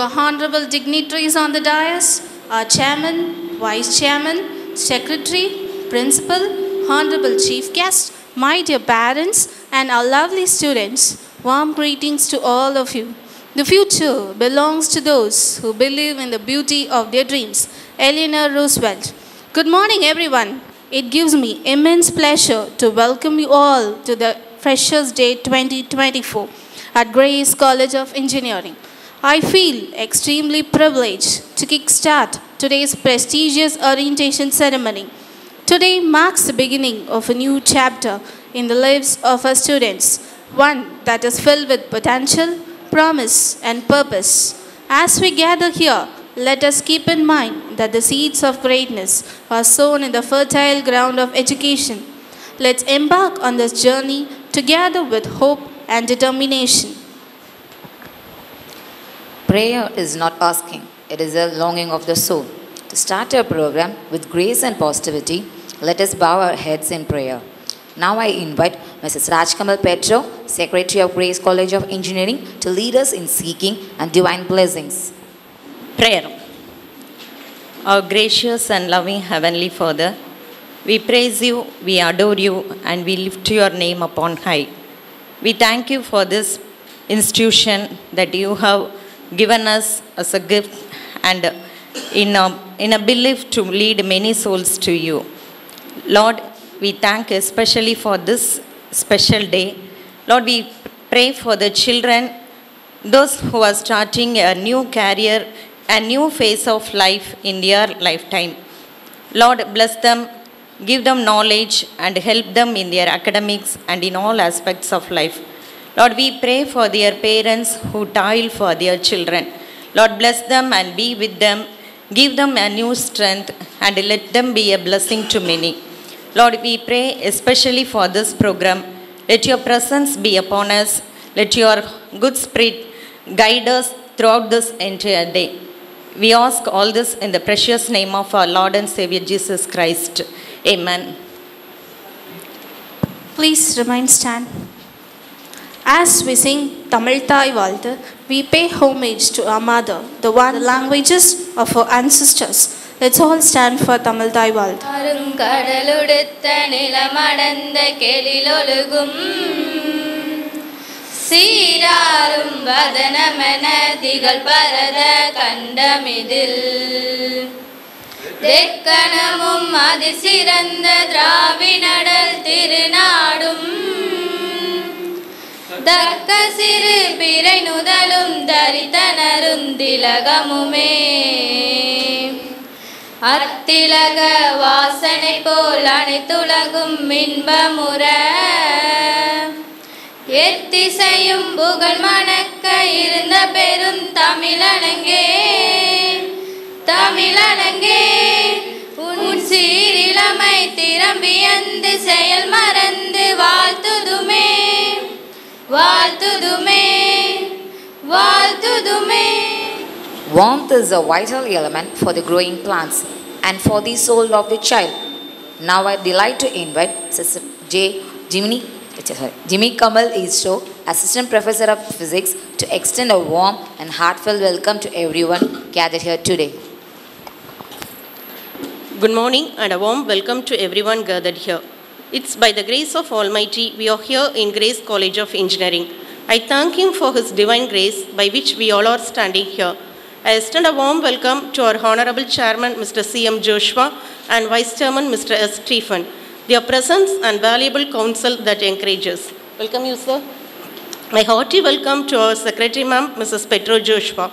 our honorable dignitaries on the dais, our chairman, vice chairman, secretary, principal, honorable chief guest, my dear parents, and our lovely students, warm greetings to all of you. The future belongs to those who believe in the beauty of their dreams. Eleanor Roosevelt. Good morning, everyone. It gives me immense pleasure to welcome you all to the Freshers' Day 2024 at Grace College of Engineering. I feel extremely privileged to kickstart today's prestigious orientation ceremony. Today marks the beginning of a new chapter in the lives of our students, one that is filled with potential, promise, and purpose. As we gather here, let us keep in mind that the seeds of greatness are sown in the fertile ground of education. Let's embark on this journey together with hope and determination. Prayer is not asking, it is a longing of the soul. To start our program with grace and positivity, let us bow our heads in prayer. Now I invite Mrs. Rajkamal Petro, Secretary of Grace College of Engineering, to lead us in seeking and divine blessings. Prayer. Our gracious and loving Heavenly Father, we praise you, we adore you, and we lift your name upon high. We thank you for this institution that you have given us as a gift and in a, in a belief to lead many souls to you. Lord, we thank especially for this special day. Lord, we pray for the children, those who are starting a new career, a new phase of life in their lifetime. Lord, bless them, give them knowledge, and help them in their academics and in all aspects of life. Lord, we pray for their parents who toil for their children. Lord, bless them and be with them. Give them a new strength and let them be a blessing to many. Lord, we pray especially for this program. Let your presence be upon us. Let your good spirit guide us throughout this entire day. We ask all this in the precious name of our Lord and Savior Jesus Christ. Amen. Please remain stand. As we sing Tamil Thai Valtu, we pay homage to our mother, the one languages of our ancestors. Let's all stand for Tamil Thai Valtu. அருங்கடலுடுத்த நிலமடந்த கெளிலொழுகும் சீராரும் வதனமென திகழ் பரத கண்டமிதில் தெக்கணமும் அதி சிறந்த திராவினடல் திருநாடும் தக்க சிறு பிறை நுதலும் தரித்தனரும் திலகமுமே. அத்திலக வாசனை போல் அனைத்துலகும் இன்பமுற. எத்திசையும் புகழ் மணக்க இருந்த பெரும் தமிழனங்கே. தமிழனங்கே உன் சீரிழமை திறம்பியந்து செயல் மறந்து வாழ்த்துதுமே. வாழ்த்துதுமே வாழ்த்துதுமே Warmth is a vital element for the growing plants and for the soul of the child. Now I delight to invite Sister J. Jimmy, sorry, Jimmy Kamal Isro, Assistant Professor of Physics, to extend a warm and heartfelt welcome to everyone gathered here today. Good morning and a warm welcome to everyone gathered here. It's by the grace of Almighty we are here in Grace College of Engineering. I thank Him for His divine grace by which we all are standing here. I extend a warm welcome to our Honorable Chairman Mr. C.M. Joshua and Vice Chairman Mr. S. Stephen. Their presence and valuable counsel that encourages. Welcome you, sir. My hearty welcome to our Secretary Ma'am, Mrs. Petro Joshua.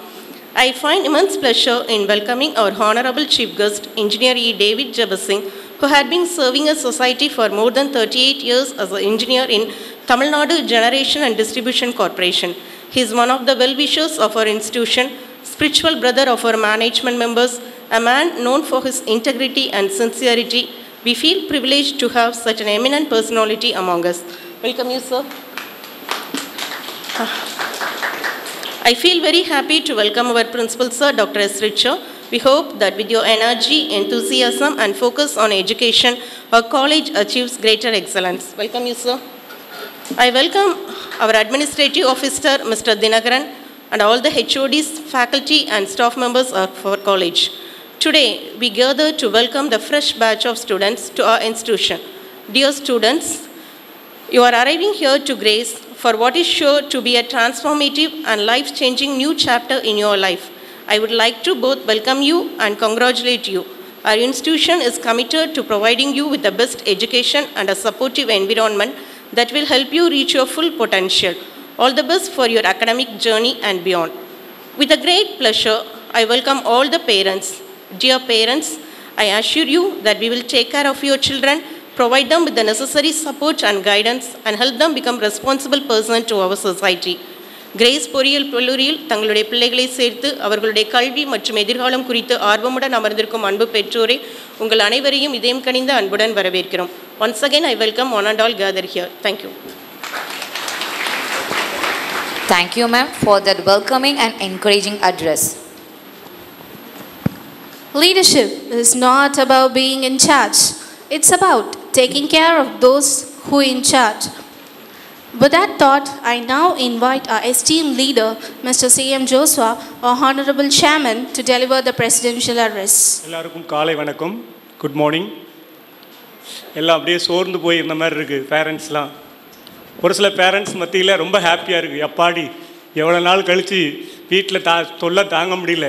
I find immense pleasure in welcoming our Honorable Chief Guest, Engineer E. David Jabasing, who had been serving a society for more than 38 years as an engineer in Tamil Nadu Generation and Distribution Corporation. He is one of the well-wishers of our institution, spiritual brother of our management members, a man known for his integrity and sincerity. We feel privileged to have such an eminent personality among us. Welcome you, sir. I feel very happy to welcome our principal, sir, Dr. S. We hope that with your energy, enthusiasm, and focus on education, our college achieves greater excellence. Welcome you, sir. I welcome our administrative officer, Mr. Dinagaran, and all the HODs, faculty, and staff members of our college. Today, we gather to welcome the fresh batch of students to our institution. Dear students, you are arriving here to Grace for what is sure to be a transformative and life changing new chapter in your life. I would like to both welcome you and congratulate you. Our institution is committed to providing you with the best education and a supportive environment that will help you reach your full potential. All the best for your academic journey and beyond. With a great pleasure, I welcome all the parents. Dear parents, I assure you that we will take care of your children, provide them with the necessary support and guidance, and help them become responsible person to our society. Grace பொறியியல் கல்லூரியில் தங்களுடைய பிள்ளைகளை சேர்த்து அவர்களுடைய கல்வி மற்றும் எதிர்காலம் குறித்து ஆர்வமுடன் அமர்ந்திருக்கும் அன்பு பெற்றோரை உங்கள் அனைவரையும் இதயம் கனிந்த அன்புடன் வரவேற்கிறோம் once again I welcome one and all gather here thank you Thank you, ma'am, for that welcoming and encouraging address. Leadership is not about being in charge, it's about taking care of those who are in charge. With that thought, I now invite our esteemed leader, Mr. C.M. Joshua, our Honorable Chairman, to deliver the presidential address. எல்லாருக்கும் காலை வணக்கம் good morning எல்லாம் அப்படியே சோர்ந்து போய் இருந்த மாதிரி இருக்குது பேரண்ட்ஸ்லாம் ஒரு சில பேரண்ட்ஸ் மத்தியில் ரொம்ப ஹாப்பியாக இருக்குது எப்பாடி எவ்வளோ நாள் கழித்து வீட்டில் தா தொல்லை தாங்க முடியல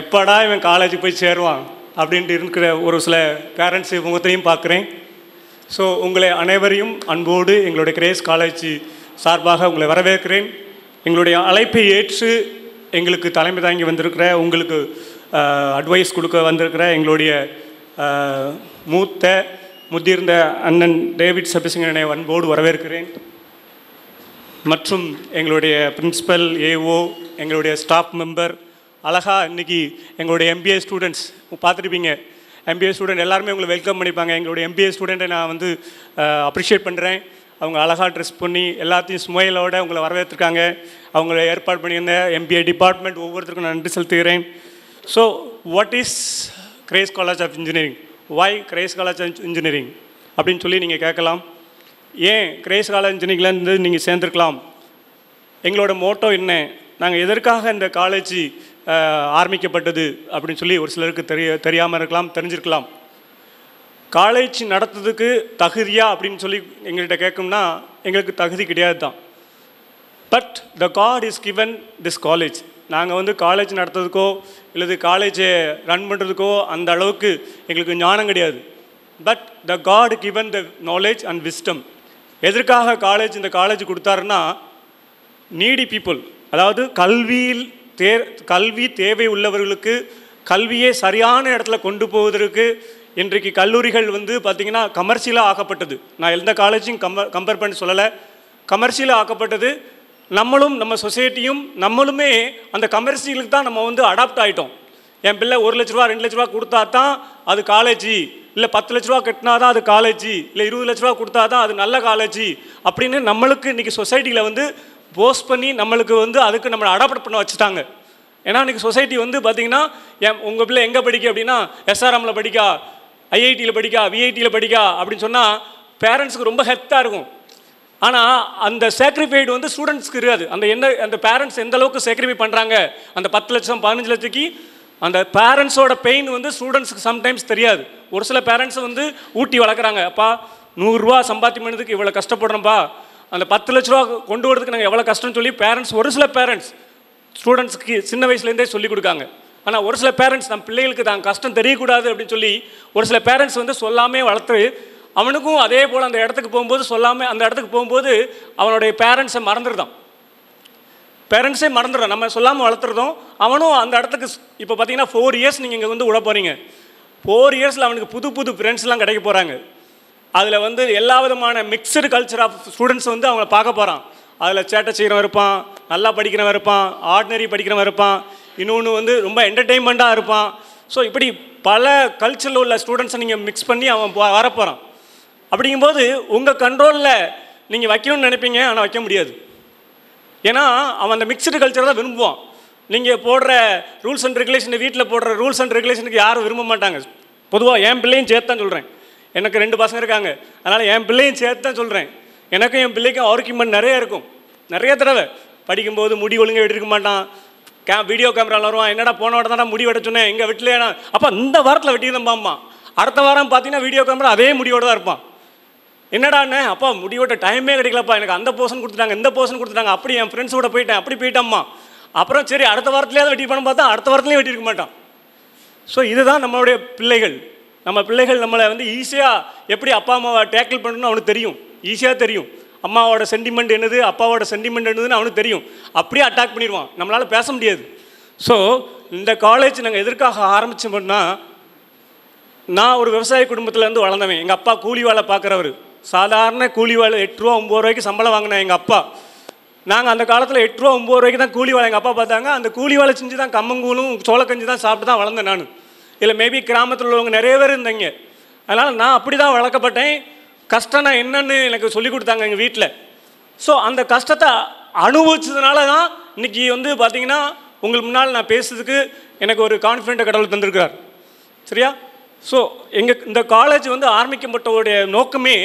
எப்படா இவன் காலேஜுக்கு போய் சேருவான் அப்படின்ட்டு இருக்கிற ஒரு சில பேரண்ட்ஸ் முகத்தையும் பார்க்குறேன் ஸோ உங்களை அனைவரையும் அன்போடு எங்களுடைய கிரேஸ் காலேஜ் சார்பாக உங்களை வரவேற்கிறேன். எங்களுடைய அழைப்பை ஏற்று எங்களுக்கு தலைமை தாங்கி வந்திருக்கிற உங்களுக்கு அட்வைஸ் கொடுக்க வந்திருக்கிற எங்களுடைய மூத்த முதிர்ந்த அண்ணன் டேவிட் சபிசிங்கனை அன்போடு வரவேற்கிறேன். மற்றும் எங்களுடைய பிரின்சிபல் ஏஓ எங்களுடைய ஸ்டாஃப் மெம்பர் அழகா இன்றைக்கி எங்களுடைய எம்பிஏ ஸ்டூடெண்ட்ஸ் பார்த்துருப்பீங்க. எம்பிஏ ஸ்டூடெண்ட் எல்லாருமே உங்களை வெல்கம் பண்ணிப்பாங்க. எங்களுடைய எம்பிஏ ஸ்டூடெண்ட்டை நான் வந்து அப்ரிஷியேட் பண்ணுறேன் அவங்க அழகாக ட்ரெஸ் பண்ணி எல்லாத்தையும் ஸ்மைலோட உங்களை வரவேற்றிருக்காங்க. அவங்கள ஏற்பாடு பண்ணியிருந்த எம்பிஏ டிபார்ட்மெண்ட் ஒவ்வொருத்தருக்கும் நான் நன்றி செலுத்துகிறேன். So what is Grace college of engineering why Grace college of engineering அப்படின்னு சொல்லி நீங்கள் கேட்கலாம். ஏன் கிரேஸ் காலேஜ் இன்ஜினியரிங்லேருந்து நீங்கள் சேர்ந்துருக்கலாம்? எங்களோட மோட்டோ என்ன? நாங்கள் எதற்காக இந்த காலேஜ் ஆரம்பிக்கப்பட்டது அப்படின்னு சொல்லி ஒரு சிலருக்கு தெரிய தெரியாமல் இருக்கலாம் தெரிஞ்சிருக்கலாம். காலேஜ் நடத்துறதுக்கு தகுதியா அப்படின்னு சொல்லி எங்கள்கிட்ட கேட்கும்னா எங்களுக்கு தகுதி கிடையாது தான் but the God is given this college நாங்கள் வந்து காலேஜ் நடத்துறதுக்கோ இல்லது காலேஜை ரன் பண்ணுறதுக்கோ அந்த அளவுக்கு எங்களுக்கு ஞானம் கிடையாது. But the God given the knowledge and wisdom எதற்காக காலேஜ் இந்த காலேஜ் கொடுத்தாருன்னா நீடி பீப்புள் அதாவது கல்வியில் தே கல்வி தேவை உள்ளவர்களுக்கு கல்வியை சரியான இடத்துல கொண்டு போவதற்கு இன்றைக்கு கல்லூரிகள் வந்து பார்த்திங்கன்னா கமர்ஷியலாக ஆக்கப்பட்டது. நான் எந்த காலேஜையும் கம்ப கம்பேர் பண்ணி சொல்லலை. கமர்ஷியலாக ஆக்கப்பட்டது. நம்மளும் நம்ம சொசைட்டியும் நம்மளுமே அந்த கமர்ஷியலுக்கு தான் நம்ம வந்து அடாப்ட் ஆகிட்டோம் என் பிள்ளை ஒரு லட்ச ரூபா ரெண்டு லட்ச ரூபா கொடுத்தா தான் அது காலேஜி இல்லை பத்து லட்ச ரூபா கட்டினா தான் அது காலேஜி இல்லை இருபது லட்ச ரூபா கொடுத்தா தான் அது நல்ல காலேஜ் அப்படின்னு நம்மளுக்கு இன்றைக்கி சொசைட்டியில் வந்து போஸ்ட் பண்ணி நம்மளுக்கு வந்து அதுக்கு நம்மளை அடாப்ட் பண்ண வச்சுட்டாங்க. ஏன்னா இன்றைக்கி சொசைட்டி வந்து பார்த்தீங்கன்னா என் உங்கள் பிள்ளை எங்கே படிக்க அப்படின்னா எஸ்ஆர்எம்மில் படிக்கா ஐஐடியில் படிக்கா விஐடியில் படிக்கா அப்படின்னு சொன்னால் பேரண்ட்ஸுக்கு ரொம்ப ஹெத்தாக இருக்கும். ஆனால் அந்த சேக்ரிஃபைடு வந்து ஸ்டூடெண்ட்ஸ்க்கு இருக்காது. அந்த என்ன அந்த பேரண்ட்ஸ் எந்த அளவுக்கு சேக்ரிஃபை பண்ணுறாங்க அந்த பத்து லட்சம் பதினஞ்சு லட்சத்துக்கு அந்த பேரண்ட்ஸோட பெயின் வந்து ஸ்டூடெண்ட்ஸுக்கு சம்டைம்ஸ் தெரியாது. ஒரு சில பேரண்ட்ஸ் வந்து ஊட்டி வளர்க்குறாங்க. அப்பா நூறுரூவா சம்பாத்தியம் பண்ணதுக்கு இவ்வளோ கஷ்டப்படுறோம்ப்பா அந்த பத்து லட்ச ரூபா கொண்டு வரதுக்கு நாங்கள் எவ்வளோ கஷ்டம்னு சொல்லி பேரண்ட்ஸ் ஒரு சில பேரண்ட்ஸ் ஸ்டூடெண்ட்ஸ்க்கு சின்ன வயசுலேருந்தே சொல்லிக் கொடுக்காங்க. ஆனால் ஒரு சில பேரண்ட்ஸ் நம்ம பிள்ளைகளுக்கு தான் கஷ்டம் தெரியக்கூடாது அப்படின்னு சொல்லி ஒரு சில பேரண்ட்ஸ் வந்து சொல்லாமே வளர்த்து அவனுக்கும் அதே போல் அந்த இடத்துக்கு போகும்போது சொல்லாமல் அந்த இடத்துக்கு போகும்போது அவனுடைய பேரண்ட்ஸை மறந்துடுதான். பேரண்ட்ஸே மறந்துடும் நம்ம சொல்லாமல் வளர்த்துறதும் அவனும் அந்த இடத்துக்கு இப்போ பார்த்தீங்கன்னா ஃபோர் இயர்ஸ் நீங்கள் இங்கே வந்து விட போகிறீங்க ஃபோர் இயர்ஸில் அவனுக்கு புது புது ஃப்ரெண்ட்ஸ்லாம் கிடைக்க போகிறாங்க அதில் வந்து எல்லா விதமான மிக்சடு கல்ச்சர் ஆஃப் ஸ்டூடெண்ட்ஸ் வந்து அவங்கள பார்க்க போகிறான் அதில் சேட்டை செய்கிறவன் இருப்பான் நல்லா படிக்கிறவன் இருப்பான் ஆர்டினரி படிக்கிறவன் இருப்பான் இன்னொன்று வந்து ரொம்ப என்டர்டெயின்மெண்ட்டாக இருப்பான். ஸோ இப்படி பல கல்ச்சரில் உள்ள ஸ்டூடெண்ட்ஸை நீங்கள் மிக்ஸ் பண்ணி அவன் போ- வரப்போகிறான் அப்படிங்கும்போது உங்கள் கண்ட்ரோலில் நீங்கள் வைக்கணும்னு நினைப்பீங்க ஆனால் வைக்க முடியாது. ஏன்னா அவன் அந்த மிக்சடு கல்ச்சர் தான் விரும்புவான். நீங்கள் போடுற ரூல்ஸ் அண்ட் ரெகுலேஷன் வீட்டில் போடுற ரூல்ஸ் அண்ட் ரெகுலேஷனுக்கு யாரும் விரும்ப மாட்டாங்க. பொதுவாக என் பிள்ளையும் சேர்த்து தான் சொல்கிறேன் எனக்கு ரெண்டு பசங்க இருக்காங்க. அதனால் என் பிள்ளையும் சேர்த்து தான் சொல்கிறேன் எனக்கும் என் பிள்ளைக்கும் ஆர்கியூமெண்ட் நிறைய இருக்கும். நிறைய தடவை. படிக்கும்போது முடி ஒழுங்காக வெட்டிருக்க மாட்டான். கே வீடியோ கேமராவில் வருவான். என்னடா போன வாரம் தானே முடி வெட்ட சொன்னேன். எங்கள் வெட்டிலேனா அப்போ இந்த வாரத்தில் வெட்டியிருந்தேன்பாம்மா அடுத்த வாரம் பார்த்தீங்கன்னா வீடியோ கேமரா அதே முடியோடு தான் இருப்பான். என்னடாண்ணே அப்பா முடிவோட டைமே கிடைக்கலப்பா. எனக்கு அந்த போர்ஷன் கொடுத்துட்டாங்க இந்த போர்ஷன் கொடுத்துட்டாங்க. அப்படி என் ஃப்ரெண்ட்ஸோட போயிட்டேன். அப்படி போயிட்டம்மா. அப்புறம் சரி அடுத்த வாரத்துலேயாவது பண்ண பார்த்தா அடுத்த வாரத்துலேயும் வெட்டியிருக்க மாட்டான். ஸோ இதுதான் நம்மளுடைய பிள்ளைகள். நம்ம பிள்ளைகள் நம்மளை வந்து ஈஸியாக எப்படி அப்பா அம்மாவை டேக்கிள் பண்ணணும்னு அவனுக்கு தெரியும். ஈஸியாக தெரியும். அம்மாவோட சென்டிமெண்ட் என்னது அப்பாவோட சென்டிமெண்ட் என்னதுன்னு அவனுக்கு தெரியும். அப்படியே அட்டாக் பண்ணிடுவான். நம்மளால் பேச முடியாது. ஸோ இந்த காலேஜ் நாங்கள் எதற்காக ஆரம்பித்தோம்னா நான் ஒரு விவசாய குடும்பத்துலேருந்து வளர்ந்தவன். எங்கள் அப்பா கூலி வேலை பார்க்குறவர். சாதாரண கூலி வேலை எட்டு ரூபா ஒம்பது ரூபாய்க்கு சம்பளம் வாங்கினேன் எங்கள் அப்பா. நாங்கள் அந்த காலத்தில் எட்டு ரூபா ஒம்பது ரூபாய்க்கு தான் கூலி வேலை எங்கள் அப்பா பார்த்தாங்க. அந்த கூலி வேலை செஞ்சு தான் கம்மங்கூழும் சோளக்கஞ்சி தான் சாப்பிட்டு தான் வளர்ந்தேன் நான். இல்லை மேபி கிராமத்தில் உள்ளவங்க நிறைய பேர் இருந்தீங்க. அதனால் நான் அப்படி தான் வளர்க்கப்பட்டேன். கஷ்டம்னா என்னன்னு எனக்கு சொல்லி கொடுத்தாங்க எங்கள் வீட்டில் ஸோ அந்த கஷ்டத்தை அனுபவிச்சதுனால தான் இன்னைக்கு வந்து பார்த்தீங்கன்னா உங்களுக்கு முன்னால் நான் பேசுறதுக்கு எனக்கு ஒரு கான்ஃபிடென்ட்டை கடவுள் தந்திருக்கிறார். சரியா? ஸோ எங்கள் இந்த காலேஜ் வந்து ஆரம்பிக்கப்பட்டவுடைய நோக்கமே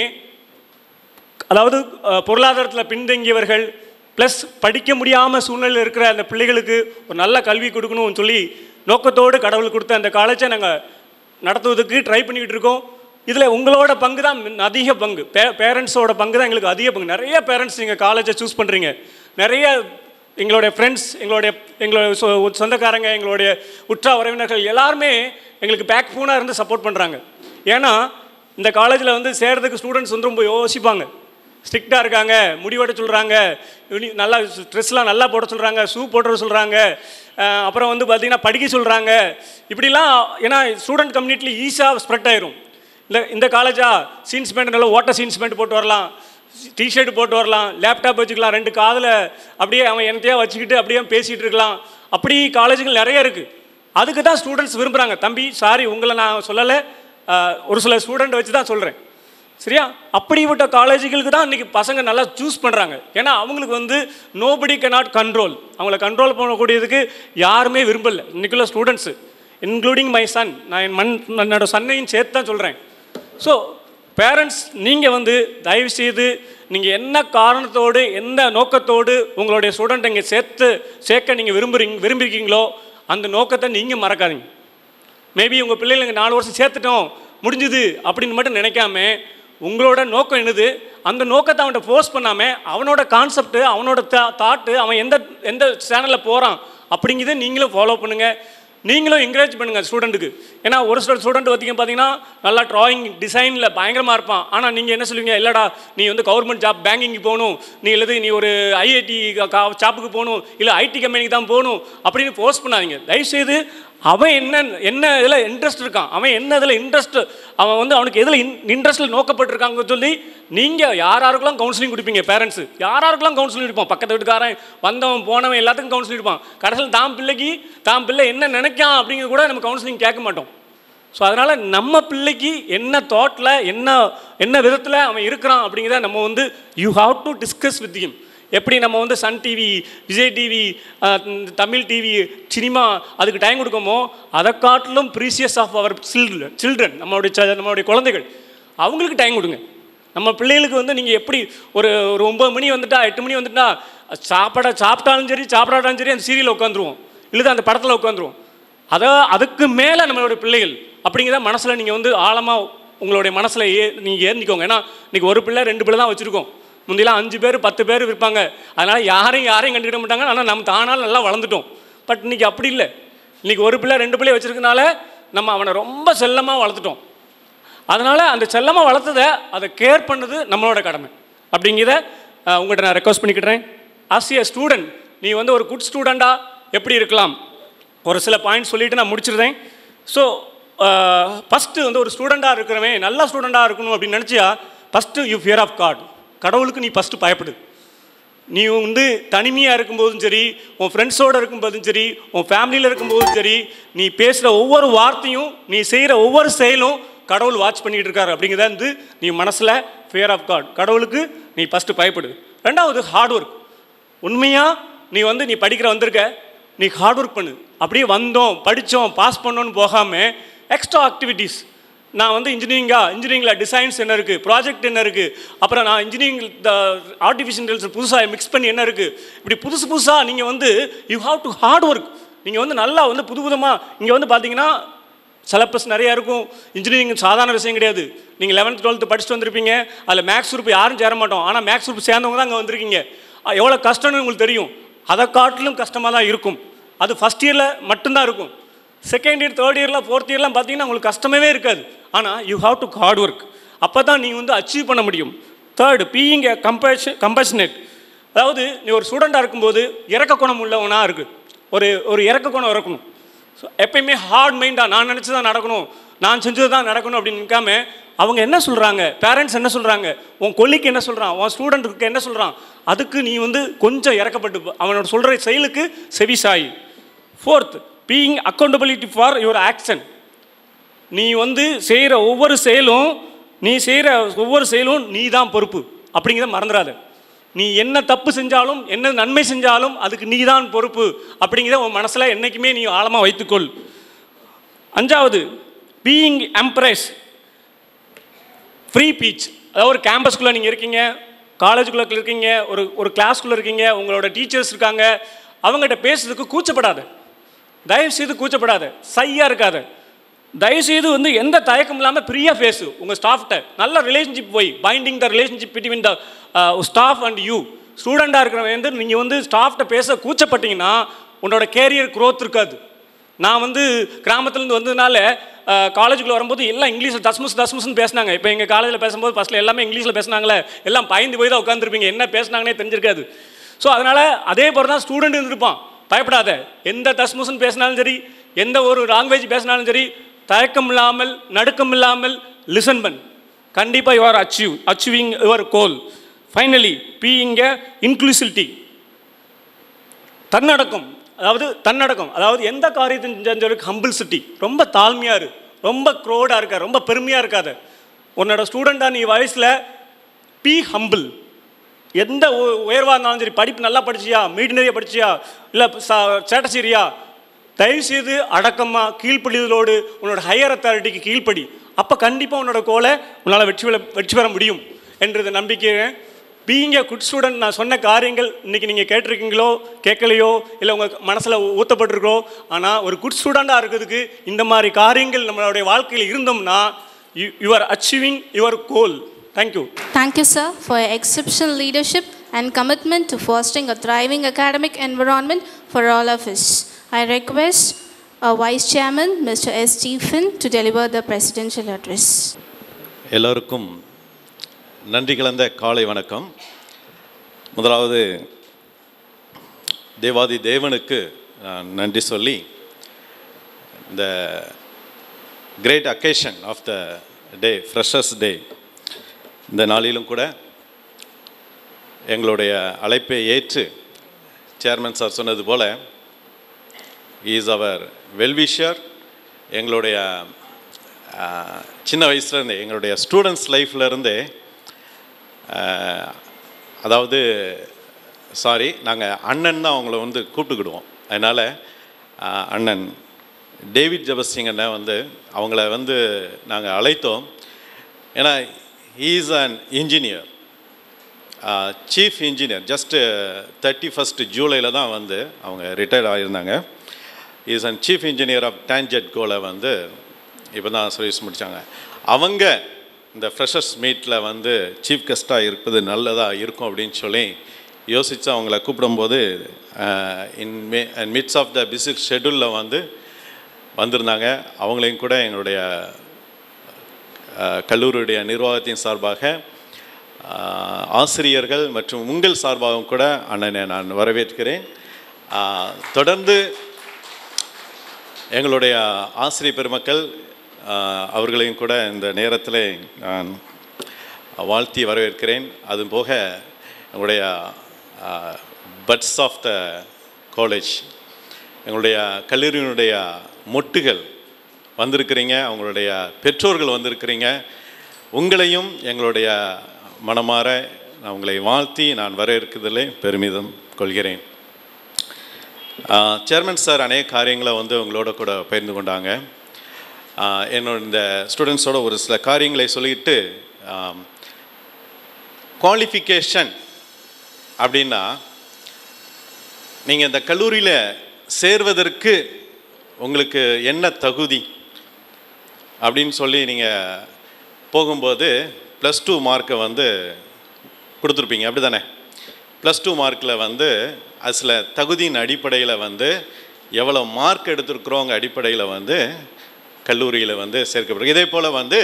அதாவது பொருளாதாரத்தில் பின்தங்கியவர்கள் ப்ளஸ் படிக்க முடியாமல் சூழ்நிலையில் இருக்கிற அந்த பிள்ளைகளுக்கு ஒரு நல்ல கல்வி கொடுக்கணும்னு சொல்லி நோக்கத்தோடு கடவுள் கொடுத்த அந்த காலேஜை நாங்கள் நடத்துவதற்கு ட்ரை பண்ணிக்கிட்டு இருக்கோம். இதில் உங்களோட பங்கு தான் மின் அதிக பங்கு. பே பேரண்ட்ஸோட பங்கு தான் எங்களுக்கு அதிக பங்கு. நிறைய பேரண்ட்ஸ் நீங்கள் காலேஜை சூஸ் பண்ணுறீங்க நிறைய எங்களுடைய ஃப்ரெண்ட்ஸ் எங்களுடைய எங்களுடைய சொ- சொந்தக்காரங்க எங்களுடைய உற்றா உறவினர்கள் எல்லாருமே எங்களுக்கு பேக் ஃபோனாக இருந்து சப்போர்ட் பண்ணுறாங்க ஏன்னா இந்த காலேஜில் வந்து சேர்றதுக்கு ஸ்டூடெண்ட்ஸ் வந்து ரொம்ப யோசிப்பாங்க. ஸ்ட்ரிக்டாக இருக்காங்க முடிவெட்ட சொல்கிறாங்க யூனி நல்லா ட்ரெஸ்லாம் நல்லா போட சொல்கிறாங்க ஷூ போட சொல்கிறாங்க அப்புறம் வந்து பார்த்திங்கன்னா படிக்க சொல்கிறாங்க இப்படிலாம் ஏன்னா ஸ்டூடெண்ட் கம்யூனிட்டியில் ஈஸியாக ஸ்ப்ரெட் ஆயிரும். இந்த இந்த காலேஜா சீன்ஸ் பேண்ட் நல்லா ஓட்ட சீன்ஸ் பேண்ட் போட்டு வரலாம் டிஷர்ட் போட்டு வரலாம் லேப்டாப் வச்சுக்கலாம் ரெண்டு காதில் அப்படியே அவன் என்னத்தையா வச்சுக்கிட்டு அப்படியே பேசிகிட்டு இருக்கலாம். அப்படி காலேஜுகள் நிறைய இருக்குது அதுக்கு தான் ஸ்டூடெண்ட்ஸ் விரும்புகிறாங்க தம்பி சாரி உங்களை நான் சொல்லலை. ஒரு சில ஸ்டூடெண்ட் வச்சு தான் சொல்கிறேன் சரியா? அப்படிப்பட்ட காலேஜுகளுக்கு தான் இன்றைக்கி பசங்க நல்லா சூஸ் பண்ணுறாங்க ஏன்னா அவங்களுக்கு வந்து நோபடி cannot கண்ட்ரோல் அவங்கள கண்ட்ரோல் பண்ணக்கூடியதுக்கு யாருமே விரும்பலை. இன்றைக்குள்ள ஸ்டூடெண்ட்ஸு இன்க்ளூடிங் மை சன் நான் என் மண் என்னோட சன்னையும் சேர்த்து தான் சொல்கிறேன் ஸோ பேரண்ட்ஸ் நீங்கள் வந்து தயவு செய்து நீங்கள் என்ன காரணத்தோடு எந்த நோக்கத்தோடு உங்களுடைய ஸ்டூடெண்ட் இங்கே சேர்த்து சேர்க்க நீங்கள் விரும்புகிறீங்க விரும்பிருக்கீங்களோ அந்த நோக்கத்தை நீங்கள் மறக்காதீங்க. மேபி உங்கள் பிள்ளைகளுக்கு நாலு வருஷம் சேர்த்துட்டோம் முடிஞ்சுது அப்படின்னு மட்டும் நினைக்காம உங்களோட நோக்கம் என்னது? அந்த நோக்கத்தை அவன்கிட்ட ஃபோர்ஸ் பண்ணாமல் அவனோட கான்செப்ட்டு அவனோட தா தாட்டு அவன் எந்த எந்த சேனலில் போகிறான் அப்படிங்கிறத நீங்களும் ஃபாலோ பண்ணுங்கள் நீங்களும் என்கரேஜ் பண்ணுங்கள் ஸ்டூடெண்ட்டுக்கு ஏன்னா ஒரு சில ஸ்டூடெண்ட் பார்த்தீங்க பார்த்தீங்கன்னா நல்லா ட்ராயிங் டிசைனில் பயங்கரமாக இருப்பான். ஆனால் நீங்கள் என்ன சொல்லுவீங்க? இல்லைடா நீ வந்து கவர்மெண்ட் ஜாப் பேங்கிங்க்கு போகணும். நீ இல்லது நீ ஒரு ஐஐடி ஜாப்புக்கு போகணும். இல்லை ஐடி கம்பெனிக்கு தான் போகணும் அப்படின்னு போஸ்ட் பண்ணாதீங்க. தயவுசெய்து அவன் என்ன என்ன இதில் இன்ட்ரெஸ்ட் இருக்கான்? அவன் என்ன இதில் இன்ட்ரெஸ்ட் அவன் வந்து அவனுக்கு எதில் இன் இன்ட்ரெஸ்ட்டில் நோக்கப்பட்டிருக்காங்கன்னு சொல்லி நீங்கள் யார் யாருக்கெல்லாம் கவுன்சிலிங் கொடுப்பீங்க? பேரண்ட்ஸு யார் யாருக்கெல்லாம் கவுன்சிலிங் கொடுப்பான்? பக்கத்து வீட்டுக்காரன் வந்தவன் போனவன் எல்லாத்துக்கும் கவுன்சிலிங் கொடுப்பான். கடைசியில் தான் பிள்ளைக்கு தான் பிள்ளை என்ன நினைக்கான் அப்படிங்கிறது கூட நம்ம கவுன்சிலிங் கேட்க மாட்டோம். ஸோ அதனால் நம்ம பிள்ளைக்கு என்ன தாட்டில் என்ன என்ன விதத்தில் அவன் இருக்கிறான் அப்படிங்கிறத நம்ம வந்து you have to discuss with him எப்படி நம்ம வந்து Sun TV Vijay TV Tamil TV cinema அதுக்கு டைம் கொடுக்கமோ அதை காட்டிலும் precious of our children children நம்மளுடைய நம்மளுடைய குழந்தைகள் அவங்களுக்கு டைம் கொடுங்க. நம்ம பிள்ளைகளுக்கு வந்து நீங்கள் எப்படி ஒரு ஒரு ஒம்பது மணி வந்துட்டா எட்டு மணி வந்துட்டா சாப்பாட சாப்பிட்டாலும் சரி சாப்பிடாட்டாலும் சரி அந்த சீரியலில் உட்காந்துருவோம். இல்லை அந்த படத்தில் உட்காந்துருவோம். அதை அதுக்கு மேலே நம்மளுடைய பிள்ளைகள் அப்படிங்கிறத மனசில் நீங்கள் வந்து ஆழமாக உங்களுடைய மனசில் ஏ நீங்கள் ஏறிக்கோங்க ஏன்னா இன்றைக்கி ஒரு பிள்ளை ரெண்டு பிள்ளை தான் வச்சுருக்கோம். முந்திலாம் அஞ்சு பேர் பத்து பேர் இருப்பாங்க அதனால் யாரையும் யாரையும் கண்டுக்கிட மாட்டாங்க. ஆனால் நம்ம தானால் நல்லா வளர்ந்துட்டோம். பட் இன்றைக்கி அப்படி இல்லை. இன்றைக்கி ஒரு பிள்ளை ரெண்டு பிள்ளை வச்சுருக்கனால நம்ம அவனை ரொம்ப செல்லமாக வளர்த்துட்டோம். அதனால் அந்த செல்லமாக வளர்த்ததை அதை கேர் பண்ணது நம்மளோட கடமை. அப்படிங்கிறத உங்கள்கிட்ட நான் ரெக்வஸ்ட் பண்ணிக்கிட்டேன் ஆஸ் ஏ ஸ்டூடெண்ட் நீ வந்து ஒரு குட் ஸ்டூடெண்ட்டாக எப்படி இருக்கலாம்? ஒரு சில பாயிண்ட் சொல்லிவிட்டு நான் முடிச்சிருந்தேன் ஸோ ஃபஸ்ட்டு வந்து ஒரு ஸ்டூடெண்ட்டாக இருக்கிறவன் நல்ல ஸ்டூடெண்ட்டாக இருக்கணும் அப்படின்னு நினச்சியா? First you fear of God கடவுளுக்கு நீ ஃபஸ்ட்டு பயப்படு. நீ வந்து தனிமையாக இருக்கும்போதும் சரி உன் ஃப்ரெண்ட்ஸோடு இருக்கும்போதும் சரி உன் ஃபேமிலியில் இருக்கும்போதும் சரி நீ பேசுகிற ஒவ்வொரு வார்த்தையும் நீ செய்கிற ஒவ்வொரு செயலும் கடவுள் வாட்ச் பண்ணிகிட்டு இருக்காரு. அப்படிங்கிறத வந்து நீ மனசில் ஃபியர் ஆஃப் காட் கடவுளுக்கு நீ ஃபஸ்ட்டு பயப்படு. ரெண்டாவது ஹார்ட் ஒர்க் உண்மையாக நீ வந்து நீ படிக்கிற வந்திருக்க நீ ஹார்ட் ஒர்க் பண்ணு. அப்படியே வந்தோம் படித்தோம் பாஸ் பண்ணோன்னு போகாமல் எக்ஸ்ட்ரா ஆக்டிவிட்டீஸ் நான் வந்து இன்ஜினியரிங்கா இன்ஜினியரிங்கில் டிசைன்ஸ் என்ன இருக்குது ப்ராஜெக்ட் என்ன இருக்குது அப்புறம் நான் இன்ஜினியரிங் ஆர்டிஃபிஷியல் இன்டெலிஜென்ஸ் புதுசாக மிக்ஸ் பண்ணி என்ன இருக்குது இப்படி புதுசு புதுசாக நீங்கள் வந்து you have to hard work நீங்கள் வந்து நல்லா வந்து புது புதுமாக இங்கே வந்து பார்த்தீங்கன்னா சிலபஸ் நிறையா இருக்கும். இன்ஜினியரிங் சாதாரண விஷயம் கிடையாது. நீங்கள் லெவன்த் டுவெல்த்து படிச்சுட்டு வந்திருப்பீங்க. அதில் மேக்ஸ் குரூப் யாரும் சேர மாட்டோம். ஆனால் மேக்ஸ் குரூப் சேர்ந்தவங்க தான் அங்கே வந்திருக்கீங்க. எவ்வளோ கஷ்டம்னு உங்களுக்கு தெரியும். அதை காட்டிலும் கஷ்டமாக தான் இருக்கும். அது ஃபஸ்ட் இயரில் மட்டும்தான் இருக்கும். செகண்ட் இயர் தேர்ட் இயரில் ஃபோர்த் இயர்லாம் பார்த்தீங்கன்னா உங்களுக்கு கஷ்டமே இருக்காது. ஆனால் you have to hard work அப்போ தான் நீ வந்து அச்சீவ் பண்ண முடியும். Third being a compassion compassionate அதாவது நீ ஒரு ஸ்டூடெண்ட்டாக இருக்கும்போது இறக்க குணம் உள்ளவனாக இருக்குது ஒரு ஒரு இறக்க குணம் இருக்கணும் ஸோ எப்பயுமே ஹார்ட் மைண்டாக நான் நினச்சி தான் நடக்கணும். நான் செஞ்சது தான் நடக்கணும் அப்படின்னு நிற்காம அவங்க என்ன சொல்கிறாங்க பேரண்ட்ஸ் என்ன சொல்கிறாங்க உன் கொல்லிக்கு என்ன சொல்கிறான் உன் ஸ்டூடெண்ட்டுக்கு என்ன சொல்கிறான் அதுக்கு நீ வந்து கொஞ்சம் இறக்கப்பட்டு அவனோட சொல்கிற செயலுக்கு செவிசாய் fourth being accountability for your action நீ வந்து செய்கிற ஒவ்வொரு செயலும் நீ செய்கிற ஒவ்வொரு செயலும் நீ தான் பொறுப்பு. அப்படிங்கிறத மறந்துடாத நீ என்ன தப்பு செஞ்சாலும் என்ன நன்மை செஞ்சாலும் அதுக்கு நீ தான் பொறுப்பு அப்படிங்கிறத உன் மனசில் என்றைக்குமே நீ ஆழமாக வைத்துக்கொள். அஞ்சாவது பீயிங் எம்ப்ரெஸ் ஃப்ரீ பீச் அதாவது ஒரு கேம்பஸ்குள்ளே நீங்கள் இருக்கீங்க காலேஜுக்குள்ளே இருக்கீங்க ஒரு ஒரு கிளாஸ்க்குள்ளே இருக்கீங்க உங்களோட டீச்சர்ஸ் இருக்காங்க அவங்ககிட்ட பேசுறதுக்கு கூச்சப்படாது. தயவு செய்து கூச்சப்படாத. சையாக இருக்காது. தயவுசெய்து வந்து எந்த தயக்கம் இல்லாமல் ஃப்ரீயாக பேசு. உங்கள் ஸ்டாஃப்கிட்ட நல்ல ரிலேஷன்ஷிப் போய். Binding the relationship between the staff and you ஸ்டூடெண்ட்டாக இருக்கிறவங்க வந்து நீங்கள் வந்து ஸ்டாஃப்கிட்ட பேச கூச்சப்பட்டீங்கன்னா உன்னோட கேரியர் க்ரோத் இருக்காது. நான் வந்து கிராமத்துலேருந்து வந்ததுனால காலேஜுக்குள்ளே வரும்போது எல்லாம் இங்கிலீஷில் தஸ்மஸ் தஸ்முஸ்னு பேசினாங்க. இப்போ எங்கள் காலேஜில் பேசும்போது ஃபஸ்ட்டில் எல்லாமே இங்கிலீஷில் பேசினாங்களே. எல்லாம் பயந்து போய் தான் உட்காந்துருப்பீங்க என்ன பேசுனாங்கன்னே தெரிஞ்சிருக்காது. ஸோ அதனால் அதே போல் தான் ஸ்டூடெண்ட் இருந்திருப்பான். பயப்படாத. எந்த தஸ்முசன் பேசினாலும் சரி எந்த ஒரு லாங்குவேஜ் பேசினாலும் சரி தயக்கம் இல்லாமல் நடுக்கம் இல்லாமல் லிசன் பண். கண்டிப்பாக your achieve achieving your goal finally being a inclusivity தன்னடக்கம் அதாவது தன்னடக்கம் அதாவது எந்த காரியத்தையும் செஞ்சவருக்கு ஹம்பிள் சிட்டி ரொம்ப தாழ்மையாக இரு. ரொம்ப க்ரோடாக இருக்க ரொம்ப பெருமையாக இருக்காது. உன்னோட ஸ்டூடெண்ட்டாக நீ வயசில் பி ஹம்பிள் எந்த உயர்வாக இருந்தாலும் சரி படிப்பு நல்லா படிச்சியா? மீட் படிச்சியா? இல்லை தயவு தயவுசெய்து அடக்கமாக கீழ்ப்படிதலோடு உன்னோட ஹையர் அத்தாரிட்டிக்கு கீழ்ப்படி. அப்போ கண்டிப்பாக உன்னோட கோலை உன்னால் வெற்றி பெற வெற்றி பெற முடியும் என்றது நம்பிக்கையை பீயிங் குட் ஸ்டூடெண்ட் நான் சொன்ன காரியங்கள் இன்றைக்கி நீங்கள் கேட்டிருக்கீங்களோ கேட்கலையோ இல்லை உங்கள் மனசில் ஊற்றப்பட்டிருக்கோ ஆனால் ஒரு குட் ஸ்டூடெண்ட்டாக இருக்கிறதுக்கு இந்த மாதிரி காரியங்கள் நம்மளுடைய வாழ்க்கையில் இருந்தோம்னா you you are achieving your goal thank you Thank you, sir, for your exceptional leadership and commitment to fostering a thriving academic environment for all of us. I request our Vice Chairman, Mr. S. Stephen, to deliver the presidential address. எல்லோருக்கும் நன்றி கலந்த காலை வணக்கம் முதலாவது தேவாதி தேவனுக்கு நான் நன்றி சொல்லி இந்த great occasion of the day freshers day இந்த நாளிலும் கூட எங்களுடைய அழைப்பை ஏற்று சேர்மன் சார் சொன்னது போல் இஸ் அவர் வெல்விஷர் எங்களுடைய சின்ன வயசுலேருந்தே எங்களுடைய ஸ்டூடெண்ட்ஸ் லைஃப்லேருந்தே அதாவது சாரி நாங்கள் அண்ணன் தான் அவங்கள வந்து கூப்பிட்டுக்கிடுவோம். அதனால் அண்ணன் டேவிட் ஜபசிங் அண்ணன் வந்து அவங்கள வந்து நாங்கள் அழைத்தோம். ஏன்னா is and engineer chief engineer just thirty first ஜூலையில் தான் வந்து அவங்க retired ஆகியிருந்தாங்க is and chief engineer of டான்ஜெட் கோலை வந்து இப்போ தான் சர்வீஸ் முடித்தாங்க அவங்க இந்த ஃப்ரெஷர்ஸ் மீட்டில் வந்து சீஃப் கெஸ்ட்டாக இருப்பது நல்லதாக இருக்கும் அப்படின்னு சொல்லி யோசித்து அவங்கள கூப்பிடும்போது in may midst of the busy ஷெடியூலில் வந்து வந்திருந்தாங்க. அவங்களையும் கூட எங்களுடைய கல்லூரியுடைய நிர்வாகத்தின் சார்பாக ஆசிரியர்கள் மற்றும் உங்கள் சார்பாகவும் கூட அண்ணனை நான் வரவேற்கிறேன். தொடர்ந்து எங்களுடைய ஆசிரியர் பெருமக்கள் அவர்களையும் கூட இந்த நேரத்தில் நான் வாழ்த்தி வரவேற்கிறேன். அது போக எங்களுடைய பட்ஸ் ஆஃப் த காலேஜ் எங்களுடைய கல்லூரியினுடைய மொட்டுகள் வந்திருக்கிறீங்க அவங்களுடைய பெற்றோர்கள் வந்திருக்கிறீங்க. உங்களையும் எங்களுடைய மனமாற நான் உங்களை வாழ்த்தி நான் வரவேற்கிறதிலே பெருமிதம் கொள்கிறேன். சேர்மன் சார் அநேக காரியங்களை வந்து உங்களோட கூட பகிர்ந்து கொண்டாங்க. என்னோட இந்த ஸ்டூடெண்ட்ஸோட ஒரு சில காரியங்களை சொல்லிட்டு குவாலிஃபிகேஷன் அப்படின்னா நீங்கள் இந்த கல்லூரியில் சேர்வதற்கு உங்களுக்கு என்ன தகுதி? அப்படின்னு சொல்லி நீங்கள் போகும்போது ப்ளஸ் டூ மார்க்கை வந்து கொடுத்துருப்பீங்க. அப்படி தானே ப்ளஸ் டூ மார்க்கில் வந்து அசில் தகுதியின் அடிப்படையில் வந்து எவ்வளோ மார்க் எடுத்திருக்கிறோங்க அடிப்படையில் வந்து கல்லூரியில் வந்து சேர்க்கப்படும் இதே போல் வந்து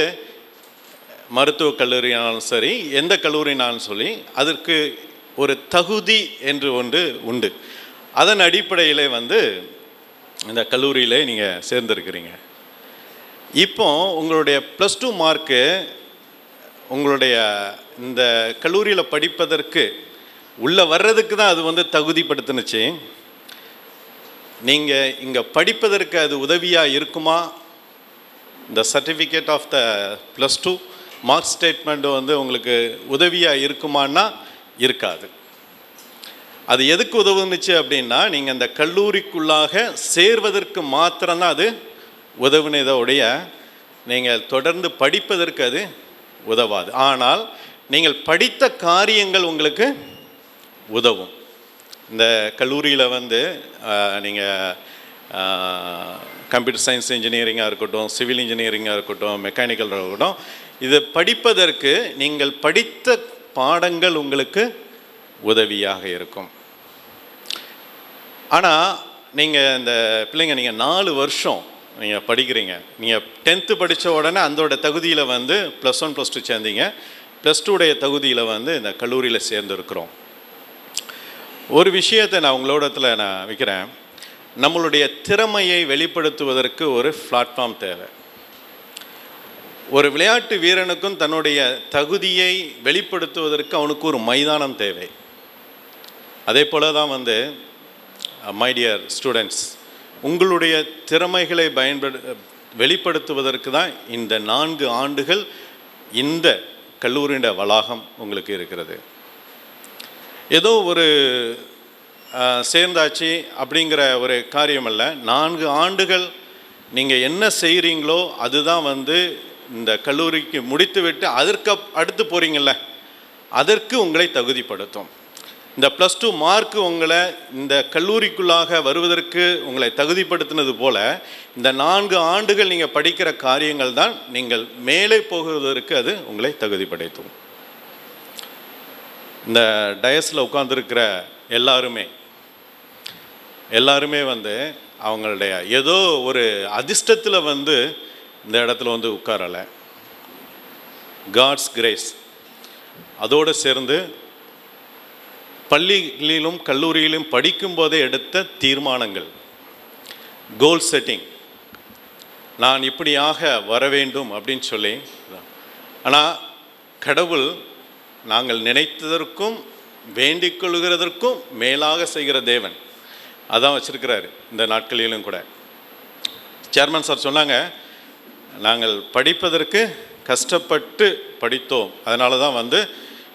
மருத்துவக் கல்லூரினாலும் சரி எந்த கல்லூரினாலும் சொல்லி அதற்கு ஒரு தகுதி என்று ஒன்று உண்டு. அதன் அடிப்படையில் வந்து இந்த கல்லூரியில் நீங்கள் சேர்ந்திருக்கிறீங்க. இப்போ உங்களுடைய ப்ளஸ் டூ மார்க்கு உங்களுடைய இந்த கல்லூரியில் படிப்பதற்கு உள்ளே வர்றதுக்கு தான் அது வந்து தகுதிப்படுத்துனுச்சு. நீங்கள் இங்கே படிப்பதற்கு அது உதவியாக இருக்குமா? இந்த certificate of the plus two mark statement வந்து உங்களுக்கு உதவியாக இருக்குமான்னா இருக்காது. அது எதுக்கு உதவுனுச்சு அப்படின்னா நீங்கள் அந்த கல்லூரிக்குள்ளாக சேர்வதற்கு மாத்திரம்தான் அது உதவினதோடைய நீங்கள் தொடர்ந்து படிப்பதற்கு அது உதவாது. ஆனால் நீங்கள் படித்த காரியங்கள் உங்களுக்கு உதவும். இந்த கல்லூரியில் வந்து நீங்கள் கம்ப்யூட்டர் சயின்ஸ் இன்ஜினியரிங்காக இருக்கட்டும் சிவில் இன்ஜினியரிங்காக இருக்கட்டும் மெக்கானிக்கல் இருக்கட்டும் இது படிப்பதற்கு நீங்கள் படித்த பாடங்கள் உங்களுக்கு உதவியாக இருக்கும். ஆனால் நீங்கள் இந்த பிள்ளைங்க நீங்கள் நாலு வருஷம் நீங்கள் படிக்கிறீங்க. நீங்கள் டென்த்து படித்த உடனே அந்தோட தகுதியில் வந்து ப்ளஸ் ஒன் ப்ளஸ் டூ சேர்ந்தீங்க. ப்ளஸ் டூடைய தகுதியில் வந்து இந்த கல்லூரியில் சேர்ந்துருக்குறோம். ஒரு விஷயத்தை நான் உங்களோடத்தில் நான் வைக்கிறேன். நம்மளுடைய திறமையை வெளிப்படுத்துவதற்கு ஒரு பிளாட்ஃபார்ம் தேவை. ஒரு விளையாட்டு வீரனுக்கும் தன்னுடைய தகுதியை வெளிப்படுத்துவதற்கு அவனுக்கு ஒரு மைதானம் தேவை. அதே போல தான் வந்து மை டியர் ஸ்டூடெண்ட்ஸ் உங்களுடைய திறமைகளை பயன்படு வெளிப்படுத்துவதற்கு தான் இந்த நான்கு ஆண்டுகள் இந்த கல்லூரியின் வளாகம் உங்களுக்கு இருக்கிறது. ஏதோ ஒரு சேர்ந்தாச்சு அப்படிங்கிற ஒரு காரியம் அல்ல. நான்கு ஆண்டுகள் நீங்கள் என்ன செய்கிறீங்களோ அதுதான் வந்து இந்த கல்லூரிக்கு முடித்துவிட்டு அதற்கு அடுத்து போகிறீங்கள அதற்கு உங்களை தகுதிப்படுத்தும். இந்த ப்ளஸ் டூ மார்க் உங்களை இந்த கல்லூரிக்குள்ளாக வருவதற்கு உங்களை தகுதிப்படுத்தினது போல இந்த நான்கு ஆண்டுகள் நீங்கள் படிக்கிற காரியங்கள் தான் நீங்கள் மேலே போகுவதற்கு அது உங்களை தகுதிப்படுத்தும். இந்த டயஸில் உட்காந்துருக்கிற எல்லாருமே எல்லாருமே வந்து அவங்களுடைய ஏதோ ஒரு அதிர்ஷ்டத்தில் வந்து இந்த இடத்துல வந்து உட்காரலை. காட்ஸ் கிரேஸ் அதோடு சேர்ந்து பள்ளிகளிலும் கல்லூரியிலும் படிக்கும்போதே எடுத்த தீர்மானங்கள். கோல் செட்டிங் நான் இப்படியாக வர வேண்டும் அப்படின்னு சொல்லி. ஆனால் கடவுள் நாங்கள் நினைத்ததற்கும் வேண்டிக் கொள்கிறதற்கும் மேலாக செய்கிற தேவன். அதான் வச்சுருக்கிறாரு இந்த நாட்களிலும் கூட. சேர்மன் சார் சொன்னாங்க நாங்கள் படிப்பதற்கு கஷ்டப்பட்டு படித்தோம். அதனால தான் வந்து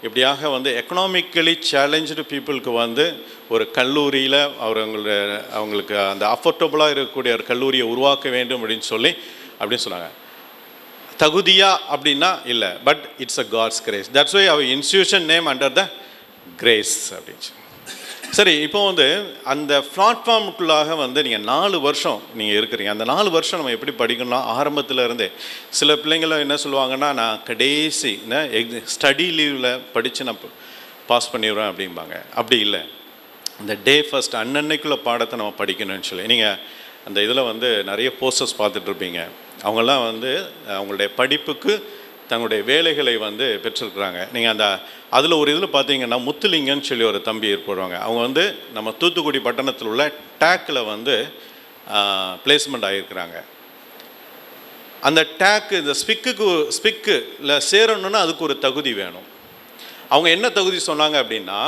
இப்படியாக வந்து எக்கனாமிக்கலி சேலஞ்சு பீப்புளுக்கு வந்து ஒரு கல்லூரியில் அவங்களுடைய அவங்களுக்கு அந்த அஃபோர்டபுளாக இருக்கக்கூடிய ஒரு கல்லூரியை உருவாக்க வேண்டும் அப்படின்னு சொல்லி அப்படின்னு சொன்னாங்க தகுதியா அப்படின்னா இல்லை but it's a God's grace that's why our institution name under the grace அப்படின்னு சொல்லி. சரி இப்போ வந்து அந்த பிளாட்ஃபார்முக்குள்ளாக வந்து நீங்கள் நாலு வருஷம் நீங்கள் இருக்கிறீங்க. அந்த நாலு வருஷம் நம்ம எப்படி படிக்கணும்னா ஆரம்பத்தில் இருந்தே சில பிள்ளைங்களும் என்ன சொல்லுவாங்கன்னா நான் கடைசி ஸ்டடி லீவில் படித்து நான் பாஸ் பண்ணிடுவேன் அப்படிம்பாங்க. அப்படி இல்லை. இந்த டே ஃபர்ஸ்ட் அன்னன்னைக்குள்ள பாடத்தை நம்ம படிக்கணும்னு சொல்லி நீங்கள் அந்த இதில் வந்து நிறைய போஸ்டர்ஸ் பார்த்துட்ருப்பீங்க அவங்கெல்லாம் வந்து அவங்களுடைய படிப்புக்கு தங்களுடைய வேலைகளை வந்து பெற்றிருக்கிறாங்க. நீங்கள் அந்த அதில் ஒரு இதில் பார்த்தீங்கன்னா முத்துலிங்கன்னு சொல்லி ஒரு தம்பி ஏற்படுவாங்க அவங்க வந்து நம்ம தூத்துக்குடி பட்டணத்தில் உள்ள டேக்கில் வந்து பிளேஸ்மெண்ட் ஆகியிருக்கிறாங்க. அந்த டேக்கு இந்த ஸ்பிக்குக்கு ஸ்பிக்கில் சேரணும்னா அதுக்கு ஒரு தகுதி வேணும். அவங்க என்ன தகுதி சொன்னாங்க அப்படின்னா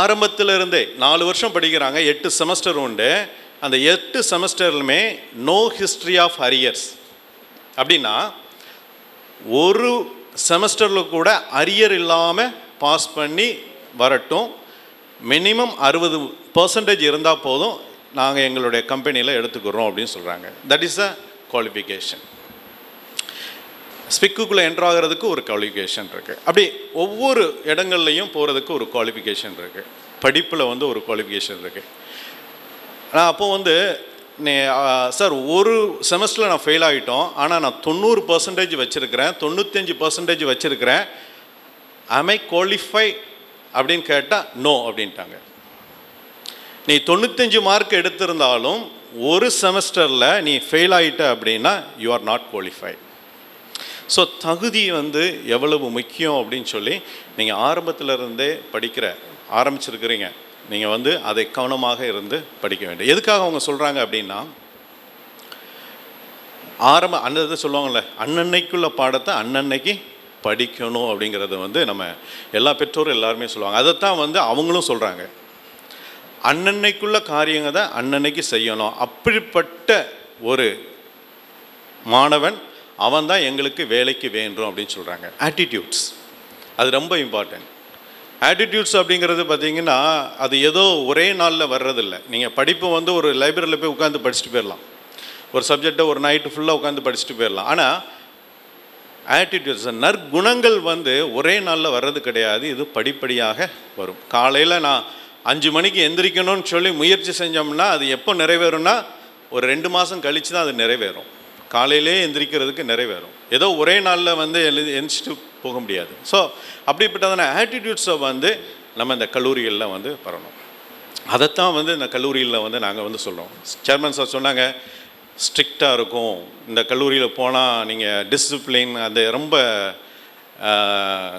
ஆரம்பத்தில் இருந்தே நாலு வருஷம் படிக்கிறாங்க எட்டு செமஸ்டர் உண்டு. அந்த எட்டு செமஸ்டர்லுமே நோ ஹிஸ்ட்ரி ஆஃப் அரியர்ஸ் அப்படின்னா ஒரு செமஸ்டரில் கூட அரியர் இல்லாமல் பாஸ் பண்ணி வரட்டும். மினிமம் அறுபது பர்சன்டேஜ் இருந்தால் போதும். நாங்கள் எங்களுடைய கம்பெனியில் எடுத்துக்கிறோம் அப்படின்னு சொல்கிறாங்க தட் இஸ் அ குவாலிஃபிகேஷன் ஸ்பிக்குக்குள்ளே என்ட்ரு ஆகிறதுக்கு ஒரு குவாலிஃபிகேஷன் இருக்குது அப்படி ஒவ்வொரு இடங்கள்லையும் போகிறதுக்கு ஒரு குவாலிஃபிகேஷன் இருக்குது படிப்பில் வந்து ஒரு குவாலிஃபிகேஷன் இருக்குது ஆனால் அப்போது வந்து சார் ஒரு செமஸ்டரில் நான் ஃபெயில் ஆகிட்டோம் ஆனால் நான் தொண்ணூறு பர்சன்டேஜ் வச்சுருக்கிறேன். தொண்ணூத்தஞ்சு பர்சன்டேஜ் வச்சுருக்கிறேன். ஐ குவாலிஃபை அப்படின்னு கேட்டால் நோ அப்படின்ட்டாங்க. நீ தொண்ணூத்தஞ்சு மார்க் எடுத்திருந்தாலும் ஒரு செமஸ்டரில் நீ ஃபெயில் ஆகிட்ட அப்படின்னா you are not qualified so தகுதி வந்து எவ்வளவு முக்கியம் அப்படின்னு சொல்லி நீங்கள் ஆரம்பத்தில் இருந்தே படிக்கிற ஆரம்பிச்சிருக்கிறீங்க. நீங்கள் வந்து அதை கவனமாக இருந்து படிக்க வேண்டும். எதுக்காக அவங்க சொல்கிறாங்க அப்படின்னா ஆரம்ப அந்த சொல்லுவாங்கள்ல அன்னன்னைக்குள்ள பாடத்தை அன்னன்னைக்கு படிக்கணும் அப்படிங்கிறது வந்து நம்ம எல்லா பெற்றோரும் எல்லாருமே சொல்லுவாங்க. அதைத்தான் வந்து அவங்களும் சொல்கிறாங்க அன்னன்னைக்குள்ள காரியங்க தான் அன்னன்னைக்கு செய்யணும். அப்படிப்பட்ட ஒரு மாணவன் அவன் தான் எங்களுக்கு வேலைக்கு வேண்டும் அப்படின்னு சொல்கிறாங்க ஆட்டிடியூட்ஸ் அது ரொம்ப இம்பார்ட்டன்ட் ஆட்டிடியூட்ஸ் அப்படிங்கிறது பார்த்தீங்கன்னா அது ஏதோ ஒரே நாளில் வர்றதில்ல. நீங்கள் படிப்பு வந்து ஒரு லைப்ரரியில் போய் உட்காந்து படிச்சுட்டு போயிடலாம். ஒரு சப்ஜெக்டை ஒரு நைட்டு ஃபுல்லாக உட்காந்து படிச்சுட்டு போயிடலாம். ஆனால் ஆட்டிடியூட்ஸ் நற்குணங்கள் வந்து ஒரே நாளில் வர்றது கிடையாது. இது படிப்படியாக வரும். காலையில் நான் அஞ்சு மணிக்கு எந்திரிக்கணும்னு சொல்லி முயற்சி செஞ்சோம்னா அது எப்போ நிறைவேறும்னா ஒரு ரெண்டு மாதம் கழித்து தான் அது நிறைவேறும். காலையிலே எந்திரிக்கிறதுக்கு நிறைவேறும். ஏதோ ஒரே நாளில் வந்து எழுதி எந்திரிச்சிட்டு போக முடியாது. ஸோ அப்படிப்பட்டதான ஆட்டிடியூட்ஸை வந்து நம்ம இந்த கல்லூரிகளில் வந்து வரணும். அதைத்தான் வந்து இந்த கல்லூரியில் வந்து நாங்கள் வந்து சொல்கிறோம் சேர்மன் சார் சொன்னாங்க ஸ்ட்ரிக்டாக இருக்கும். இந்த கல்லூரியில் போனால் நீங்கள் டிசிப்ளின் அந்த ரொம்ப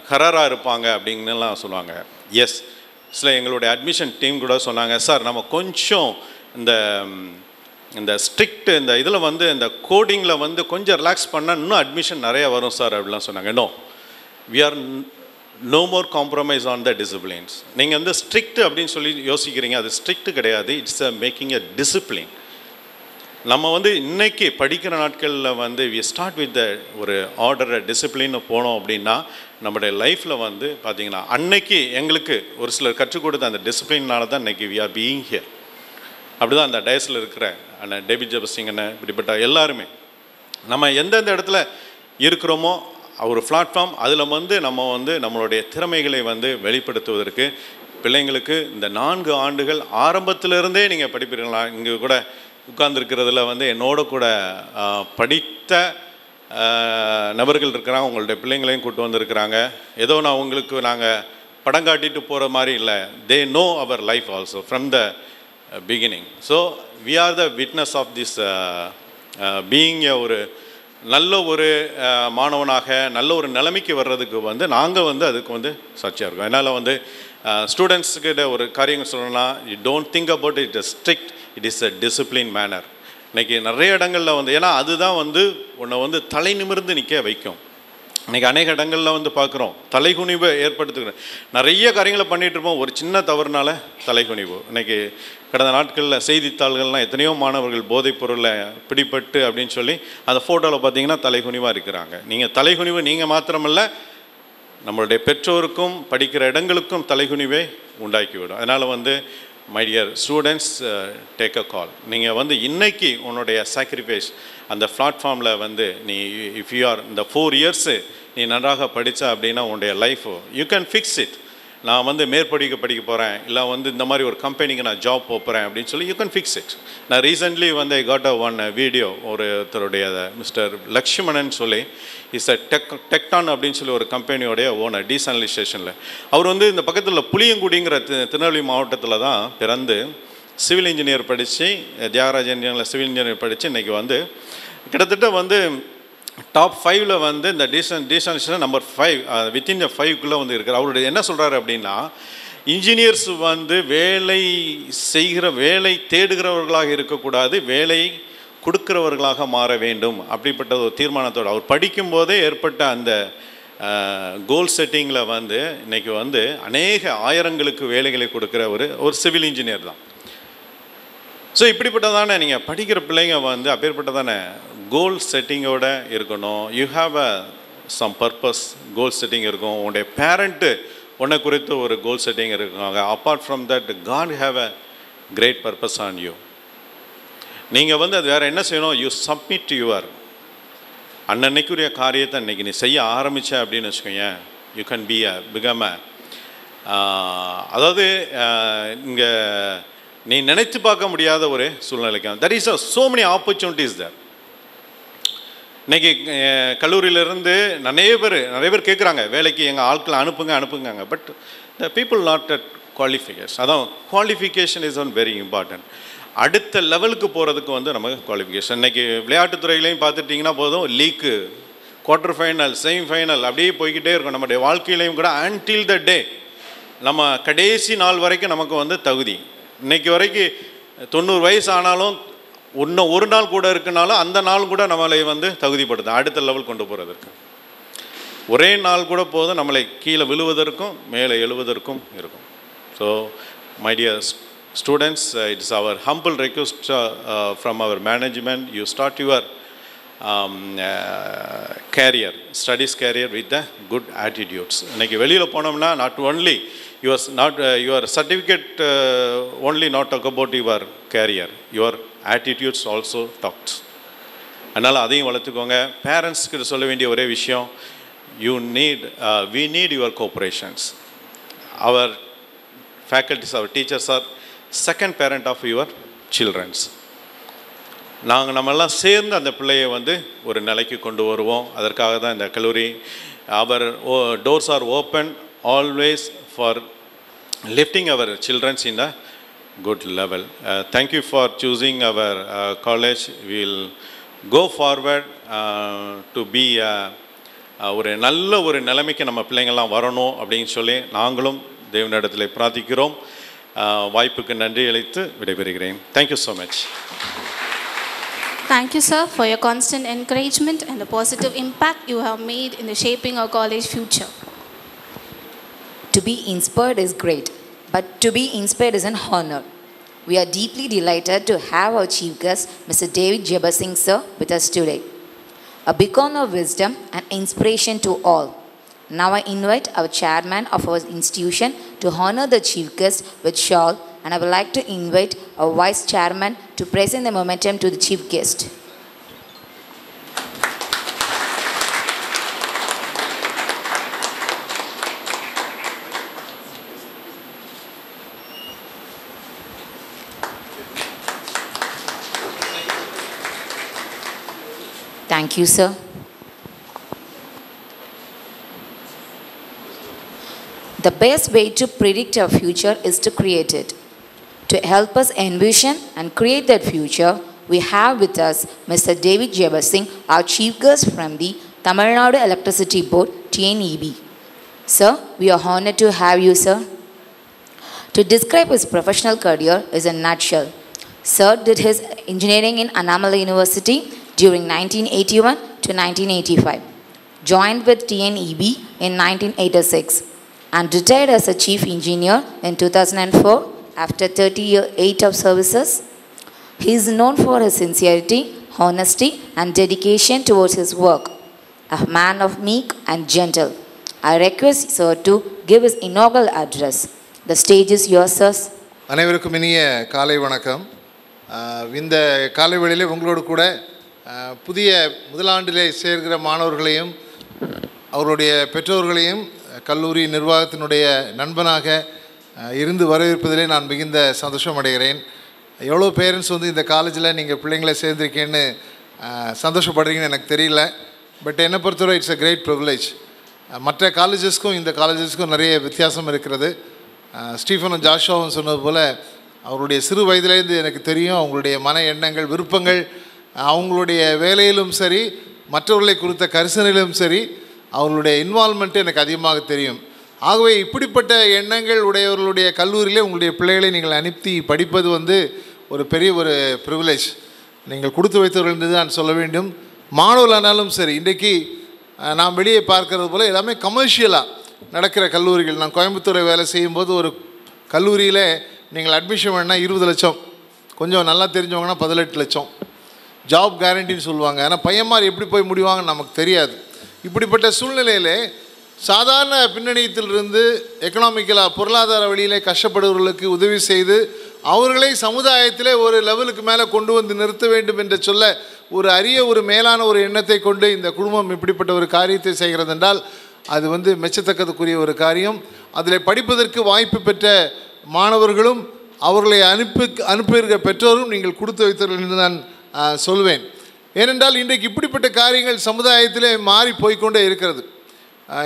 கராராக இருப்பாங்க அப்படின்னுலாம் சொல்லுவாங்க. எஸ் சில எங்களுடைய அட்மிஷன் டீம் கூட சொன்னாங்க சார் நம்ம கொஞ்சம் இந்த இந்த ஸ்ட்ரிக்ட் இந்த இதில் வந்து இந்த கோடிங்கில் வந்து கொஞ்சம் ரிலாக்ஸ் பண்ணால் இன்னும் அட்மிஷன் நிறையா வரும் சார் அப்படிலாம் சொன்னாங்க. இன்னும் we are no more compromise on the disciplines நீங்கள் வந்து ஸ்ட்ரிக்ட் அப்படின்னு சொல்லி யோசிக்கிறீங்க அது ஸ்ட்ரிக்ட் கிடையாது. It's a making a discipline நம்ம வந்து இன்றைக்கி படிக்கிற நாட்களில் வந்து வி ஸ்டார்ட் வித் த ஒரு ஆர்டர் டிசிப்ளின் போனோம் அப்படின்னா நம்முடைய லைஃப்பில் வந்து பார்த்திங்கன்னா அன்னைக்கு எங்களுக்கு ஒரு சிலர் கற்றுக் கொடுத்த அந்த டிசிப்ளினால தான் இன்னைக்கு வி ஆர் பீயிங் ஹியர் அப்படிதான் அந்த டயஸில் இருக்கிற அண்ணன் டேவிட் ஜபசிங் அண்ணன் இப்படிப்பட்ட எல்லாருமே. நம்ம எந்தெந்த இடத்துல இருக்கிறோமோ ஒரு பிளாட்ஃபார்ம் அதில் வந்து நம்ம வந்து நம்மளுடைய திறமைகளை வந்து வெளிப்படுத்துவதற்கு பிள்ளைங்களுக்கு இந்த நான்கு ஆண்டுகள் ஆரம்பத்திலிருந்தே நீங்கள் படிப்பீர்களா? இங்கே கூட உட்கார்ந்துருக்கிறதுல வந்து என்னோட கூட படித்த நபர்கள் இருக்கிறாங்க. உங்களுடைய பிள்ளைங்களையும் கூட்டு வந்திருக்கிறாங்க. ஏதோ நான் உங்களுக்கு நாங்கள் படம் காட்டிட்டு போகிற மாதிரி இல்லை. They know our life also from the beginning so we are the witness of this being ஒரு நல்ல ஒரு மாணவனாக நல்ல ஒரு நிலைமைக்கு வர்றதுக்கு வந்து நாங்கள் வந்து அதுக்கு வந்து சர்ச்சையாக இருக்கோம். அதனால் வந்து ஸ்டூடெண்ட்ஸ்கிட்ட ஒரு காரியங்கள் சொல்லணும்னா you don't think about it strict it is a discipline manner இன்னைக்கு நிறைய இடங்களில் வந்து ஏன்னா அதுதான் வந்து உன்னை வந்து தலை நிமிர்ந்து நிற்க வைக்கும். இன்றைக்கி அநேக இடங்களில் வந்து பார்க்குறோம். தலைகுனிவை ஏற்படுத்துக்கிறேன் நிறைய காரியங்களை பண்ணிகிட்ருப்போம் இருப்போம். ஒரு சின்ன தவறுனால தலைகுனிவு. இன்றைக்கி கடந்த நாட்களில் செய்தித்தாள்கள்லாம் எத்தனையோ மாணவர்கள் போதைப் பொருளை பிடிபட்டு அப்படின்னு சொல்லி அந்த ஃபோட்டோவில் பார்த்தீங்கன்னா தலைகுனிவாக இருக்கிறாங்க. நீங்கள் தலைகுனிவு நீங்கள் மாத்திரமல்ல நம்மளுடைய பெற்றோருக்கும் படிக்கிற இடங்களுக்கும் தலைகுனிவை உண்டாக்கிவிடும். அதனால் வந்து my dear students take a call நீங்கள் வந்து இன்னைக்கு உன்னுடைய சாக்ரிஃபைஸ் அந்த பிளாட்ஃபார்மில் வந்து நீ இஃப் யூ ஆர் இந்த ஃபோர் இயர்ஸு நீ நன்றாக படித்த அப்படின்னா உன்னுடைய life you can fix it நான் வந்து மேற்படிக்க படிக்க போகிறேன் இல்லை வந்து இந்த மாதிரி ஒரு கம்பெனிக்கு நான் ஜாப் போகிறேன் அப்படின்னு சொல்லி யூ கேன் ஃபிக்ஸ் இட் நான் ரீசெண்ட்லி வந்து I got a one video ஒருத்தருடைய மிஸ்டர் லக்ஷ்மணன் சொல்லி இஸ் அ டெக் டெக்டான் அப்படின்னு சொல்லி ஒரு கம்பெனியோடைய ஓனர் டீசனலைசேஷனில் அவர் வந்து இந்த பக்கத்தில் புளியங்குடிங்கிற திருநெல்வேலி மாவட்டத்தில் தான் பிறந்து சிவில் இன்ஜினியர் படித்து தியாகராஜ் இன்ஜினியரில் சிவில் இன்ஜினியர் படித்து இன்றைக்கி வந்து கிட்டத்தட்ட வந்து டாப் ஃபைவ்ல வந்து இந்த டீசன் டீசன்ஷன் நம்பர் ஃபைவ் வித்தின் த ஃபைவ்க்குள்ளே வந்து இருக்கிறார். அவருடைய என்ன சொல்கிறாரு அப்படின்னா இன்ஜினியர்ஸ் வந்து வேலை செய்கிற வேலை தேடுகிறவர்களாக இருக்கக்கூடாது வேலை கொடுக்கிறவர்களாக மாற வேண்டும். அப்படிப்பட்ட ஒரு தீர்மானத்தோடு அவர் படிக்கும்போதே ஏற்பட்ட அந்த கோல் செட்டிங்கில் வந்து இன்றைக்கி வந்து அநேக ஆயிரங்களுக்கு வேலைகளை கொடுக்குற ஒரு ஒரு சிவில் இன்ஜினியர் தான். ஸோ இப்படிப்பட்டதானே நீங்கள் படிக்கிற பிள்ளைங்க வந்து அப்பேற்பட்டதானே கோல் செட்டிங்கோட இருக்கணும். You have a some purpose goal setting இருக்கும். உன்னுடைய பேரண்ட்டு உன்னை குறித்து ஒரு கோல் செட்டிங் இருக்காங்க. Apart from that God have a great purpose on you நீங்கள் வந்து அது வேறு என்ன செய்யணும்? யூ சப்மிட் யுவர் அன்னன்னைக்குரிய காரியத்தை அன்னைக்கு நீ செய்ய ஆரம்பித்த அப்படின்னு வச்சுக்கோங்க you can be a become அதாவது இங்கே நீ நினைத்து பார்க்க முடியாத ஒரு சூழ்நிலைக்கு that is a so many opportunities there இன்னைக்கு கல்லூரியிலேருந்து நிறைய பேர் நிறைய பேர் கேட்குறாங்க வேலைக்கு எங்கள் ஆட்களை அனுப்புங்க அனுப்புங்க but the people not at qualification அதான் qualification is one very important அடுத்த லெவலுக்கு போகிறதுக்கு வந்து நமக்கு குவாலிஃபிகேஷன் இன்னைக்கு விளையாட்டுத்துறையிலையும் பார்த்துட்டிங்கன்னா போதும் league quarter final semi final அப்படியே போய்கிட்டே இருக்கும். நம்முடைய வாழ்க்கையிலையும் கூட அன்டில் த டே நம்ம கடைசி நாள் வரைக்கும் நமக்கு வந்து தகுதி. இன்னைக்கு வரைக்கும் தொண்ணூறு வயசு ஆனாலும் இன்னும் ஒரு நாள் கூட இருக்குனாலும் அந்த நாள் கூட நம்மளை வந்து தகுதிப்படுது அடுத்த லெவல் கொண்டு போகிறதுக்கு ஒரே நாள் கூட போதும் நம்மளை கீழே விழுவதற்கும் மேலே எழுவதற்கும் இருக்கும். So my dear students it's our humble request from our management you start your career studies career with the good attitudes இன்றைக்கி வெளியில் போனோம்னா not only your not your certificate only not talk about your career your attitudes also talks அதனால் அதையும் வளர்த்துக்கோங்க. பேரண்ட்ஸ்க்கு சொல்ல வேண்டிய ஒரே விஷயம் you need we need your cooperations our faculties our teachers are second parent of your childrens நாங்கள் நம்மெல்லாம் சேர்ந்து அந்த பிள்ளையை வந்து ஒரு நிலைக்கு கொண்டு வருவோம். அதற்காக தான் இந்த கல்லூரி our oh doors are open always for lifting our children's in a good level. Uh, thank you for choosing our uh, college. We'll go forward uh, to be a, uh, ஒரு நல்ல ஒரு நிலைமைக்கு நம்ம பிள்ளைங்கள்லாம் வரணும் அப்படின்னு சொல்லி நாங்களும் தேவனிடத்தில் பிரார்த்திக்கிறோம் Uh, வாய்ப்புக்கு நன்றி அளித்து விடைபெறுகிறேன் thank you so much Thank you, sir, for your constant encouragement and the positive impact you have made in the shaping our college future. To be inspired is great, but to be inspired is an honor. We are deeply delighted to have our chief guest, Mr. David Jabasingh, sir, with us today. A beacon of wisdom and inspiration to all. Now I invite our chairman of our institution to honor the chief guest with shawl, and I would like to invite our vice chairman to present the momentum to the chief guest. Thank you, sir. The best way to predict our future is to create it. To help us envision and create that future, we have with us Mr. David Jabasingh, our chief guest from the Tamil Nadu Electricity Board, TNEB. Sir, we are honored to have you, sir. To describe his professional career is a nutshell. Sir did his engineering in Annamalai University during 1981 to 1985, joined with TNEB in 1986, and retired as a chief engineer in 2004 after 38 of services. He is known for his sincerity, honesty, and dedication towards his work. A man of meek and gentle. I request Sir to give his inaugural address. The stage is yours, sirs. அனைவருக்கும் இனிய காலை வணக்கம் ஆஹ் இந்த காலை வேளையிலே உங்களோடு கூட ஆஹ் புதிய முதலாண்டிலே சேர்கிற மாணவர்களையும் அவருடைய பெற்றோர்களையும் கல்லூரி நிர்வாகத்தினுடைய நண்பனாக இருந்து வரவேற்பதிலே நான் மிகுந்த சந்தோஷம் அடைகிறேன் எவ்வளோ பேரண்ட்ஸ் வந்து இந்த காலேஜில் நீங்கள் பிள்ளைங்களை சேர்ந்திருக்கேன்னு சந்தோஷப்படுறீங்கன்னு எனக்கு தெரியல. பட் என்னை பொறுத்தவரை இட்ஸ் அ கிரேட் ப்ரிவிலேஜ். மற்ற காலேஜஸ்க்கும் இந்த காலேஜஸ்க்கும் நிறைய வித்தியாசம் இருக்கிறது. ஸ்டீஃபனும் ஜாஷுவாவும் சொன்னது போல் அவருடைய சிறு வயதிலேருந்து எனக்கு தெரியும் அவங்களுடைய மன எண்ணங்கள் விருப்பங்கள் அவங்களுடைய வேலையிலும் சரி மற்றவர்களை குறித்த கரிசனையிலும் சரி அவர்களுடைய இன்வால்மெண்ட்டு எனக்கு அதிகமாக தெரியும். ஆகவே இப்படிப்பட்ட எண்ணங்கள் உடையவர்களுடைய கல்லூரியிலே உங்களுடைய பிள்ளைகளை நீங்கள் அனுப்பி படிப்பது வந்து ஒரு பெரிய ஒரு ப்ரிவிலேஜ் நீங்கள் கொடுத்து வைத்தவர்கள் என்று தான் சொல்ல வேண்டும். மாணவர்களானாலும் சரி இன்றைக்கு நாம் வெளியே பார்க்கறது போல் எல்லாமே கமர்ஷியலாக நடக்கிற கல்லூரிகள். நான் கோயம்புத்தூரை வேலை செய்யும்போது ஒரு கல்லூரியில் நீங்கள் அட்மிஷன் பண்ணால் இருபது லட்சம். கொஞ்சம் நல்லா தெரிஞ்சவங்கன்னா பதினெட்டு லட்சம். ஜாப் கேரண்டின்னு சொல்லுவாங்க. ஆனால் பையன்மார் எப்படி போய் முடிவாங்கன்னு நமக்கு தெரியாது. இப்படிப்பட்ட சூழ்நிலையில் சாதாரண பின்னணியத்திலிருந்து எக்கனாமிக்கலாக பொருளாதார வழியிலே கஷ்டப்படுபவர்களுக்கு உதவி செய்து அவர்களை சமுதாயத்திலே ஒரு லெவலுக்கு மேலே கொண்டு வந்து நிறுத்த வேண்டும் என்று சொல்ல ஒரு அரிய ஒரு மேலான ஒரு எண்ணத்தை கொண்டு இந்த குடும்பம் இப்படிப்பட்ட ஒரு காரியத்தை செய்கிறது என்றால் அது வந்து மெச்சத்தக்கதுக்குரிய ஒரு காரியம். அதில் படிப்பதற்கு வாய்ப்பு பெற்ற மாணவர்களும் அவர்களை அனுப்பி அனுப்பியிருக்க பெற்றோரும் நீங்கள் கொடுத்து வைத்தவர்கள் என்று நான் சொல்வேன். ஏனென்றால் இன்றைக்கு இப்படிப்பட்ட காரியங்கள் சமுதாயத்திலே மாறி போய்க்கொண்டே இருக்கிறது.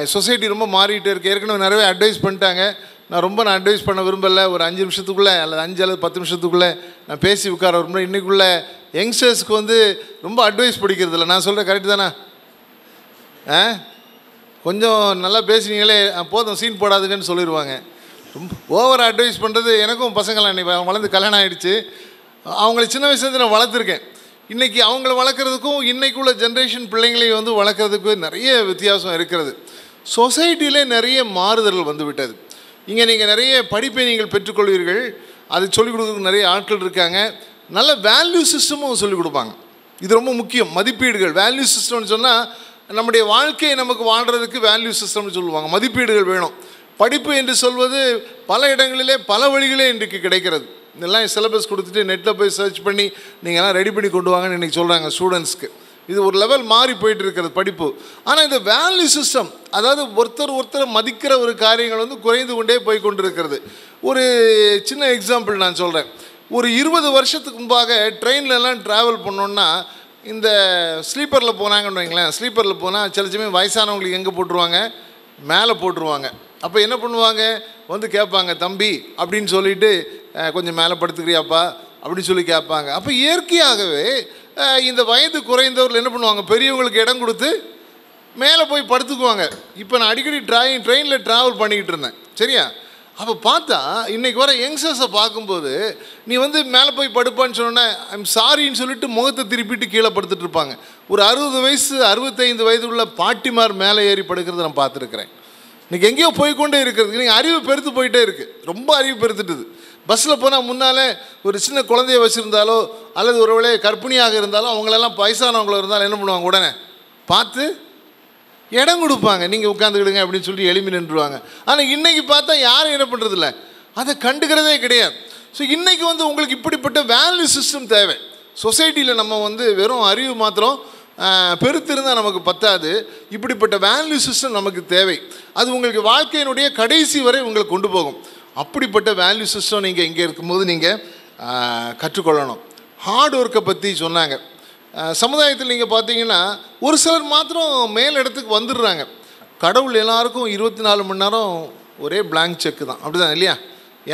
சொசைட்டி ரொம்ப மாறிட்டு இருக்குது ஏற்கனவே நிறைய அட்வைஸ் பண்ணிட்டாங்க. நான் ரொம்ப நான் அட்வைஸ் பண்ண விரும்பலை. ஒரு அஞ்சு நிமிஷத்துக்குள்ளே அல்லது அஞ்சு அல்லது பத்து நிமிஷத்துக்குள்ளே நான் பேசி உட்கார விரும்புகிறேன் இன்றைக்குள்ள யங்ஸ்டர்ஸ்க்கு வந்து ரொம்ப அட்வைஸ் பிடிக்கிறது இல்லை. நான் சொல்கிறேன் கரெக்டு தானே? ஆ? கொஞ்சம் நல்லா பேசுனீங்களே போதும் சீன் போடாதுங்கன்னு சொல்லிடுவாங்க ரொம்ப ஓவர் அட்வைஸ் பண்ணுறது எனக்கும் பசங்களாம் இன்னைக்கு. வளர்ந்து கல்யாணம் ஆகிடுச்சு அவங்கள சின்ன வயசுலேருந்து நான் வளர்த்துருக்கேன். இன்றைக்கி அவங்கள வளர்க்குறதுக்கும் இன்றைக்குள்ள ஜென்ரேஷன் பிள்ளைங்களையும் வந்து வளர்க்குறதுக்கும் நிறைய வித்தியாசம் இருக்கிறது. சொசைட்டியிலே நிறைய மாறுதல்கள் வந்துவிட்டது இங்கே நீங்கள் நிறைய படிப்பை நீங்கள் பெற்றுக்கொள்வீர்கள். அது சொல்லிக் கொடுக்குறதுக்கு நிறைய ஆட்கள் இருக்காங்க. நல்ல வேல்யூ சிஸ்டமும் சொல்லிக் கொடுப்பாங்க. இது ரொம்ப முக்கியம். மதிப்பீடுகள். வேல்யூ சிஸ்டம்னு சொன்னால் நம்முடைய வாழ்க்கையை நமக்கு வாழ்கிறதுக்கு வேல்யூ சிஸ்டம்னு சொல்லுவாங்க. மதிப்பீடுகள் வேணும். படிப்பு என்று சொல்வது பல இடங்களிலே பல வழிகளே இன்றைக்கு கிடைக்கிறது. இதெல்லாம் சிலபஸ் கொடுத்துட்டு நெட்டில் போய் சர்ச் பண்ணி நீங்கள்லாம் ரெடி பண்ணி கொண்டு வாங்கன்னு இன்றைக்கி சொல்கிறாங்க ஸ்டூடெண்ட்ஸ்க்கு இது ஒரு லெவல் மாறி போயிட்டு இருக்கிறது படிப்பு. ஆனால் இந்த வேல்யூ சிஸ்டம் அதாவது ஒருத்தர் ஒருத்தர் மதிக்கிற ஒரு காரியங்கள் வந்து குறைந்து கொண்டே போய் கொண்டு இருக்கிறது ஒரு சின்ன எக்ஸாம்பிள் நான் சொல்கிறேன் ஒரு இருபது வருஷத்துக்கு முன்பாக ட்ரெயின்லலாம் ட்ராவல் பண்ணோன்னா இந்த ஸ்லீப்பரில் போனாங்கன்னு வைங்களேன் ஸ்லீப்பரில் போனால் சில சமயம் வயசானவங்களுக்கு எங்கே போட்டுருவாங்க? மேலே போட்டுருவாங்க. அப்போ என்ன பண்ணுவாங்க? வந்து கேட்பாங்க தம்பி அப்படின்னு சொல்லிட்டு கொஞ்சம் மேலே படுத்துக்கிறியாப்பா அப்படின்னு சொல்லி கேட்பாங்க. அப்போ இயற்கையாகவே இந்த வயது குறைந்தவர்கள் என்ன பண்ணுவாங்க? பெரியவங்களுக்கு இடம் கொடுத்து மேலே போய் படுத்துக்குவாங்க. இப்போ நான் அடிக்கடி ட்ராயிங் ட்ரெயினில் ட்ராவல் பண்ணிக்கிட்டு இருந்தேன். சரியா? அப்போ பார்த்தா இன்றைக்கி வர யங்ஸ்டர்ஸை பார்க்கும்போது நீ வந்து மேலே போய் படுப்பான்னு சொன்னோன்னே ஐம் சாரின்னு சொல்லிட்டு முகத்தை திருப்பிட்டு கீழே படுத்துட்டு இருப்பாங்க. ஒரு அறுபது வயசு அறுபத்தைந்து வயது உள்ள பாட்டிமார் மேலே ஏறி படுக்கிறத நான் பார்த்துருக்குறேன். இன்றைக்கி எங்கேயோ போய்க்கொண்டே இருக்கிறது நீங்கள் அறிவு பெருத்து போயிட்டே இருக்குது ரொம்ப அறிவு பெருத்துட்டுது. பஸ்ஸில் போனால் முன்னாலே ஒரு சின்ன குழந்தைய வச்சுருந்தாலோ அல்லது ஒருவேளை கர்ப்பிணியாக இருந்தாலோ அவங்களெல்லாம் வயசானவங்கள இருந்தாலும் என்ன பண்ணுவாங்க? உடனே பார்த்து இடம் கொடுப்பாங்க. நீங்கள் உட்காந்துக்கிடுங்க அப்படின்னு சொல்லி எளிமை நின்றுவாங்க. ஆனால் இன்றைக்கி பார்த்தா யாரும் என்ன பண்ணுறதில்ல அதை கண்டுக்கிறதே கிடையாது. ஸோ இன்றைக்கி வந்து உங்களுக்கு இப்படிப்பட்ட வேல்யூ சிஸ்டம் தேவை. சொசைட்டியில் நம்ம வந்து வெறும் அறிவு மாத்திரம் பெருத்திருந்தால் நமக்கு பத்தாது. இப்படிப்பட்ட வேல்யூ சிஸ்டம் நமக்கு தேவை. அது உங்களுக்கு வாழ்க்கையினுடைய கடைசி வரை உங்களை கொண்டு போகும். அப்படிப்பட்ட வேல்யூ சிஸ்டம் நீங்கள் இங்கே இருக்கும்போது நீங்கள் கற்றுக்கொள்ளணும். ஹார்ட் ஒர்க்கை பற்றி சொன்னாங்க. சமுதாயத்தில் நீங்கள் பார்த்தீங்கன்னா ஒரு சிலர் மாத்திரம் மேல் இடத்துக்கு வந்துடுறாங்க. கடவுள் எல்லாருக்கும் இருபத்தி நாலு மணி நேரம் ஒரே பிளாங்க் செக்கு தான். அப்படி தான் இல்லையா?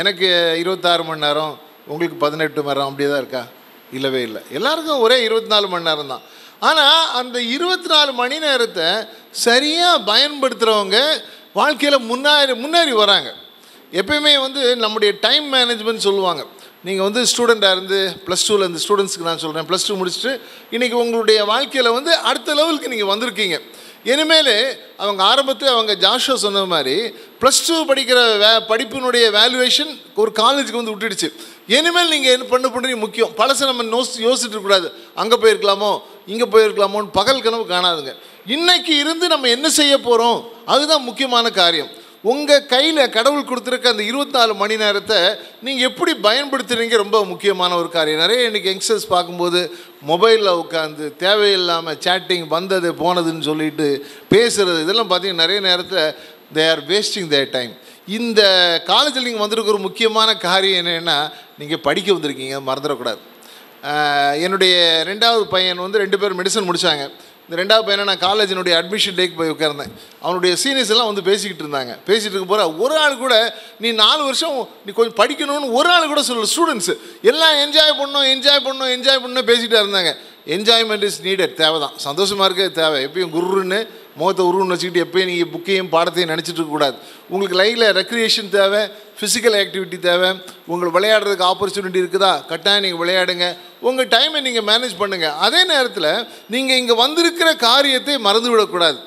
எனக்கு இருபத்தாறு மணி நேரம் உங்களுக்கு பதினெட்டு மணி நேரம் அப்படியே தான் இருக்கா? இல்லவே இல்லை. எல்லாருக்கும் ஒரே இருபத்தி நாலு மணி நேரம் தான். ஆனால் அந்த இருபத்தி நாலு மணி நேரத்தை சரியாக பயன்படுத்துகிறவங்க வாழ்க்கையில் முன்னாடி முன்னேறி வராங்க. எப்பயுமே வந்து நம்முடைய டைம் மேனேஜ்மெண்ட் சொல்லுவாங்க. நீங்கள் வந்து ஸ்டூடெண்ட்டாக இருந்து ப்ளஸ் டூவில் இருந்து ஸ்டூடெண்ட்ஸ்க்கு நான் சொல்கிறேன் ப்ளஸ் டூ முடிச்சுட்டு இன்றைக்கி உங்களுடைய வாழ்க்கையில் வந்து அடுத்த லெவலுக்கு நீங்கள் வந்திருக்கீங்க. இனிமேல் அவங்க ஆரம்பத்தில் அவங்க ஜாஷுவா சொன்ன மாதிரி ப்ளஸ் டூ படிக்கிற வே படிப்பினுடைய வேல்யூவேஷன் ஒரு காலேஜுக்கு வந்து விட்டுடுச்சு. இனிமேல் நீங்கள் என்ன பண்ண பண்ணுறீங்க முக்கியம். பழசை நம்ம நோஸ் யோசிச்சுட்டு இருக்கக்கூடாது அங்கே போயிருக்கலாமோ இங்கே போயிருக்கலாமோன்னு பகல் கனவு காணாதுங்க. இன்றைக்கி இருந்து நம்ம என்ன செய்ய போகிறோம் அதுதான் முக்கியமான காரியம். உங்கள் கையில் கடவுள் கொடுத்துருக்க அந்த இருபத்தி நாலு மணி நேரத்தை நீங்கள் எப்படி பயன்படுத்துறீங்க? ரொம்ப முக்கியமான ஒரு காரியம். நிறைய இன்றைக்கி யங்ஸ்டர்ஸ் பார்க்கும்போது மொபைலில் உட்காந்து தேவையில்லாமல் சேட்டிங் வந்தது போனதுன்னு சொல்லிட்டு பேசுகிறது இதெல்லாம் பார்த்தீங்கன்னா நிறைய நேரத்தில் they are wasting their time இந்த காலேஜில் நீங்கள் வந்திருக்க ஒரு முக்கியமான காரியம் என்னென்னா நீங்கள் படிக்க வந்திருக்கீங்க மறந்துடக்கூடாது. என்னுடைய ரெண்டாவது பையன் வந்து ரெண்டு பேரும் மெடிசன் முடித்தாங்க இந்த ரெண்டாவது பையனை நான் காலேஜினுடைய அட்மிஷன் டேக்கு போய் உட்கார்ந்தேன். அவனுடைய சீனியர்ஸ் எல்லாம் வந்து பேசிக்கிட்டு இருந்தாங்க. பேசிகிட்டு இருக்க போகிற ஒரு ஆள் கூட நீ நாலு வருஷம் நீ கொஞ்சம் படிக்கணும்னு ஒரு ஆள் கூட சொல்லல ஸ்டூடெண்ட்ஸு எல்லாம் என்ஜாய் பண்ணோம் என்ஜாய் பண்ணோம் என்ஜாய் பண்ணோம் பேசிகிட்டே இருந்தாங்க. என்ஜாய்மெண்ட் இஸ் நீடட் தேவை தான் சந்தோஷமாக இருக்கிறது தேவை. எப்பயும் குருன்னு முகத்தை உருன்னு வச்சுக்கிட்டு எப்பயும் நீங்கள் புக்கையும் பாடத்தையும் நினச்சிட்டு இருக்கக்கூடாது உங்களுக்கு லைஃப்பில் ரெக்ரியேஷன் தேவை ஃபிசிக்கல் ஆக்டிவிட்டி தேவை. உங்களுக்கு விளையாடுறதுக்கு ஆப்பர்ச்சுனிட்டி இருக்குதா? கட்டாயம் நீங்கள் விளையாடுங்க. உங்கள் டைமை நீங்கள் மேனேஜ் பண்ணுங்கள் அதே நேரத்தில் நீங்கள் இங்கே வந்திருக்கிற காரியத்தை மறந்து விடக்கூடாது.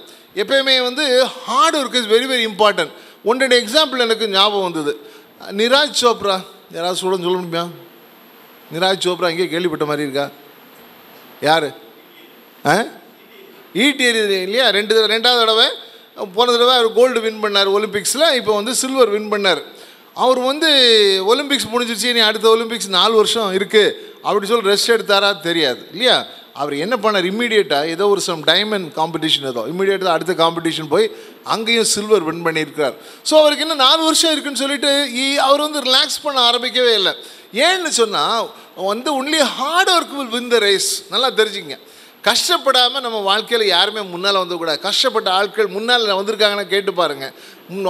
எப்பயுமே வந்து hard work is very very important ஒன்றரை எக்ஸாம்பிள் எனக்கு ஞாபகம் வந்தது. நிராஜ் சோப்ரா. யாராவது சொல்ல சொல்ல முடியுமா? நிராஜ் சோப்ரா இங்கே கேள்விப்பட்ட மாதிரி இருக்கா? யார்? ஆ? ஈட்டி எறிது இல்லையா? ரெண்டு ரெண்டாவது தடவை போன தடவை அவர் கோல்டு வின் பண்ணார் ஒலிம்பிக்ஸில் இப்போ வந்து சில்வர் வின் பண்ணார். அவர் வந்து ஒலிம்பிக்ஸ் முடிஞ்சிருச்சு நீ அடுத்த ஒலிம்பிக்ஸ் நாலு வருஷம் இருக்குது அப்படி சொல்லி ரெஸ்ட் எடுத்தாரா தெரியாது இல்லையா? அவர் என்ன பண்ணார்? இம்மீடியட்டாக ஏதோ ஒரு சம் டைமண்ட் காம்படிஷன் ஏதோ இம்மீடியட்டாக அடுத்த காம்படிஷன் போய் அங்கேயும் சில்வர் வின் பண்ணியிருக்கிறார். ஸோ அவருக்கு இன்னும் நாலு வருஷம் இருக்குன்னு சொல்லிட்டு அவர் வந்து ரிலாக்ஸ் பண்ண ஆரம்பிக்கவே இல்லை. ஏன்னு சொன்னால் வந்து only hard work will win the race நல்லா தெரிஞ்சுங்க கஷ்டப்படாமல் நம்ம வாழ்க்கையில் யாருமே முன்னால் வந்துக்கூடாது. கஷ்டப்பட்ட ஆட்கள் முன்னால் வந்திருக்காங்கன்னா கேட்டு பாருங்கள்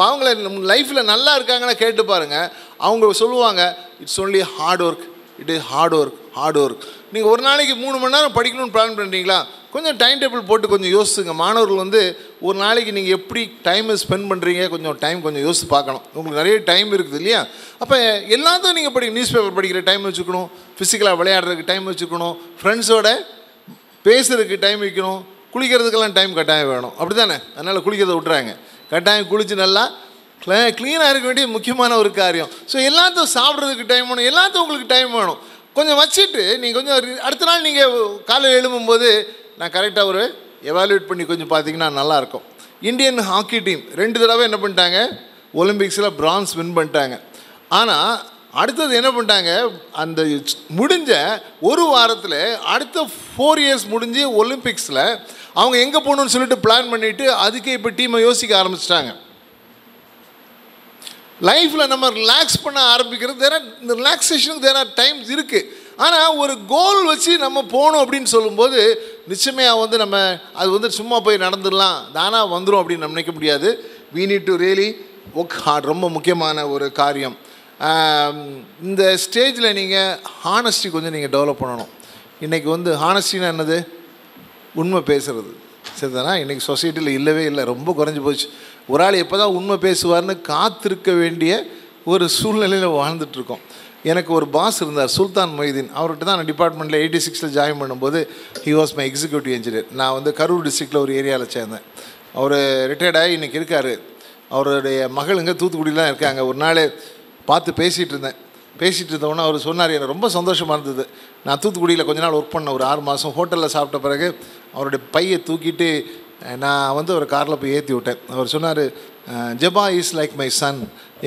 அவங்கள லைஃப்பில் நல்லா இருக்காங்கன்னா கேட்டு பாருங்கள் அவங்க சொல்லுவாங்க it's only hard work it is hard work hard work நீங்கள் ஒரு நாளைக்கு மூணு மணி நேரம் படிக்கணும்னு பிளான் பண்ணுறீங்களா கொஞ்சம் டைம் டேபிள் போட்டு கொஞ்சம் யோசிச்சுங்க. மாணவர்கள் வந்து ஒரு நாளைக்கு நீங்கள் எப்படி டைமை ஸ்பெண்ட் பண்ணுறீங்க கொஞ்சம் டைம் கொஞ்சம் யோசித்து பார்க்கணும். உங்களுக்கு நிறைய டைம் இருக்குது இல்லையா? அப்போ எல்லாத்தையும் நீங்கள் படி நியூஸ் பேப்பர் படிக்கிற டைம் வச்சுக்கணும். ஃபிசிக்கலாக விளையாடுறதுக்கு டைம் வச்சுக்கணும். ஃப்ரெண்ட்ஸோட பேசுறதுக்கு டைம் வைக்கணும். குளிக்கிறதுக்கெல்லாம் டைம் கட்டாயம் வேணும். அப்படி தானே அதனால் குளிக்கிறத விட்றாங்க கட்டாயம் குளித்து நல்லா க்ளீனாக இருக்க வேண்டிய முக்கியமான ஒரு காரியம். ஸோ எல்லாத்தையும் சாப்பிட்றதுக்கு டைம் வேணும். எல்லாத்தையும் உங்களுக்கு டைம் வேணும். கொஞ்சம் வச்சுட்டு நீங்கள் கொஞ்சம் அடுத்த நாள் நீங்கள் காலையில் எழும்பும்போது நான் கரெக்டாக ஒரு எவாலுவேட் பண்ணி கொஞ்சம் பார்த்தீங்கன்னா நல்லாயிருக்கும். இந்தியன் ஹாக்கி டீம் ரெண்டு தடவை என்ன பண்ணிட்டாங்க? ஒலிம்பிக்ஸில் பிரான்ஸ் வின் பண்ணிட்டாங்க. ஆனால் அடுத்தது என்ன பண்ணிட்டாங்க? அந்த முடிஞ்ச ஒரு வாரத்தில் அடுத்த ஃபோர் இயர்ஸ் முடிஞ்சு ஒலிம்பிக்ஸில் அவங்க எங்கே போகணுன்னு சொல்லிட்டு பிளான் பண்ணிவிட்டு அதுக்கே இப்போ டீமை யோசிக்க ஆரம்பிச்சிட்டாங்க. லைஃப்பில் நம்ம ரிலாக்ஸ் பண்ண ஆரம்பிக்கிறது தேர் இந்த ரிலாக்ஸேஷனுக்கு தேர் ஆர் டைம்ஸ் இருக்குது ஆனால் ஒரு கோல் வச்சு நம்ம போகணும் அப்படின்னு சொல்லும்போது நிச்சயமாக வந்து நம்ம அது வந்து சும்மா போய் நடந்துடலாம். தானாக வந்துடும் அப்படின்னு நம்ம நினைக்க முடியாது. We need to really work hard ரொம்ப முக்கியமான ஒரு காரியம். இந்த ஸ்டேஜில் நீங்கள் ஹானஸ்டி கொஞ்சம் நீங்கள் டெவலப் பண்ணணும். இன்றைக்கி வந்து ஹானஸ்டினா என்னது? உண்மை பேசுகிறது சரிதானா? இன்றைக்கி சொசைட்டியில் இல்லவே இல்லை. ரொம்ப குறைஞ்சி போச்சு. ஒரு ஆள் எப்போ தான் உண்மை பேசுவார்னு காத்திருக்க வேண்டிய ஒரு சூழ்நிலையில் வாழ்ந்துட்டுருக்கோம். எனக்கு ஒரு பாஸ் இருந்தார் சுல்தான் மொய்தீன். அவர்கிட்ட தான் நான் டிபார்ட்மெண்ட்டில் எயிட்டி சிக்ஸில் ஜாயின் பண்ணும்போது he was my executive engineer நான் வந்து கரூர் டிஸ்ட்ரிக்டில் ஒரு ஏரியாவில் சேர்ந்தேன். அவர் ரிட்டையர்ட் ஆகி இன்றைக்கி இருக்கார். அவருடைய மகளுங்க தூத்துக்குடியில் தான் இருக்காங்க. ஒரு நாள் பார்த்து பேசிகிட்டு இருந்தேன். பேசிகிட்டு இருந்தவொன்னே அவர் சொன்னார் எனக்கு ரொம்ப சந்தோஷமாக இருந்தது. நான் தூத்துக்குடியில் கொஞ்ச நாள் ஒர்க் பண்ண ஒரு ஆறு மாதம் ஹோட்டலில் சாப்பிட்ட பிறகு அவருடைய பையை தூக்கிட்டு நான் வந்து ஒரு காரில் போய் ஏற்றி விட்டேன். அவர் சொன்னார் Jaba is like my son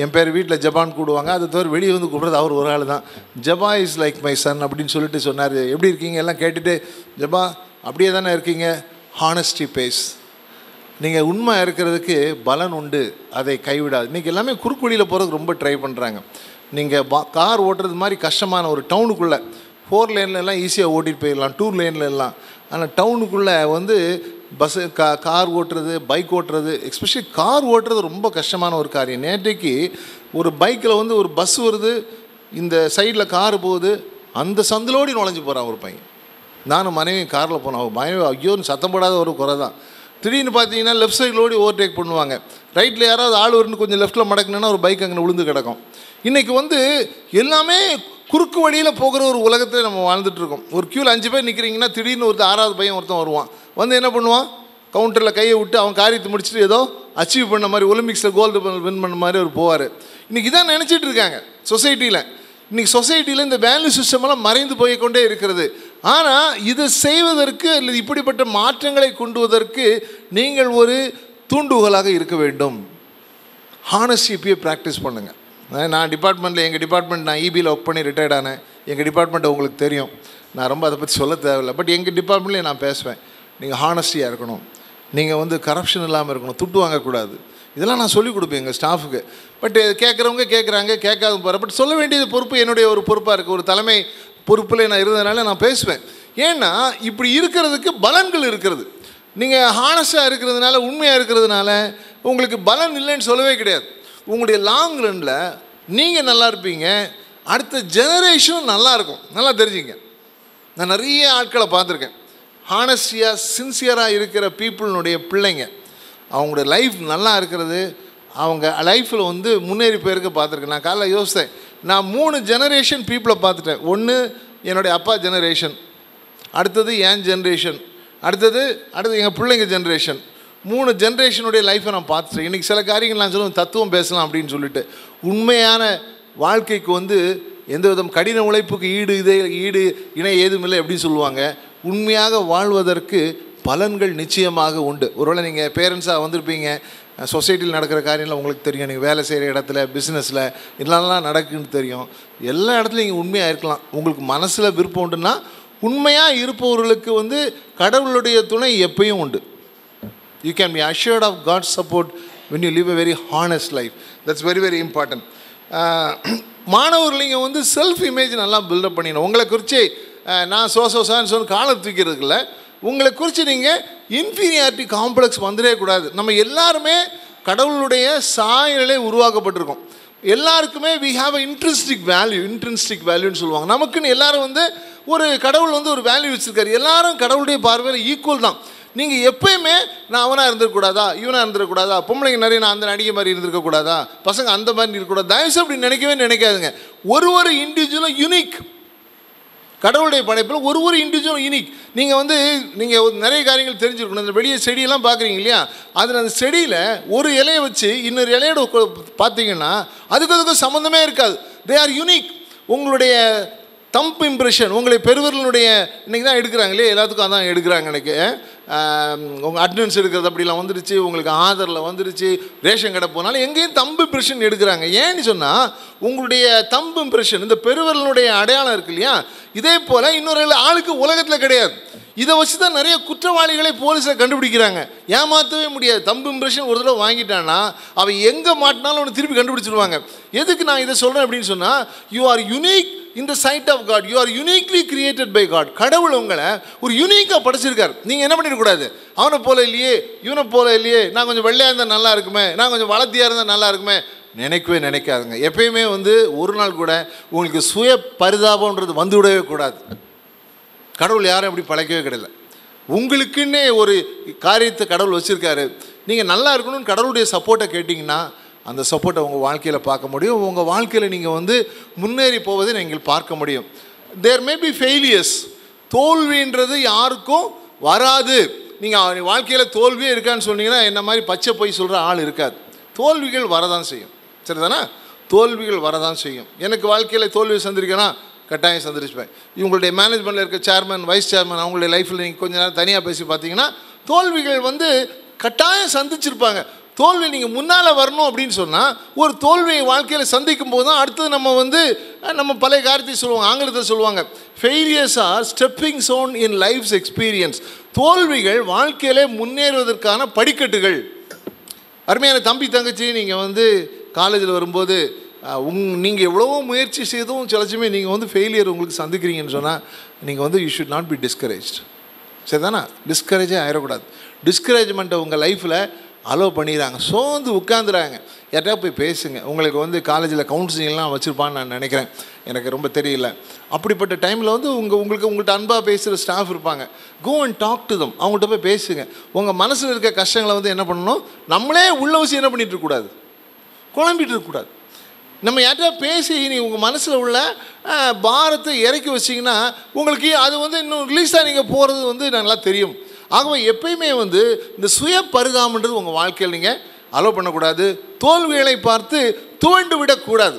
என் பேர் வீட்டில் ஜபான் கூடுவாங்க. அது தவிர வெளியே வந்து கூப்பிட்றது அவர் ஒரு ஆள் தான் ஜபா இஸ் லைக் மை சன் அப்படின்னு சொல்லிட்டு சொன்னார். எப்படி இருக்கீங்க? எல்லாம் கேட்டுட்டு ஜபா அப்படியே தானே இருக்கீங்க? ஹானஸ்டி பேஸ் நீங்கள் உண்மை இருக்கிறதுக்கு பலன் உண்டு. அதை கைவிடாது. இன்றைக்கி எல்லாமே குறுக்குழியில் போகிறதுக்கு ரொம்ப ட்ரை பண்ணுறாங்க நீங்கள் பா கார் ஓட்டுறது மாதிரி கஷ்டமான ஒரு டவுனுக்குள்ளே ஃபோர் லேனில் எல்லாம் ஈஸியாக ஓட்டிகிட்டு போயிடலாம் டூ லேனில் எல்லாம். ஆனால் டவுனுக்குள்ளே வந்து பஸ்ஸு கா கார் ஓட்டுறது பைக் ஓட்டுறது எஸ்பெஷலி கார் ஓட்டுறது ரொம்ப கஷ்டமான ஒரு காரியம். நேற்றைக்கு ஒரு பைக்கில் வந்து ஒரு பஸ் வருது இந்த சைடில் கார் போகுது அந்த சந்திலோடி நுழைஞ்சு போகிறான் ஒரு பையன். நானும் மனைவி காரில் போனோம். அவன் மனைவி ஐயோன்னு சத்தம் போடாத ஒரு குறை தான். திடீர்னு பார்த்தீங்கன்னா லெஃப்ட் சைடில் ஓடி ஓவர்டேக் பண்ணுவாங்க. ரைட்டில் யாராவது ஆள் வருன்னு கொஞ்சம் லெஃப்ட்டில் மடக்கணுன்னா ஒரு பைக் அங்கே விழுந்து கிடக்கும். இன்றைக்கி வந்து எல்லாமே குறுக்கு வழியில் போகிற ஒரு உலகத்தில் நம்ம வாழ்ந்துட்டு இருக்கோம். ஒரு க்யூவில் அஞ்சு பேர் நிற்கிறீங்கன்னா திடீர்னு ஒரு ஆறாவது பையன் ஒருத்தன் வருவான். வந்து என்ன பண்ணுவான்? கவுண்டரில் கையை விட்டு அவன் காரியத்தை முடிச்சுட்டு ஏதோ அச்சீவ் பண்ண மாதிரி ஒலிம்பிக்ஸில் கோல்டு வின் பண்ண மாதிரி அவர் போவார். இன்றைக்கி இதான் நினச்சிட்டு இருக்காங்க சொசைட்டியில் இன்றைக்கி சொசைட்டியில் இந்த வேல்யூ சிஸ்டமெல்லாம் மறைந்து போய் கொண்டே இருக்கிறது. ஆனால் இதை செய்வதற்கு அல்லது இப்படிப்பட்ட மாற்றங்களை கொண்டுவதற்கு நீங்கள் ஒரு தூண்டுகோலாக இருக்க வேண்டும். ஹானஸ்டி ப்ராக்டிஸ் பண்ணுங்கள் நான் டிபார்ட்மெண்ட்டில் எங்கள் டிபார்ட்மெண்ட் நான் இபியில் ஒர்க் பண்ணி ரிட்டையர்ட் ஆனேன். எங்கள் டிபார்ட்மெண்ட்டை உங்களுக்கு தெரியும். நான் ரொம்ப அதை பற்றி சொல்ல தேவையில்லை. பட் எங்கள் டிபார்ட்மெண்ட்லேயே நான் பேசுவேன். நீங்கள் ஹானஸ்டியாக இருக்கணும். நீங்கள் வந்து கரப்ஷன் இல்லாமல் இருக்கணும். துட்டு வாங்கக்கூடாது. இதெல்லாம் நான் சொல்லிக் கொடுப்பேன் எங்கள் ஸ்டாஃபுக்கு பட் கேட்குறவங்க கேட்குறாங்க கேட்காத போகிற பட் சொல்ல வேண்டியது பொறுப்பு என்னுடைய ஒரு பொறுப்பாக இருக்குது ஒரு தலைமை பொறுப்பில் நான் இருந்ததுனால நான் பேசுவேன். ஏன்னா இப்படி இருக்கிறதுக்கு பலன்கள் இருக்கிறது. நீங்கள் ஹானஸ்டாக இருக்கிறதுனால உண்மையாக இருக்கிறதுனால உங்களுக்கு பலன் இல்லைன்னு சொல்லவே கிடையாது. உங்களுடைய லாங் ரனில் நீங்கள் நல்லா இருப்பீங்க. அடுத்த ஜெனரேஷனும் நல்லாயிருக்கும் நல்லா தெரிஞ்சுங்க. நான் நிறைய ஆட்களை பார்த்துருக்கேன். ஹானஸ்டியாக சின்சியராக இருக்கிற பீப்புளினுடைய பிள்ளைங்க அவங்களுடைய லைஃப் நல்லா இருக்கிறது. அவங்க லைஃப்பில் வந்து முன்னேறி போயிருக்க பார்த்துருக்கேன். நான் காலைல யோசித்தேன். நான் மூணு ஜெனரேஷன் பீப்புளை பார்த்துட்டேன். ஒன்று என்னுடைய அப்பா ஜெனரேஷன் அடுத்தது என் ஜென்ரேஷன் அடுத்தது அடுத்தது எங்கள் பிள்ளைங்க ஜென்ரேஷன் மூணு ஜென்ரேஷனுடைய லைஃப்பை நான் பார்த்துட்டேன். இன்றைக்கி சில காரியங்கள் நான் சொல்லுவேன் தத்துவம் பேசலாம் அப்படின்னு சொல்லிட்டு. உண்மையான வாழ்க்கைக்கு வந்து எந்த விதம் கடின உழைப்புக்கு ஈடு இதே ஈடு இணை ஏதுமில்லை அப்படின்னு சொல்லுவாங்க. உண்மையாக வாழ்வதற்கு பலன்கள் நிச்சயமாக உண்டு. ஒருவேளை நீங்கள் பேரண்ட்ஸாக வந்திருப்பீங்க சொசைட்டியில் நடக்கிற காரியம்லாம் உங்களுக்கு தெரியும். நீங்கள் வேலை செய்கிற இடத்துல பிஸ்னஸில் இதெல்லாம் நடக்குன்னு தெரியும். எல்லா இடத்துலையும் நீங்கள் உண்மையாக இருக்கலாம். உங்களுக்கு மனசில் விருப்பம் உண்டுன்னா உண்மையாக இருப்பவர்களுக்கு வந்து கடவுளுடைய துணை எப்பயும் உண்டு. You can be assured of God support when you live a very honest life that's very very important மாணவர்கள் நீங்கள் வந்து செல்ஃப் இமேஜ் நல்லா பில்டப் பண்ணிடணும். உங்களை குறித்து நான் சோ சோ சான்னு சொல்லி காலை தூக்கிறதுக்குல உங்களை குறித்து நீங்கள் இன்ஃபீரியாரிட்டி காம்ப்ளெக்ஸ் வந்துடவே கூடாது. நம்ம எல்லாருமே கடவுளுடைய சாயலே உருவாக்கப்பட்டிருக்கோம். எல்லாருக்குமே we have a intrinsic value intrinsic வேல்யூன்னு சொல்லுவாங்க. நமக்குன்னு எல்லாரும் வந்து ஒரு கடவுள் வந்து ஒரு வேல்யூ வச்சுருக்காரு. எல்லாரும் கடவுளுடைய பார்வையில் ஈக்குவல் தான். நீங்கள் எப்பயுமே நான் அவனாக இருந்திருக்கூடாதா இவனாக இருந்திருக்கூடாதா பொம்பளைங்க நிறைய நான் அந்த நடிகை மாதிரி இருந்திருக்கக்கூடாதா? பசங்க அந்த மாதிரி இருக்கக்கூடாது? தயவுசு அப்படி நினைக்கவே நினைக்காதுங்க. ஒரு ஒரு இண்டிவிஜுவலும் யூனிக் கடவுளுடைய படைப்பில் ஒரு ஒரு இண்டிவிஜுவல் யூனிக் நீங்கள் வந்து நீங்கள் நிறைய காரியங்கள் தெரிஞ்சுருக்கணும். இந்த வெளியே செடியெல்லாம் பார்க்குறீங்க இல்லையா? அதில் அந்த செடியில் ஒரு இலையை வச்சு இன்னொரு இலையோட பார்த்தீங்கன்னா அதுக்கு அதுக்கும் சம்மந்தமே இருக்காது. தே ஆர் யூனிக் உங்களுடைய தம்ப் இம்ப்ரெஷன் உங்களை பெருவர்களுடைய இன்றைக்கி தான் எடுக்கிறாங்களே எல்லாத்துக்கும் அதான் எடுக்கிறாங்க எனக்கு. உங்கள் அட்டண்டன்ஸ் எடுக்கிறது அப்படிலாம் வந்துருச்சு உங்களுக்கு ஆதரில் வந்துருச்சு ரேஷன் கடை போனாலும் எங்கேயும் தம்பு இம்ப்ரெஷன் எடுக்கிறாங்க. ஏன்னு சொன்னால் உங்களுடைய தம்பு இம்ப்ரெஷன் இந்த பெருவர்களுடைய அடையாளம் இருக்கு இல்லையா? இதே போல் இன்னொரு ஆளுக்கு உலகத்தில் கிடையாது. இதை வச்சு தான் நிறைய குற்றவாளிகளை போலீஸில் கண்டுபிடிக்கிறாங்க. ஏமாற்றவே முடியாது. தம்பு இம்ப்ரெஷன் ஒரு தடவை வாங்கிட்டான்னா அவன் எங்கே மாட்டினாலும் அவனை திருப்பி கண்டுபிடிச்சிருவாங்க எதுக்கு நான் இதை சொல்கிறேன் அப்படின்னு சொன்னால் யூ ஆர் யுனிக் இந்த side of God you are uniquely created by God கடவுள் உங்களை ஒரு யூனிக்காக படைச்சிருக்கார். நீங்கள் என்ன பண்ணிடக்கூடாது அவனை போல இல்லையே இவனை போல இல்லையே நான் கொஞ்சம் வெள்ளையாக இருந்தால் நல்லா இருக்குமே நான் கொஞ்சம் வளர்த்தியாக இருந்தால் நல்லா இருக்குமே நினைக்கவே நினைக்காதுங்க. எப்பயுமே வந்து ஒரு நாள் கூட உங்களுக்கு சுய பரிதாபம்ன்றது வந்துவிடவே கூடாது. கடவுள் யாரும் அப்படி பழைக்கவே கிடையாது உங்களுக்குன்னே ஒரு காரியத்தை கடவுள் வச்சுருக்காரு. நீங்கள் நல்லா இருக்கணும்னு கடவுளுடைய சப்போர்ட்டை கேட்டிங்கன்னா அந்த சப்போர்ட்டை உங்கள் வாழ்க்கையில் பார்க்க முடியும். உங்கள் வாழ்க்கையில் நீங்கள் வந்து முன்னேறி போவதை நீங்கள் பார்க்க முடியும். தேர் மே பி ஃபெயிலியர்ஸ் தோல்வின்றது யாருக்கும் வராது. நீங்கள் வாழ்க்கையில் தோல்வியே இருக்கான்னு சொன்னீங்கன்னா என்ன மாதிரி பச்சை போய் சொல்கிற ஆள் இருக்காது. தோல்விகள் வரதான் செய்யும். சரிதானா? தோல்விகள் வரதான் செய்யும். எனக்கு வாழ்க்கையில் தோல்வி சந்திருக்கேன்னா கட்டாயம் சந்திரிச்சுப்பேன் இவங்களுடைய மேனேஜ்மெண்ட்டில் இருக்க சேர்மன் வைஸ் சேர்மன் அவங்களுடைய லைஃப்பில் நீங்கள் கொஞ்ச நேரம் தனியாக பேசி பார்த்தீங்கன்னா தோல்விகள் வந்து கட்டாயம் சந்திச்சிருப்பாங்க. தோல்வி நீங்கள் முன்னால் வரணும் அப்படின்னு சொன்னால் ஒரு தோல்வியை வாழ்க்கையில் சந்திக்கும் போது தான் அடுத்தது நம்ம வந்து நம்ம பழைய காரியத்தை சொல்லுவாங்க ஆங்கிலத்தில் சொல்லுவாங்க failures are stepping stone in life's experience தோல்விகள் வாழ்க்கையிலே முன்னேறுவதற்கான படிக்கட்டுகள். அருமையான தம்பி தங்கச்சி நீங்கள் வந்து காலேஜில் வரும்போது உங் நீங்கள் எவ்வளவோ முயற்சி செய்தும் சிலச்சுமே நீங்கள் வந்து ஃபெயிலியர் உங்களுக்கு சந்திக்கிறீங்கன்னு சொன்னால் நீங்கள் வந்து you should not be discouraged சரிதானா? டிஸ்கரேஜே ஆயிடக்கூடாது டிஸ்கரேஜ்மெண்ட்டை உங்கள் லைஃப்பில் அலோவ் பண்ணிடுறாங்க. சோர்ந்து உட்காந்துறாங்க யார்கிட்டயா போய் பேசுங்க. உங்களுக்கு வந்து காலேஜில் கவுன்சிலிங்லாம் வச்சுருப்பான்னு நான் நினைக்கிறேன். எனக்கு ரொம்ப தெரியல. அப்படிப்பட்ட டைமில் வந்து உங்கள் உங்களுக்கு உங்கள்கிட்ட அன்பாக பேசுகிற ஸ்டாஃப் இருப்பாங்க. Go and talk to them அவங்கள்ட்ட போய் பேசுங்க. உங்கள் மனசில் இருக்க கஷ்டங்களை வந்து என்ன பண்ணணும்? நம்மளே உள்ள வச்சு என்ன பண்ணிகிட்டு இருக்கக்கூடாது? குழம்பிட்டு இருக்கக்கூடாது. நம்ம யார்கிட்ட பேசி நீ உங்கள் மனசில் உள்ள பாரத்தை இறக்கி வச்சிங்கன்னா உங்களுக்கு அது வந்து இன்னும் ரிலீஸாக நீங்கள் போகிறது வந்து நல்லா தெரியும். ஆகவே எப்பயுமே வந்து இந்த சுய பரிதாபன்றது உங்கள் வாழ்க்கையில் நீங்கள் அலோவ் பண்ணக்கூடாது. தோல்விகளை பார்த்து துவண்டு விடக்கூடாது.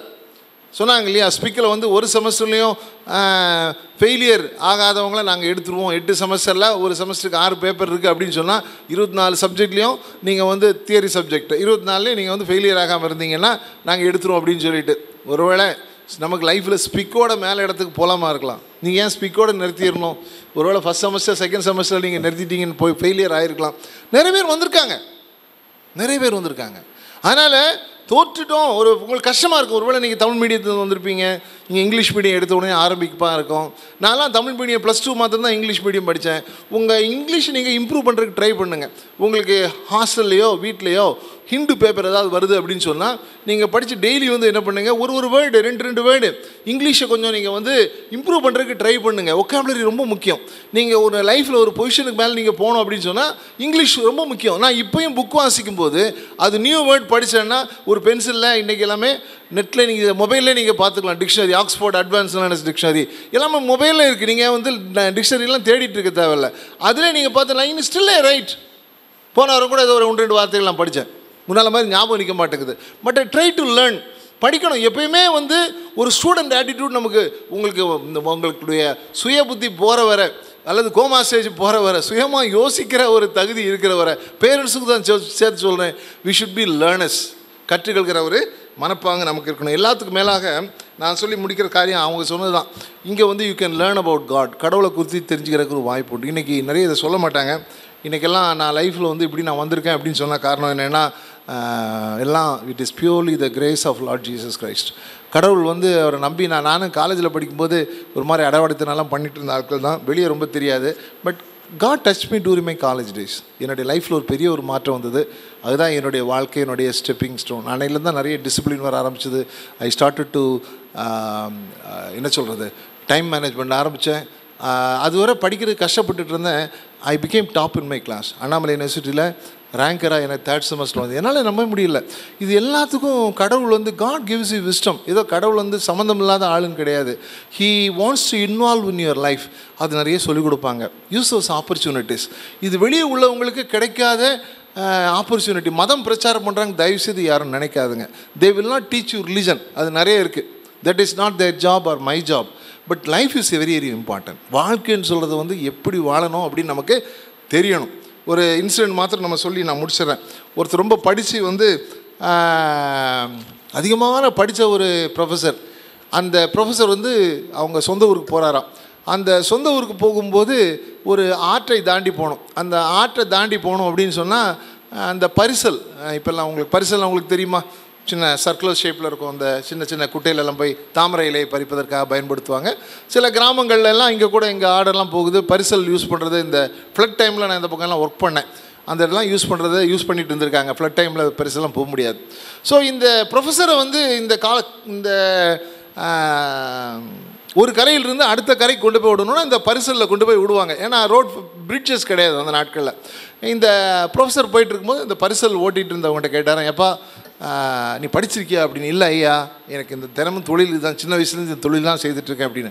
சொன்னாங்க இல்லையா ஸ்பீக்கில் வந்து ஒரு செமஸ்டர்லேயும் ஃபெயிலியர் ஆகாதவங்கள நாங்கள் எடுத்துருவோம். எட்டு செமஸ்டரில் ஒரு செமஸ்டருக்கு ஆறு பேப்பர் இருக்குது அப்படின்னு சொன்னால் இருபத்தி நாலு சப்ஜெக்ட்லேயும் நீங்கள் வந்து தியரி சப்ஜெக்ட் இருபத்தி நாலுலேயும் நீங்கள் வந்து ஃபெயிலியர் ஆகாமல் இருந்தீங்கன்னா நாங்கள் எடுத்துருவோம் அப்படின்னு சொல்லிட்டு. ஒருவேளை நமக்கு லைஃப்பில் ஸ்பிக்கோட மேலே இடத்துக்கு போகலாமா இருக்கலாம். நீங்கள் ஏன் ஸ்பிக்கோட நிறுத்திடணும்? ஒருவேளை ஃபஸ்ட் செமஸ்டர் செகண்ட் செமஸ்டர் நீங்கள் நிறுத்திட்டீங்கன்னு போய் ஃபெயிலியர் ஆகிருக்கலாம் நிறைய பேர் வந்திருக்காங்க. நிறைய பேர் வந்திருக்காங்க. அதனால் தோற்றுட்டோம். ஒரு உங்களுக்கு கஷ்டமாக இருக்கும். ஒருவேளை நீங்கள் தமிழ் மீடியத்தில் வந்திருப்பீங்க. நீங்கள் இங்கிலீஷ் மீடியம் எடுத்த உடனே ஆரம்பிப்பாக இருக்கும். நான்லாம் தமிழ் மீடியம் ப்ளஸ் டூ மாத்திரம் தான் இங்கிலீஷ் மீடியம் படித்தேன் உங்கள் இங்கிலீஷ் நீங்கள் இம்ப்ரூவ் பண்ணுறதுக்கு ட்ரை பண்ணுங்கள் உங்களுக்கு ஹாஸ்டல்லையோ வீட்லேயோ ஹிந்து பேப்பர் ஏதாவது வருது அப்படின்னு சொன்னால் நீங்கள் படித்து டெய்லி வந்து என்ன பண்ணுங்கள் ஒரு ஒரு வேர்டு ரெண்டு ரெண்டு வேர்டு இங்கிலீஷை கொஞ்சம் நீங்கள் வந்து இம்ப்ரூவ் பண்ணுறதுக்கு ட்ரை பண்ணுங்கள் ஒக்காபுலரி ரொம்ப முக்கியம். நீங்கள் ஒரு லைஃப்பில் ஒரு பொசிஷனுக்கு மேலே நீங்கள் போகணும் அப்படின்னு சொன்னால் இங்கிலீஷ் ரொம்ப முக்கியம். நான் இப்போயும் புக் வாசிக்கும் போது அது நியூ வேர்ட் படித்தேன்னா ஒரு பென்சிலில் இன்றைக்கி எல்லாமே நெட்டில் நீங்கள் மொபைல்லே நீங்கள் பார்த்துக்கலாம். டிக்ஷனரி ஆக்ஸ்ஃபோர்ட் அட்வான்ஸ் டிக்ஷனரி எல்லாமே மொபைலில் இருக்குது நீங்கள் வந்து டிக்ஷனரிலாம் தேடிட்டு இருக்க தேவையில்ல. அதிலே நீங்கள் பார்த்து லைன் ஸ்டில்லே ரைட் போன வாரம் கூட ஏதோ ஒரு ஒன்று ரெண்டு வார்த்தைகள் நான் படித்தேன் முன்னால் மாதிரி ஞாபகம் நிற்க மாட்டேங்குது. பட் ட்ரை டு லேர்ன் படிக்கணும். எப்பயுமே வந்து ஒரு ஸ்டூடெண்ட் ஆட்டிடியூட் நமக்கு உங்களுக்கு இந்த உங்களுடைய சுய புத்தி போகிற வர அல்லது கோமா ஸ்டேஜ் போகிற வர சுயமாக யோசிக்கிற ஒரு தகுதி இருக்கிற வர பேரண்ட்ஸுக்கு தான் சேர்த்து சொல்கிறேன் வி ஷுட் பி லேர்னஸ் கற்றுக்கொள்கிற ஒரு மனப்பாங்க நமக்கு இருக்கணும். எல்லாத்துக்கும் மேலாக நான் சொல்லி முடிக்கிற காரியம் அவங்க சொன்னது தான் இங்கே வந்து you can learn about God கடவுளை குறித்து தெரிஞ்சுக்கிறதுக்கு ஒரு வாய்ப்பு உண்டு. இன்றைக்கி நிறைய இதை சொல்ல மாட்டாங்க. இன்றைக்கெல்லாம் நான் லைஃப்பில் வந்து இப்படி நான் வந்திருக்கேன் அப்படின்னு சொன்ன காரணம் என்னென்னா எல்லாம் it is purely the grace of Lord Jesus Christ கடவுள் வந்து அவரை நம்பி நான் நானும் காலேஜில் படிக்கும்போது ஒரு மாதிரி அடவடத்தனெல்லாம் பண்ணிட்டு இருந்த ஆட்கள் தான். வெளியே ரொம்ப தெரியாது. But God touch me during my college days என்னுடைய லைஃப்பில் ஒரு பெரிய ஒரு மாற்றம் வந்தது. அதுதான் என்னுடைய வாழ்க்கை என்னுடைய ஸ்டெப்பிங் ஸ்டோன் அன்னையிலேருந்து தான் நிறைய டிசிப்ளின் வர ஆரம்பிச்சது. ஐ ஸ்டார்டட் டு என்ன சொல்கிறது டைம் மேனேஜ்மெண்ட் ஆரம்பித்தேன் அதுவரை படிக்கிறது கஷ்டப்பட்டுட்டு இருந்தேன். I became top in my class Annamalai யூனிவர்சிட்டியில் ரேங்கராக எனக்கு தேர்ட் செமஸ்டர் வந்து. என்னால் நம்ப முடியல. இது எல்லாத்துக்கும் கடவுள் வந்து காட் கிவ்ஸ் யூ விஸ்டம் ஏதோ கடவுள் வந்து சம்மந்தம் இல்லாத ஆளுன்னு கிடையாது. He wants to involve in your life அது நிறைய சொல்லிக் கொடுப்பாங்க. யூஸ் தோஸ் ஆப்பர்ச்சுனிட்டிஸ் இது வெளியே உள்ளவங்களுக்கு கிடைக்காத ஆப்பர்ச்சுனிட்டி மதம் பிரச்சாரம் பண்ணுறாங்க தயவுசெய்து யாரும் நினைக்காதுங்க. They will not teach you religion அது நிறைய இருக்குது that is not their job or my job but life is very very important வாழ்க்கைன்னு சொல்கிறது வந்து எப்படி வாழணும் அப்படின்னு நமக்கு தெரியணும். ஒரு இன்சிடென்ட் மாத்திரம் நம்ம சொல்லி நான் முடிச்சிடுறேன். ஒருத்தர் ரொம்ப படித்து வந்து அதிகமான படித்த ஒரு ப்ரொஃபஸர் அந்த ப்ரொஃபஸர் வந்து அவங்க சொந்த ஊருக்கு போகிறாராம் அந்த சொந்த ஊருக்கு போகும்போது ஒரு ஆற்றை தாண்டி போகணும் அந்த ஆற்றை தாண்டி போகணும் அப்படின்னு சொன்னால் அந்த பரிசல் இப்போல்லாம் உங்களுக்கு பரிசல் உங்களுக்கு தெரியுமா? சின்ன சர்க்குலர் ஷேப்பில் இருக்கும். அந்த சின்ன சின்ன குட்டையிலெல்லாம் போய் தாமரை இலையை பறிப்பதற்காக பயன்படுத்துவாங்க. சில கிராமங்கள்லாம் இங்கே கூட எங்கள் ஆர்டர்லாம் போகுது. பரிசல் யூஸ் பண்ணுறது இந்த ஃப்ளட் டைமில் நான் இந்த பக்கம்லாம் ஒர்க் பண்ணேன். அந்த இடம்லாம் யூஸ் பண்ணுறத யூஸ் பண்ணிட்டு இருந்திருக்காங்க. ஃப்ளட் டைமில் பரிசெல்லாம் போக முடியாது. ஸோ இந்த ப்ரொஃபஸரை வந்து இந்த கால இந்த ஒரு கரையிலிருந்து அடுத்த கரைக்கு கொண்டு போய் விடணும்னா இந்த பரிசலில் கொண்டு போய் விடுவாங்க. ஏன்னா ரோட் பிரிட்ஜஸ் கிடையாது அந்த நாட்களில். இந்த ப்ரொஃபஸர் போயிட்டு இருக்கும்போது இந்த பரிசல் ஓட்டிகிட்டு இருந்தவங்கள்ட்ட கேட்டாரன் எப்பா நீ படிச்சிருக்கியா அப்படின்னு இல்லை ஐயா எனக்கு இந்த தினமும் தொழில் இதுதான் சின்ன வயசுலேருந்து இந்த தொழில் தான் செய்துட்ருக்கேன் அப்படின்னு.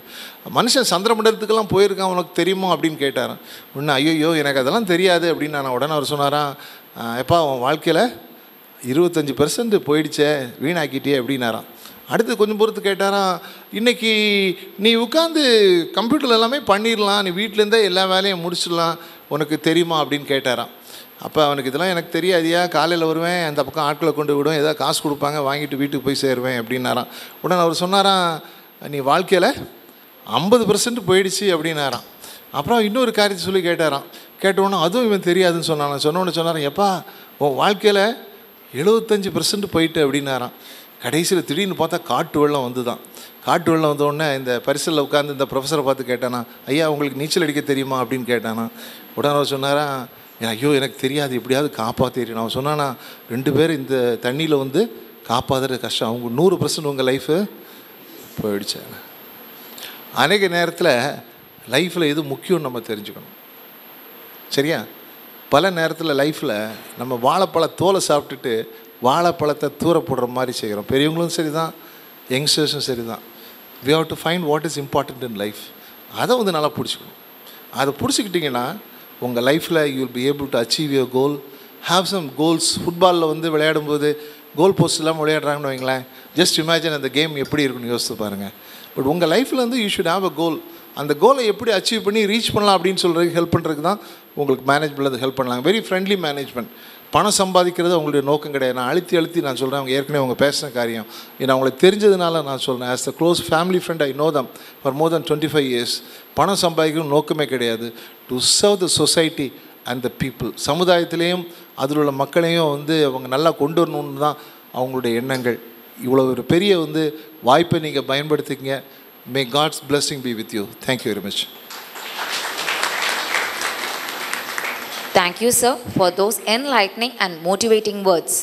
மனுஷன் சந்திரமண்டலத்துக்கெல்லாம் போயிருக்கான் உனக்கு தெரியுமா? அப்படின்னு கேட்டாரான் ஒன்று ஐயோ எனக்கு அதெல்லாம் தெரியாது அப்படின்னு நான் உடனே அவர் சொன்னாரான் எப்பா உன் வாழ்க்கையில் இருபத்தஞ்சி பர்சன்ட் போயிடுச்சே வீணாக்கிட்டே அப்படின்னாராம். அடுத்து கொஞ்சம் பொறுத்து கேட்டாராம். இன்றைக்கி நீ உட்காந்து கம்ப்யூட்டர் எல்லாமே பண்ணிடலாம் நீ வீட்டிலேருந்தே எல்லா வேலையும் முடிச்சிடலாம் உனக்கு தெரியுமா? அப்படின்னு கேட்டாராம். அப்போ அவனுக்கு இதெல்லாம் எனக்கு தெரியாதியா காலையில் வருவேன் அந்த பக்கம் ஆட்களை கொண்டு விடுவேன் ஏதாவது காசு கொடுப்பாங்க வாங்கிட்டு வீட்டுக்கு போய் சேருவேன் அப்படின்னாராம். உடனே அவர் சொன்னாராம் நீ வாழ்க்கையில் ஐம்பது பர்சன்ட் போயிடுச்சு அப்படின்னாராம். அப்புறம் இன்னொரு காரியத்தை சொல்லி கேட்டாராம். கேட்டவுடனே அதுவும் இவன் தெரியாதுன்னு சொன்னான். சொன்னோன்னு சொன்னாரான் எப்பா உன் வாழ்க்கையில் எழுபத்தஞ்சி பர்சன்ட் போயிட்டு அப்படின்னாராம். கடைசியில் திடீர்னு பார்த்தா காட்டு வெள்ளம் வந்து தான் காட்டு வெள்ளம் வந்த இந்த பரிசலில் உட்காந்து இந்த ப்ரொஃபஸரை பார்த்து கேட்டானா ஐயா உங்களுக்கு நீச்சல் அடிக்க தெரியுமா? அப்படின்னு கேட்டானா. உடனே அவர் ஐயோ எனக்கு தெரியாது எப்படியாவது காப்பாற்றிடு அவன் சொன்னான்னா ரெண்டு பேரும் இந்த தண்ணியில் வந்து காப்பாற்றுறது கஷ்டம். அவங்க நூறு பர்சன்ட் உங்கள் லைஃபு போயிடுச்சு. அநேக நேரத்தில் லைஃப்பில் எது முக்கியம்னு நம்ம தெரிஞ்சுக்கணும். சரியா? பல நேரத்தில் லைஃப்பில் நம்ம வாழைப்பழ தோலை சாப்பிட்டுட்டு வாழைப்பழத்தை தூர போடுற மாதிரி செய்கிறோம் பெரியவங்களும் சரி தான் யங்ஸ்டர்ஸும் சரி தான் we have to find what is important in life அதை வந்து நல்லா பிடிச்சிக்கணும். அதை பிடிச்சிக்கிட்டிங்கன்னா உங்கள் லைஃப்பில் you will be able to achieve your goal have some goals ஃபுட்பாலில் வந்து விளையாடும்போது கோல் போஸ்ட் இல்லாமல் விளையாடுறாங்கன்னு வைங்களேன். ஜஸ்ட் இமேஜின் அந்த கேம் எப்படி இருக்குன்னு யோசித்து பாருங்கள் பட் உங்கள் லைஃப்பில் வந்து you should have a goal அந்த கோலை எப்படி அச்சீவ் பண்ணி ரீச் பண்ணலாம் அப்படின்னு சொல்கிறதுக்கு ஹெல்ப் பண்ணுறதுக்கு தான் உங்களுக்கு மேனேஜ்மெண்ட் ஹெல்ப் பண்ணலாம் வெரி ஃப்ரெண்ட்லி மேனேஜ்மெண்ட் பணம் சம்பாதிக்கிறது அவங்களுடைய நோக்கம் கிடையாது. நான் அழுத்தி அழுத்தி நான் சொல்கிறேன் அவங்க ஏற்கனவே அவங்க பேசின காரியம். ஏன்னா அவங்களுக்கு தெரிஞ்சதுனால நான் சொல்கிறேன் as the close family friend I know them for more than twenty five years பணம் சம்பாதிக்கணும் நோக்கமே கிடையாது to serve the society and the people சமுதாயத்திலையும் அதில் உள்ள மக்களையும் வந்து அவங்க நல்லா கொண்டு வரணும்னு தான் அவங்களுடைய எண்ணங்கள் இவ்வளோ ஒரு பெரிய வந்து வாய்ப்பை நீங்கள் பயன்படுத்திக்கங்க may God's blessing be with you thank you very much Thank you, sir, for those enlightening and motivating words.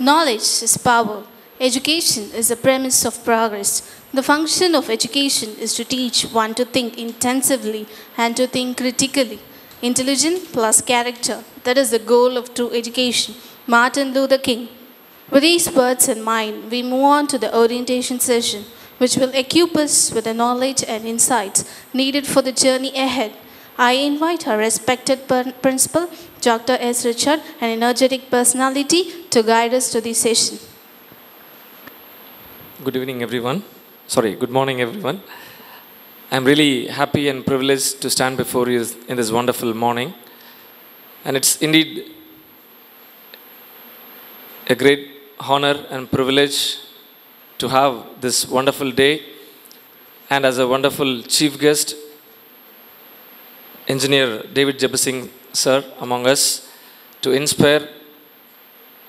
Knowledge is power. Education is the premise of progress. The function of education is to teach one to think intensively and to think critically. Intelligence plus character. That is the goal of true education. Martin Luther King. With these words in mind, we move on to the orientation session, which will equip us with the knowledge and insights needed for the journey ahead. I invite our respected principal, Dr. S. Richard, an energetic personality, to guide us to the session. Good evening, everyone. Sorry, good morning, everyone. I'm really happy and privileged to stand before you in this wonderful morning. And it's indeed a great honor and privilege to have this wonderful day and as a wonderful chief guest, engineer David Jebasing sir among us to inspire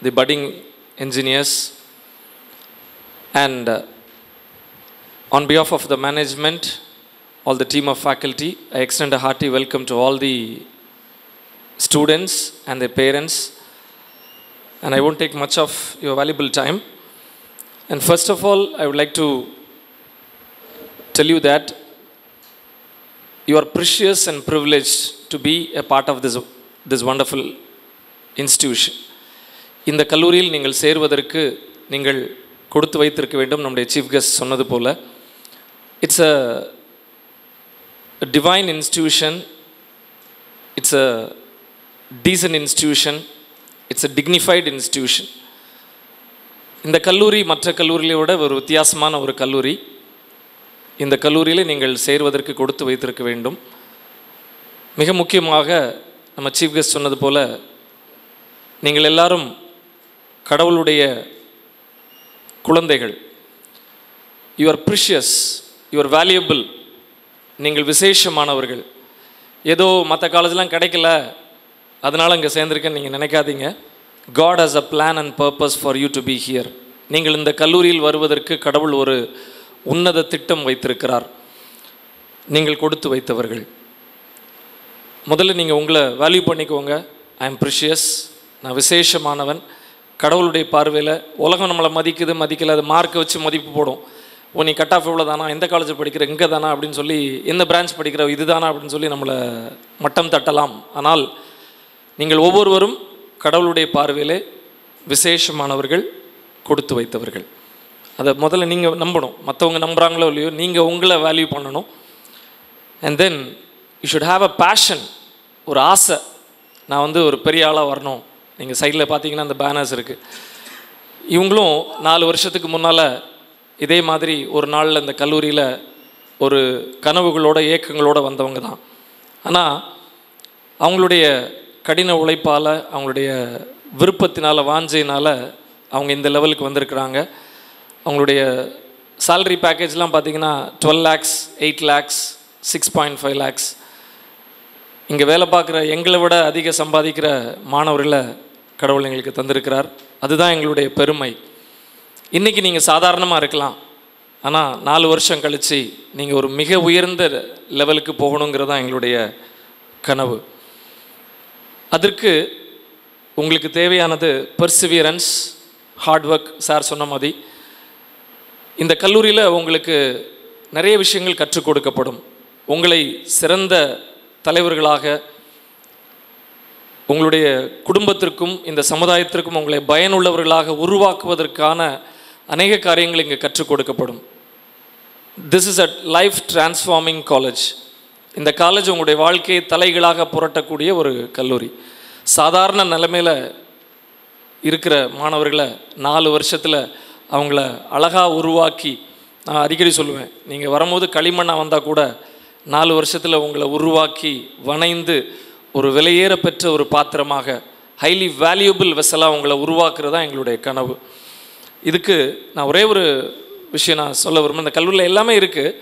the budding engineers and uh, on behalf of the management, all the team of faculty, I extend a hearty welcome to all the students and their parents. And I won't take much of your valuable time. And first of all, I would like to tell you that you are precious and privileged to be a part of this, this wonderful institution. இந்த கல்லூரியில் நீங்கள் சேர்வதற்கு நீங்கள் கொடுத்து வைத்திருக்க வேண்டும் நம்முடைய chief guest சொன்னது போல it's a divine institution it's a decent institution it's a dignified institution இந்த கல்லூரி மற்ற கல்லூரிகளை விட ஒரு வித்தியாசமான ஒரு கல்லூரி. இந்த கல்லூரியில் நீங்கள் சேர்வதற்கு கொடுத்து வைத்திருக்க வேண்டும். மிக முக்கியமாக நம்ம சீஃப் கெஸ்ட் சொன்னது போல் நீங்கள் எல்லாரும் கடவுளுடைய குழந்தைகள். You are precious your valuable. நீங்கள் விசேஷமானவர்கள். ஏதோ மற்ற காலேஜ்லாம் கிடைக்கல. அதனால் இங்கே சேர்ந்துருக்கேன்னு நீங்கள் நினைக்காதீங்க. God has a plan and purpose for you to be here நீங்கள் இந்த கல்லூரியில் வருவதற்கு கடவுள் ஒரு உன்னத திட்டம் வைத்திருக்கிறார். நீங்கள் கொடுத்து வைத்தவர்கள். முதல்ல நீங்கள் உங்களை வேல்யூ பண்ணிக்கோங்க. ஐ எம் ப்ரிஷியஸ் நான் விசேஷமானவன். கடவுளுடைய பார்வையில் உலகம் நம்மளை மதிக்குது மதிக்கல அது மார்க்கை வச்சு மதிப்பு போடும். ஓ நீ கட் ஆஃப் இவ்வளோ தானா எந்த காலேஜ் படிக்கிற? இங்கே தானா அப்படின்னு சொல்லி எந்த பிரான்ச் படிக்கிற? இது தானா அப்படின்னு சொல்லி நம்மளை மட்டம் தட்டலாம். ஆனால் நீங்கள் ஒவ்வொருவரும் கடவுளுடைய பார்வையிலே விசேஷமானவர்கள் கொடுத்து வைத்தவர்கள். அதை முதல்ல நீங்கள் நம்பணும். மற்றவங்க நம்புகிறாங்களோ இல்லையோ நீங்கள் உங்களை வேல்யூ பண்ணணும். And then you should have a passion ஒரு ஆசை. நான் வந்து ஒரு பெரிய ஆளாக வரணும். நீங்கள் சைடில் பார்த்தீங்கன்னா அந்த பேனர்ஸ் இருக்குது இவங்களும் நாலு வருஷத்துக்கு முன்னால் இதே மாதிரி ஒரு நாளில் இந்த கல்லூரியில் ஒரு கனவுகளோட ஏக்கங்களோடு வந்தவங்க தான். ஆனால் அவங்களுடைய கடின உழைப்பால் அவங்களுடைய விருப்பத்தினால் வாஞ்சையினால் அவங்க இந்த லெவலுக்கு வந்திருக்கிறாங்க. அவங்களுடைய சேலரி பேக்கேஜ்லாம் பார்த்தீங்கன்னா twelve lakhs eight lakhs six point five lakhs இங்கே வேலை பார்க்குற எங்களை விட அதிக சம்பாதிக்கிற மாணவர்களை கடவுள் எங்களுக்கு தந்திருக்கிறார். அதுதான் எங்களுடைய பெருமை. இன்றைக்கி நீங்கள் சாதாரணமாக இருக்கலாம். ஆனால் நாலு வருஷம் கழித்து நீங்கள் ஒரு மிக உயர்ந்த லெவலுக்கு போகணுங்கிறது தான் எங்களுடைய கனவு. அதற்கு உங்களுக்கு தேவையானது பர்சிவியரன்ஸ் ஹார்ட் ஒர்க் சார் சொன்ன மாதிரி. இந்த கல்லூரியில் உங்களுக்கு நிறைய விஷயங்கள் கற்றுக் கொடுக்கப்படும். உங்களை சிறந்த தலைவர்களாக உங்களுடைய குடும்பத்திற்கும் இந்த சமுதாயத்திற்கும் உங்களை பயனுள்ளவர்களாக உருவாக்குவதற்கான அநேக காரியங்கள் இங்கே கற்றுக் கொடுக்கப்படும். This is a life transforming college இந்த காலேஜ் உங்களுடைய வாழ்க்கையை தலைகளாக புரட்டக்கூடிய ஒரு கல்லூரி. சாதாரண நிலைமையில் இருக்கிற மாணவர்களை நாலு வருஷத்தில் அவங்கள அழகாக உருவாக்கி நான் அடிக்கடி சொல்லுவேன் நீங்கள் வரும்போது களிமண்ணாக வந்தால் கூட நாலு வருஷத்தில் உங்களை உருவாக்கி வணைந்து ஒரு விலையேற பெற்ற ஒரு பாத்திரமாக ஹைலி வேல்யூபிள் வெசலாக உங்களை உருவாக்குறது தான் எங்களுடைய கனவு. இதுக்கு நான் ஒரே ஒரு விஷயம் நான் சொல்ல விரும்புகிறேன் இந்த கல்லூரியில் எல்லாமே இருக்குது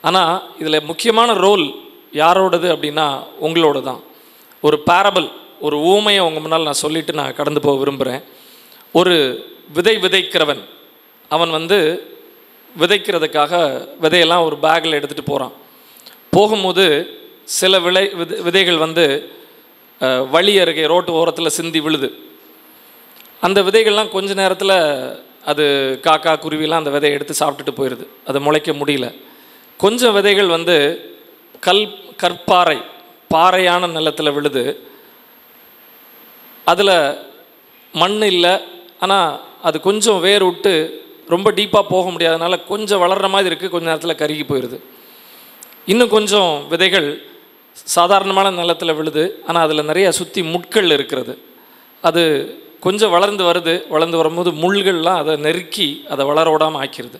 ஆனால் இதில் முக்கியமான ரோல் யாரோடது அப்படின்னா உங்களோட தான் ஒரு பேரபிள் ஒரு ஊமையை உங்கள் முன்னால் நான் சொல்லிவிட்டு நான் கடந்து போக விரும்புகிறேன் ஒரு விதை விதைக்கிறவன் அவன் வந்து விதைக்கிறதுக்காக விதையெல்லாம் ஒரு பேக்கில் எடுத்துகிட்டு போகிறான் போகும்போது சில விளை விதை விதைகள் வந்து வழி அருகே ரோட்டு ஓரத்தில் சிந்தி விழுது. அந்த விதைகள்லாம் கொஞ்ச நேரத்தில் அது காக்கா குருவிலாம் அந்த விதையை எடுத்து சாப்பிட்டுட்டு போயிடுது அது முளைக்க முடியல. கொஞ்சம் விதைகள் வந்து கல் கற்பாறை பாறையான நிலத்தில் விழுது. அதில் மண் இல்லை. ஆனால் அது கொஞ்சம் வேர் விட்டு ரொம்ப டீப்பாக போக முடியாதனால கொஞ்சம் வளர்கிற மாதிரி இருக்குது கொஞ்சம் நேரத்தில் கருகி போயிடுது இன்னும் கொஞ்சம் விதைகள் சாதாரணமான நிலத்தில் விழுது. ஆனால் அதில் நிறைய சுற்றி முட்கள் இருக்கிறது. அது கொஞ்சம் வளர்ந்து வருது வளர்ந்து வரும்போது முள்கள்லாம் அதை நெருக்கி அதை வளர விடாமல் ஆக்கிடுது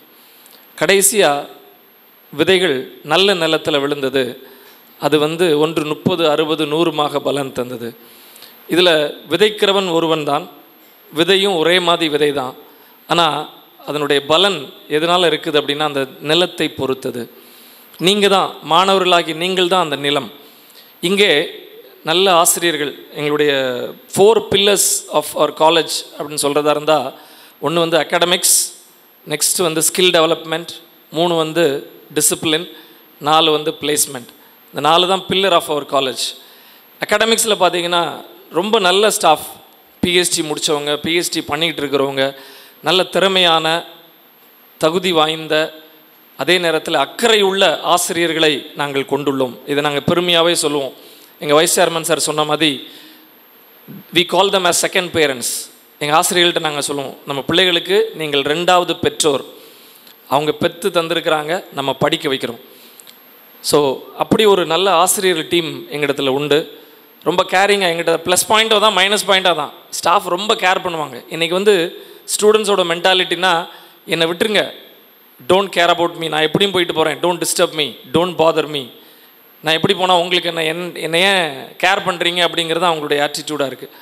கடைசியாக விதைகள் நல்ல நிலத்தில் விழுந்தது. அது வந்து ஒன்று முப்பது அறுபது நூறுமாக பலன் தந்தது. இதில் விதைக்கிறவன் ஒருவன் தான். விதையும் ஒரே மாதிரி விதை தான் ஆனால் அதனுடைய பலன் எதனால் இருக்குது அப்படின்னா அந்த நிலத்தை பொறுத்தது. நீங்கள் தான் மாணவர்களாகி நீங்கள் தான் அந்த நிலம். இங்கே நல்ல ஆசிரியர்கள் எங்களுடைய four pillars of our college அப்படின்னு சொல்கிறதா இருந்தால் ஒன்று வந்து அகாடமிக்ஸ் நெக்ஸ்ட் வந்து ஸ்கில் டெவலப்மெண்ட் மூணு வந்து டிசிப்ளின் நாலு வந்து பிளேஸ்மெண்ட் இந்த நாலு தான் பில்லர் ஆஃப் அவர் காலேஜ் அகாடமிக்ஸில் பார்த்தீங்கன்னா ரொம்ப நல்ல ஸ்டாஃப் பிஹெச்டி முடித்தவங்க பிஹெச்டி பண்ணிக்கிட்டு இருக்கிறவங்க நல்ல திறமையான தகுதி வாய்ந்த அதே நேரத்தில் அக்கறை உள்ள ஆசிரியர்களை நாங்கள் கொண்டுள்ளோம். இதை நாங்கள் பெருமையாகவே சொல்லுவோம். எங்கள் வைஸ் சேர்மன் சார் சொன்ன மாதிரி we call them as second parents எங்கள் ஆசிரியர்கள்ட்ட நாங்கள் சொல்லுவோம் நம்ம பிள்ளைகளுக்கு நீங்கள் ரெண்டாவது பெற்றோர். அவங்க பெற்று தந்திருக்கிறாங்க நம்ம படிக்க வைக்கிறோம். ஸோ அப்படி ஒரு நல்ல ஆசிரியர்கள் டீம் எங்கிடத்தில் உண்டு. ரொம்ப கேரிங்காக எங்கிட்ட ப்ளஸ் பாயிண்ட்டாக தான் மைனஸ் பாயிண்ட்டாக தான். ஸ்டாஃப் ரொம்ப கேர் பண்ணுவாங்க. இன்றைக்கி வந்து ஸ்டூடெண்ட்ஸோட மென்டாலிட்டினா என்னை விட்டுருங்க. டோன்ட் கேர் அபவுட் மீ நான் எப்படியும் போயிட்டு போகிறேன் don't disturb me don't bother me நான் எப்படி போனால் உங்களுக்கு என்ன என் என்னை ஏன் கேர் பண்ணுறீங்க அப்படிங்கிறது அவங்களுடைய ஆட்டிடியூடாக இருக்குது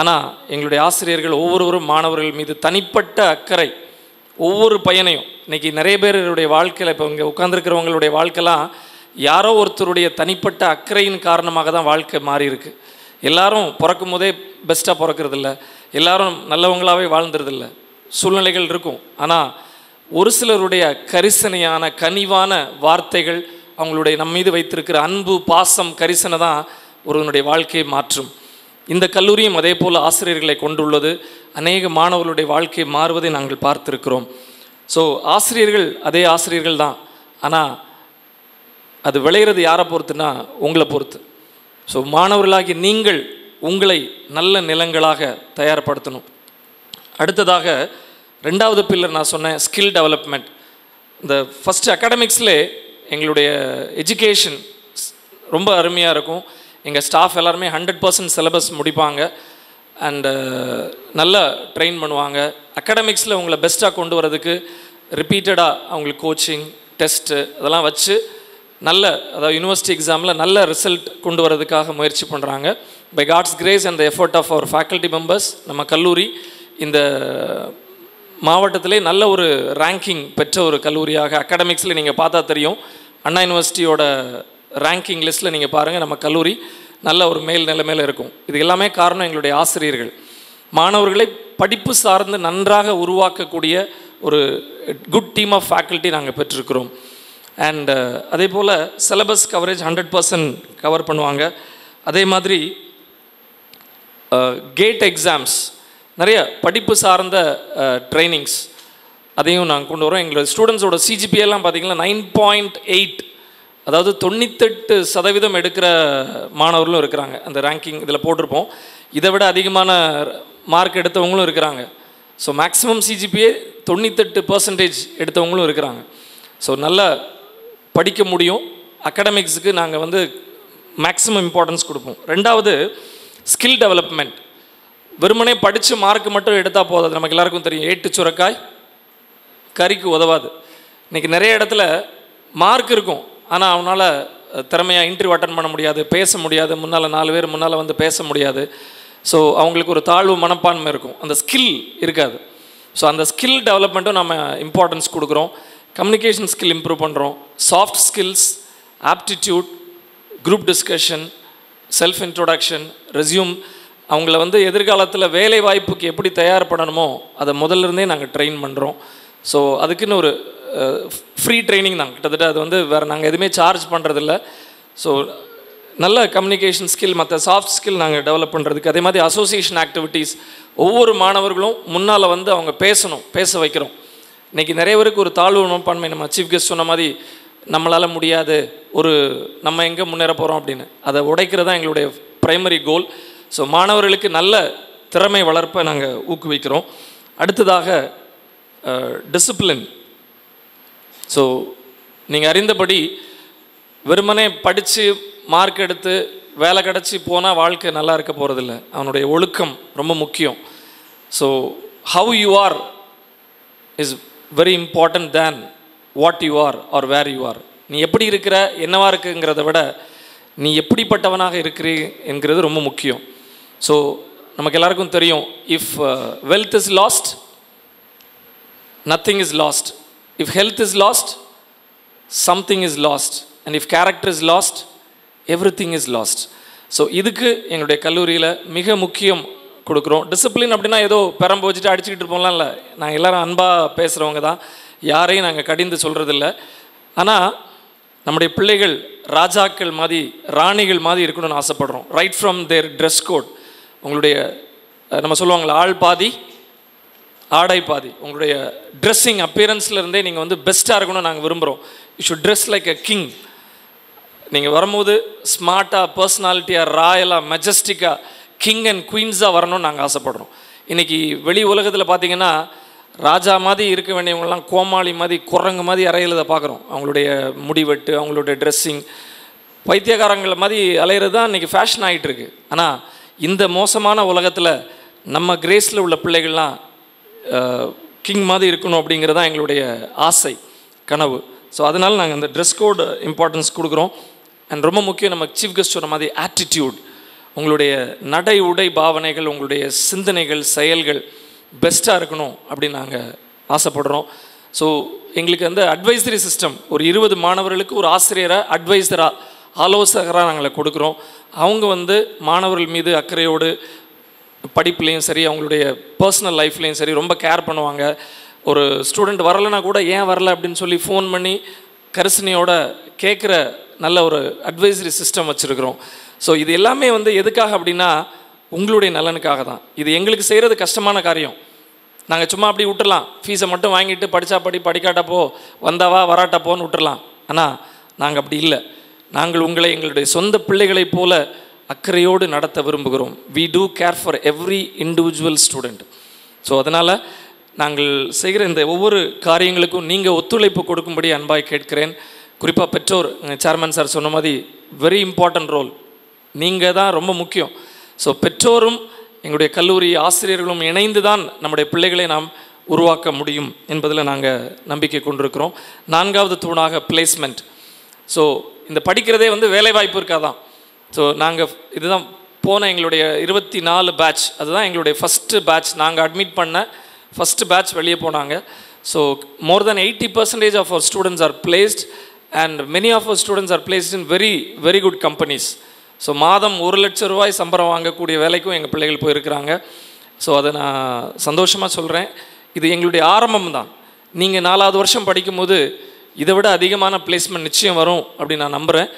ஆனால் எங்களுடைய ஆசிரியர்கள் ஒவ்வொருவரும் மாணவர்கள் மீது தனிப்பட்ட அக்கறை ஒவ்வொரு பையனையும் இன்றைக்கி நிறைய பேருடைய வாழ்க்கையில் இப்போ இங்கே உட்காந்துருக்கிறவங்களுடைய வாழ்க்கைலாம் யாரோ ஒருத்தருடைய தனிப்பட்ட அக்கறையின் காரணமாக தான் வாழ்க்கை மாறி இருக்கு. எல்லாரும் பிறக்கும் போதே பெஸ்ட்டாக பிறக்கிறதில்ல. எல்லாரும் நல்லவங்களாகவே வாழ்ந்துறதில்ல சூழ்நிலைகள் இருக்கும். ஆனால் ஒரு சிலருடைய கரிசனையான கனிவான வார்த்தைகள் அவங்களுடைய நம் மீது வைத்திருக்கிற அன்பு பாசம் கரிசனை தான் ஒருவனுடைய வாழ்க்கையை மாற்றும். இந்த கல்லூரியும் அதே போல் ஆசிரியர்களை கொண்டுள்ளது. அநேக மாணவர்களுடைய வாழ்க்கை மாறுவதை நாங்கள் பார்த்திருக்கிறோம். ஸோ ஆசிரியர்கள் அதே ஆசிரியர்கள் தான். ஆனால் அது விளையிறது யாரை பொறுத்துனா உங்களை பொறுத்து. ஸோ மாணவர்களாகி நீங்கள் உங்களை நல்ல நிலங்களாக தயார்படுத்தணும். அடுத்ததாக ரெண்டாவது பில்லர் நான் சொன்னேன் ஸ்கில் டெவலப்மெண்ட் இந்த ஃபஸ்ட்டு அகாடமிக்ஸ்லே எங்களுடைய எஜுகேஷன் ரொம்ப அருமையாக இருக்கும். எங்கள் ஸ்டாஃப் எல்லாருமே ஹண்ட்ரட் பர்சன்ட் சிலபஸ் முடிப்பாங்க. அண்டு uh, நல்லா ட்ரெயின் பண்ணுவாங்க. அகாடமிக்ஸில் உங்களை பெஸ்ட்டாக கொண்டு வரதுக்கு ரிப்பீட்டடாக அவங்களுக்கு கோச்சிங் டெஸ்ட்டு அதெல்லாம் வச்சு நல்ல அதாவது யூனிவர்சிட்டி எக்ஸாமில் நல்ல ரிசல்ட் கொண்டு வரதுக்காக முயற்சி பண்ணுறாங்க by God's grace and effort of our faculty members நம்ம கல்லூரி இந்த மாவட்டத்திலே நல்ல ஒரு ரேங்கிங் பெற்ற ஒரு கல்லூரியாக அகாடமிக்ஸில் நீங்கள் பார்த்தா தெரியும். அண்ணா யூனிவர்சிட்டியோட ரேங்கிங் லிஸ்ட்டில் நீங்கள் பாருங்கள் நம்ம கல்லூரி நல்ல ஒரு மேல் நிலைமையில் இருக்கும். இது எல்லாமே காரணம் எங்களுடைய ஆசிரியர்கள். மாணவர்களை படிப்பு சார்ந்து நன்றாக உருவாக்கக்கூடிய ஒரு குட் டீம் ஆஃப் ஃபேக்கல்ட்டி நாங்கள் பெற்றிருக்கிறோம். அண்ட் uh, அதே போல் syllabus coverage hundred percent cover பண்ணுவாங்க. அதே மாதிரி uh, கேட் எக்ஸாம்ஸ் நிறைய படிப்பு சார்ந்த ட்ரைனிங்ஸ் அதையும் நாங்கள் கொண்டு வரோம். எங்களோட ஸ்டூடெண்ட்ஸோட சிஜிபிஎல்லாம் பார்த்தீங்கன்னா நைன் பாயிண்ட் எயிட் அதாவது தொண்ணூத்தெட்டு சதவீதம் எடுக்கிற மாணவர்களும் இருக்கிறாங்க. அந்த ரேங்கிங் இதில் போட்டிருப்போம். இதை விட அதிகமான மார்க் எடுத்தவங்களும் இருக்கிறாங்க. ஸோ மேக்ஸிமம் சிஜிபிஏ தொண்ணூத்தெட்டு பர்சன்டேஜ் எடுத்தவங்களும் இருக்கிறாங்க. ஸோ நல்லா படிக்க முடியும். அகடமிக்ஸுக்கு நாங்கள் வந்து மேக்ஸிமம் இம்பார்ட்டன்ஸ் கொடுப்போம். ரெண்டாவது ஸ்கில் டெவலப்மெண்ட் வெறுமனே படித்து மார்க் மட்டும் எடுத்தால் போதாது. நமக்கு எல்லாருக்கும் தெரியும். ஏட்டு சுரக்காய் கறிக்கு உதவாது. இன்றைக்கி நிறைய இடத்துல மார்க் இருக்கும். ஆனால் அவனால் திறமையாக இன்டர்வியூ அட்டன் பண்ண முடியாது பேச முடியாது. முன்னால் நாலு பேர் முன்னால் வந்து பேச முடியாது. ஸோ அவங்களுக்கு ஒரு தாழ்வு மனப்பான்மை இருக்கும். அந்த ஸ்கில் இருக்காது. ஸோ அந்த ஸ்கில் டெவலப்மெண்ட்டும் நம்ம இம்பார்ட்டன்ஸ் கொடுக்குறோம். கம்யூனிகேஷன் ஸ்கில் இம்ப்ரூவ் பண்ணுறோம் soft skills aptitude group discussion self introduction resume அவங்கள வந்து எதிர்காலத்தில் வேலை வாய்ப்புக்கு எப்படி தயார் பண்ணணுமோ அதை முதல்ல இருந்தே நாங்கள் ட்ரெயின் பண்ணுறோம் ஸோ அதுக்குன்னு ஒரு ஃப்ரீ ட்ரைனிங் தான். கிட்டத்தட்ட அது வந்து வேறு நாங்கள் எதுவுமே சார்ஜ் பண்ணுறதில்ல ஸோ நல்ல கம்யூனிகேஷன் ஸ்கில் மற்ற சாஃப்ட் ஸ்கில் நாங்கள் டெவலப் பண்ணுறதுக்கு அதே மாதிரி அசோசியேஷன் ஆக்டிவிட்டீஸ் ஒவ்வொரு மாணவர்களும் முன்னால் வந்து அவங்க பேசணும் பேச வைக்கிறோம். இன்றைக்கி நிறைய பேருக்கு ஒரு தாழ்வு மனப்பான்மை நம்ம சீஃப் கெஸ்ட் சொன்ன மாதிரி நம்மளால் முடியாது ஒரு நம்ம எங்கே முன்னேற போகிறோம் அப்படின்னு. அதை உடைக்கிறது தான் எங்களுடைய ப்ரைமரி கோல் ஸோ மாணவர்களுக்கு நல்ல திறமை வளர்ப்பை நாங்கள் ஊக்குவிக்கிறோம். அடுத்ததாக டிசிப்ளின் ஸோ நீங்கள் அறிந்தபடி வெறுமனே படித்து மார்க் எடுத்து வேலை கிடச்சி போனால் வாழ்க்கை நல்லா இருக்க போகிறதில்ல அவனுடைய ஒழுக்கம் ரொம்ப முக்கியம். So how you are is very important then what you are are where you are நீ எப்படி இருக்கிற என்னவா இருக்குங்கிறத விட நீ எப்படிப்பட்டவனாக இருக்கிறீ என்கிறது ரொம்ப முக்கியம். ஸோ நமக்கு எல்லாருக்கும் தெரியும் if wealth is lost nothing is lost if health is lost something is lost and if character is lost everything is lost so இதுக்கு எங்களுடைய கல்லூரியில் மிக முக்கியம் கொடுக்குறோம். டிசிப்ளின் அப்படின்னா ஏதோ பெரம்பு வச்சுட்டு அடிச்சுக்கிட்டு இருப்போம்லாம் இல்லை. நாங்கள் எல்லோரும் அன்பாக பேசுகிறவங்க தான். யாரையும் நாங்கள் கடிந்து சொல்கிறதில்ல ஆனால் நம்முடைய பிள்ளைகள் ராஜாக்கள் மாதிரி ராணிகள் மாதிரி இருக்கணும்னு ஆசைப்படுறோம். Right from their dress code உங்களுடைய நம்ம சொல்லுவாங்களே ஆள் பாதி ஆடை பாதி. உங்களுடைய ட்ரெஸ்ஸிங் அப்பியரன்ஸ்லேருந்தே நீங்கள் வந்து பெஸ்ட்டாக இருக்கணும்னு நாங்கள் விரும்புகிறோம் you should dress like a king நீங்கள் வரும்போது ஸ்மார்ட்டாக பர்சனாலிட்டியாக ராயலாக மெஜஸ்டிக்காக கிங் அண்ட் குயின்ஸாக வரணும்னு நாங்கள் ஆசைப்படுறோம். இன்றைக்கி வெளி உலகத்தில் பார்த்தீங்கன்னா ராஜா மாதிரி இருக்க வேண்டியவங்களாம் கோமாளி மாதிரி குரங்கு மாதிரி அறையிலதை பார்க்குறோம் அவங்களுடைய முடிவெட்டு அவங்களுடைய ட்ரெஸ்ஸிங் பைத்தியகாரங்களை மாதிரி அலையிறது தான் இன்றைக்கி ஃபேஷன் ஆகிட்டுருக்கு ஆனால் இந்த மோசமான உலகத்தில் நம்ம கிரேஸில் உள்ள பிள்ளைகள்லாம் கிங் மாதிரி இருக்கணும் அப்படிங்கிறது தான் எங்களுடைய ஆசை கனவு. ஸோ அதனால் நாங்கள் இந்த ட்ரெஸ் கோடு இம்பார்ட்டன்ஸ் கொடுக்குறோம். அண்ட் ரொம்ப முக்கியம் நம்ம சீஃப் கெஸ்ட் சொன்ன மாதிரி ஆட்டிடியூட் உங்களுடைய நடை உடை பாவனைகள் உங்களுடைய சிந்தனைகள் செயல்கள் பெஸ்ட்டாக இருக்கணும் அப்படின்னு நாங்கள் ஆசைப்படுறோம். ஸோ எங்களுக்கு வந்து அட்வைசரி சிஸ்டம் ஒரு இருபது மாணவர்களுக்கு ஒரு ஆசிரியரை அட்வைசராக ஆலோசகராக நாங்கள் கொடுக்குறோம். அவங்க வந்து மாணவர்கள் மீது அக்கறையோடு படிப்புலேயும் சரி அவங்களுடைய பர்சனல் லைஃப்லேயும் சரி ரொம்ப கேர் பண்ணுவாங்க. ஒரு ஸ்டூடெண்ட் வரலைன்னா கூட ஏன் வரல அப்படின்னு சொல்லி ஃபோன் பண்ணி கரிசனையோட கேட்குற நல்ல ஒரு அட்வைசரி சிஸ்டம் வச்சுருக்குறோம். ஸோ இது எல்லாமே வந்து எதுக்காக அப்படின்னா உங்களுடைய நலனுக்காக தான். இது எங்களுக்கு செய்கிறது கஷ்டமான காரியம். நாங்கள் சும்மா அப்படி விட்டுலாம் ஃபீஸை மட்டும் வாங்கிட்டு படித்தா படி படிக்காட்டப்போ வந்தாவா வராட்டா போன்னு விட்டுறலாம். ஆனால் நாங்கள் அப்படி இல்லை. நாங்கள் உங்களை எங்களுடைய சொந்த பிள்ளைகளைப் போல அக்கறையோடு நடத்த விரும்புகிறோம். We do care for every individual student so அதனால் நாங்கள் செய்கிற இந்த ஒவ்வொரு காரியங்களுக்கும் நீங்கள் ஒத்துழைப்பு கொடுக்கும்படி அன்பாய் கேட்கிறேன். குறிப்பாக பெற்றோர் சேர்மன் சார் சொன்ன மாதிரி வெரி இம்பார்ட்டன்ட் ரோல் நீங்கள் தான் ரொம்ப முக்கியம். ஸோ பெற்றோரும் எங்களுடைய கல்லூரி ஆசிரியர்களும் இணைந்து தான் நம்முடைய பிள்ளைகளை நாம் உருவாக்க முடியும் என்பதில் நாங்கள் நம்பிக்கை கொண்டிருக்கிறோம். நான்காவது தூணாக பிளேஸ்மெண்ட் ஸோ இந்த படிக்கிறதே வந்து வேலைவாய்ப்பு இருக்காதான். ஸோ நாங்கள் இதுதான் போன எங்களுடைய இருபத்தி நாலு பேட்ச் அதுதான் எங்களுடைய ஃபஸ்ட்டு பேட்ச் நாங்கள் அட்மிட் பண்ண ஃபஸ்ட்டு பேட்ச் வெளியே போனாங்க. So more than eighty percentage of our students are placed and many of our students are placed in very very good companies so மாதம் ஒரு லட்ச ரூபாய் சம்பளம் வாங்கக்கூடிய வேலைக்கும் எங்கள் பிள்ளைகள் போயிருக்கிறாங்க. ஸோ அதை நான் சந்தோஷமாக சொல்கிறேன் இது எங்களுடைய ஆரம்பம் தான் நீங்கள் நாலாவது வருஷம் படிக்கும்போது இதை விட அதிகமான பிளேஸ்மெண்ட் நிச்சயம் வரும் அப்படின்னு நான் நம்புகிறேன்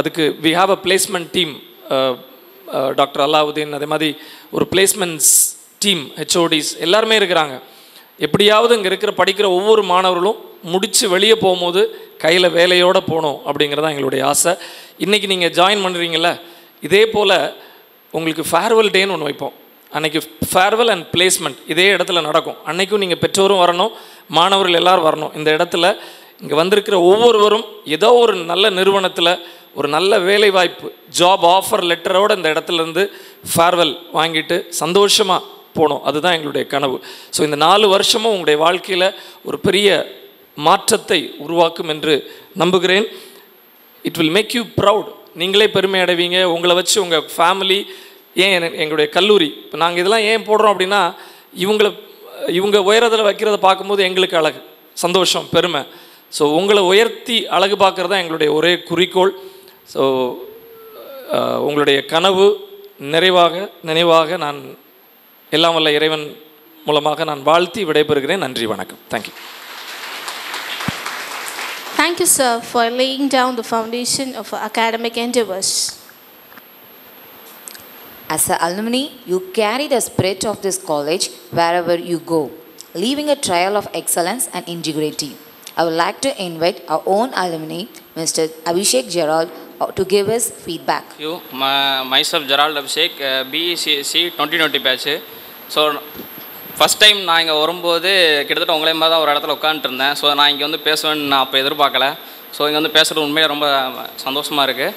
அதுக்கு we have a placement team doctor Allauddin அதே மாதிரி ஒரு பிளேஸ்மெண்ட்ஸ் டீம் ஹெச்ஓடிஸ் எல்லாருமே இருக்கிறாங்க. எப்படியாவது இங்கே இருக்கிற படிக்கிற ஒவ்வொரு மாணவர்களும் முடித்து வெளியே போகும்போது கையில் வேலையோடு போகணும் அப்படிங்கிறது தான் எங்களுடைய ஆசை. இன்றைக்கி நீங்கள் ஜாயின் பண்ணுறீங்கள இதே போல் உங்களுக்கு ஃபேர்வெல் டேன்னு ஒன்று வைப்போம். அன்னைக்கு ஃபேர்வெல் அண்ட் பிளேஸ்மெண்ட் இதே இடத்துல நடக்கும். அன்றைக்கும் நீங்கள் பெற்றோரும் வரணும் மாணவர்கள் எல்லோரும் வரணும். இந்த இடத்துல இங்கே வந்திருக்கிற ஒவ்வொருவரும் ஏதோ ஒரு நல்ல நிறுவனத்தில் ஒரு நல்ல வேலை வாய்ப்பு ஜாப் ஆஃபர் லெட்டரோட இந்த இடத்துல இருந்து ஃபேர்வெல் வாங்கிட்டு சந்தோஷமாக போகணும் அதுதான் எங்களுடைய கனவு. ஸோ இந்த நாலு வருஷமும் உங்களுடைய வாழ்க்கையில் ஒரு பெரிய மாற்றத்தை உருவாக்கும் என்று நம்புகிறேன். It will make you proud நீங்களே பெருமை அடைவீங்க. உங்களை வச்சு உங்கள் ஃபேமிலி ஏன் என- எங்களுடைய கல்லூரி. இப்போ நாங்கள் இதெல்லாம் ஏன் போடுறோம் அப்படின்னா இவங்களை இவங்க உயரத்தில் வைக்கிறத பார்க்கும்போது எங்களுக்கு அழகு சந்தோஷம் பெருமை. ஸோ உங்களை உயர்த்தி அழகு பார்க்குறது தான் எங்களுடைய ஒரே குறிக்கோள். ஸோ உங்களுடைய கனவு நிறைவாக நினைவாக நான் எல்லாம் வல்ல இறைவன் மூலமாக நான் வாழ்த்தி விடைபெறுகிறேன். நன்றி வணக்கம். Thank you Thank you, sir, for laying down the foundation of our academic endeavors. As an alumni, you carry the spirit of this college wherever you go, leaving a trail of excellence and integrity. I would like to invite our own alumni, Mr. Abhishek Gerald, to give us feedback. You, my, myself Gerald Abhishek, uh, BECC 2020 batch. So, first time நான் இங்கே வரும்போது கிட்டத்தட்ட உங்களே மாதிரி தான் ஒரு இடத்துல உட்காந்துருந்தேன் ஸோ நான் இங்கே வந்து பேசுவேன்னு நான் அப்போ எதிர்பார்க்கல ஸோ இங்கே வந்து பேசுகிறது உண்மையாக ரொம்ப சந்தோஷமாக இருக்குது